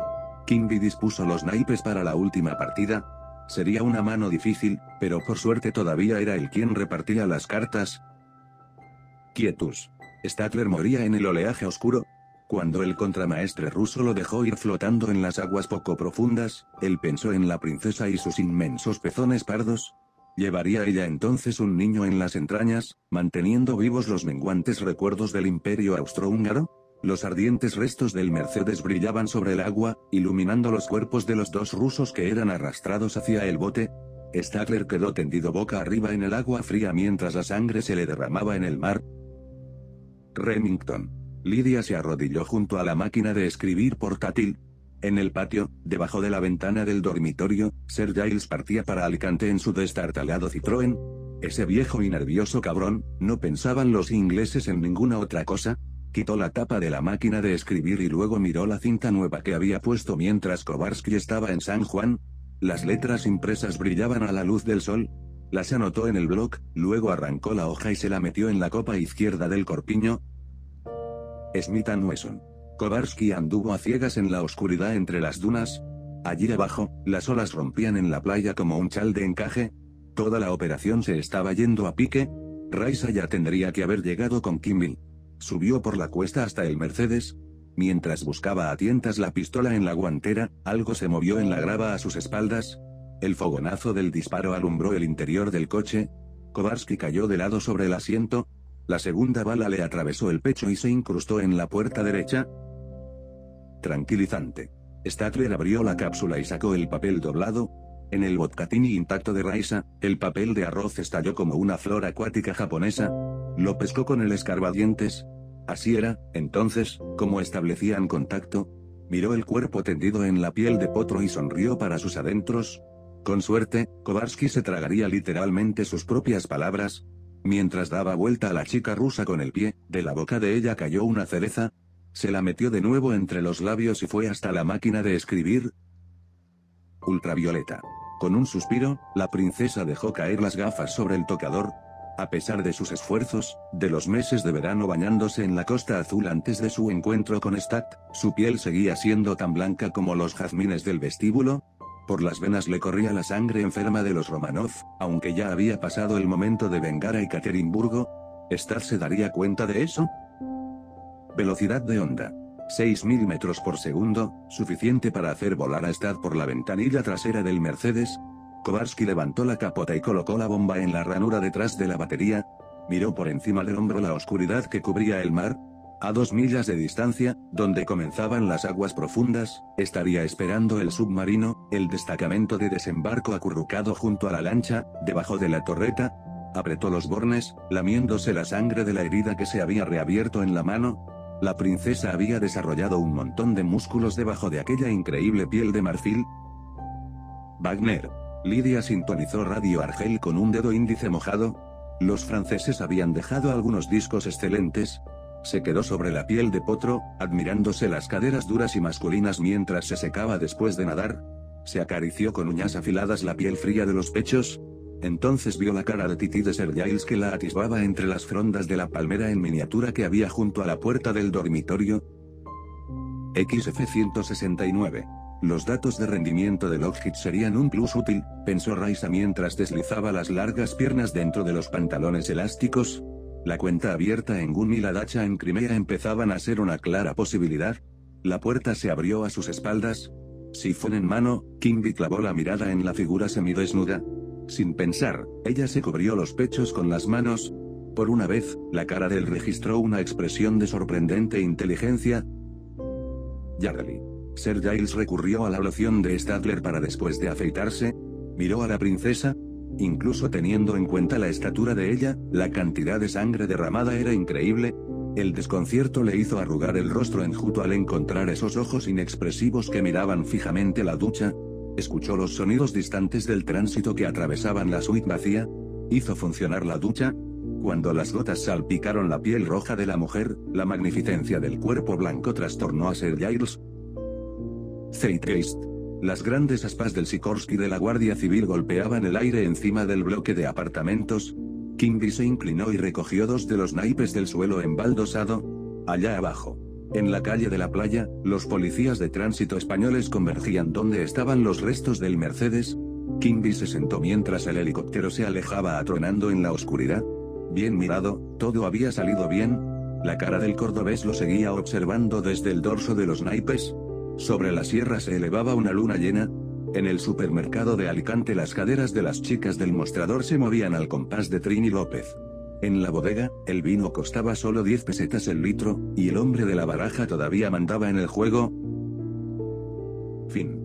Kimby dispuso los naipes para la última partida. Sería una mano difícil, pero por suerte todavía era él quien repartía las cartas. Quietus. Statler moría en el oleaje oscuro. Cuando el contramaestre ruso lo dejó ir flotando en las aguas poco profundas, él pensó en la princesa y sus inmensos pezones pardos. ¿Llevaría ella entonces un niño en las entrañas, manteniendo vivos los menguantes recuerdos del imperio austrohúngaro? Los ardientes restos del Mercedes brillaban sobre el agua, iluminando los cuerpos de los dos rusos que eran arrastrados hacia el bote. Statler quedó tendido boca arriba en el agua fría mientras la sangre se le derramaba en el mar. Remington. Lydia se arrodilló junto a la máquina de escribir portátil. En el patio, debajo de la ventana del dormitorio, Sir Giles partía para Alicante en su destartalado Citroën. Ese viejo y nervioso cabrón, no pensaban los ingleses en ninguna otra cosa, Quitó la tapa de la máquina de escribir y luego miró la cinta nueva que había puesto mientras Kovarsky estaba en San Juan. Las letras impresas brillaban a la luz del sol. Las anotó en el blog, luego arrancó la hoja y se la metió en la copa izquierda del corpiño. Smith Wesson. Kovarsky anduvo a ciegas en la oscuridad entre las dunas. Allí abajo, las olas rompían en la playa como un chal de encaje. Toda la operación se estaba yendo a pique. Raisa ya tendría que haber llegado con Kimball. Subió por la cuesta hasta el Mercedes. Mientras buscaba a tientas la pistola en la guantera, algo se movió en la grava a sus espaldas. El fogonazo del disparo alumbró el interior del coche. Kovarsky cayó de lado sobre el asiento. La segunda bala le atravesó el pecho y se incrustó en la puerta derecha. Tranquilizante. Statler abrió la cápsula y sacó el papel doblado, en el botcatini intacto de Raisa, el papel de arroz estalló como una flor acuática japonesa. Lo pescó con el escarbadientes. Así era, entonces, como establecían contacto. Miró el cuerpo tendido en la piel de potro y sonrió para sus adentros. Con suerte, Kovarsky se tragaría literalmente sus propias palabras. Mientras daba vuelta a la chica rusa con el pie, de la boca de ella cayó una cereza. Se la metió de nuevo entre los labios y fue hasta la máquina de escribir. Ultravioleta. Con un suspiro, la princesa dejó caer las gafas sobre el tocador. A pesar de sus esfuerzos, de los meses de verano bañándose en la costa azul antes de su encuentro con Stat, su piel seguía siendo tan blanca como los jazmines del vestíbulo. Por las venas le corría la sangre enferma de los Romanov, aunque ya había pasado el momento de vengar a Ekaterimburgo. ¿Stat se daría cuenta de eso? Velocidad de onda. 6.000 metros por segundo, suficiente para hacer volar a Stad por la ventanilla trasera del Mercedes. Kovarsky levantó la capota y colocó la bomba en la ranura detrás de la batería. Miró por encima del hombro la oscuridad que cubría el mar. A dos millas de distancia, donde comenzaban las aguas profundas, estaría esperando el submarino, el destacamento de desembarco acurrucado junto a la lancha, debajo de la torreta. Apretó los bornes, lamiéndose la sangre de la herida que se había reabierto en la mano, La princesa había desarrollado un montón de músculos debajo de aquella increíble piel de marfil. Wagner. Lidia sintonizó Radio Argel con un dedo índice mojado. Los franceses habían dejado algunos discos excelentes. Se quedó sobre la piel de potro, admirándose las caderas duras y masculinas mientras se secaba después de nadar. Se acarició con uñas afiladas la piel fría de los pechos, entonces vio la cara de Titi de Ser Giles que la atisbaba entre las frondas de la palmera en miniatura que había junto a la puerta del dormitorio. XF-169. Los datos de rendimiento de Lockheed serían un plus útil, pensó Raisa mientras deslizaba las largas piernas dentro de los pantalones elásticos. La cuenta abierta en Gun y la dacha en Crimea empezaban a ser una clara posibilidad. La puerta se abrió a sus espaldas. Sifón en mano, Kimby clavó la mirada en la figura semidesnuda, sin pensar, ella se cubrió los pechos con las manos. Por una vez, la cara de él registró una expresión de sorprendente inteligencia. Yardley. Sir Giles recurrió a la loción de Stadler para después de afeitarse. Miró a la princesa. Incluso teniendo en cuenta la estatura de ella, la cantidad de sangre derramada era increíble. El desconcierto le hizo arrugar el rostro enjuto al encontrar esos ojos inexpresivos que miraban fijamente la ducha, Escuchó los sonidos distantes del tránsito que atravesaban la suite vacía. Hizo funcionar la ducha. Cuando las gotas salpicaron la piel roja de la mujer, la magnificencia del cuerpo blanco trastornó a Sir Giles. Zeitgeist. Las grandes aspas del Sikorsky de la Guardia Civil golpeaban el aire encima del bloque de apartamentos. Kimby se inclinó y recogió dos de los naipes del suelo embaldosado. Allá abajo. En la calle de la playa, los policías de tránsito españoles convergían donde estaban los restos del Mercedes. Kimby se sentó mientras el helicóptero se alejaba atronando en la oscuridad. Bien mirado, todo había salido bien. La cara del cordobés lo seguía observando desde el dorso de los naipes. Sobre la sierra se elevaba una luna llena. En el supermercado de Alicante las caderas de las chicas del mostrador se movían al compás de Trini López. En la bodega, el vino costaba solo 10 pesetas el litro, y el hombre de la baraja todavía mandaba en el juego. Fin.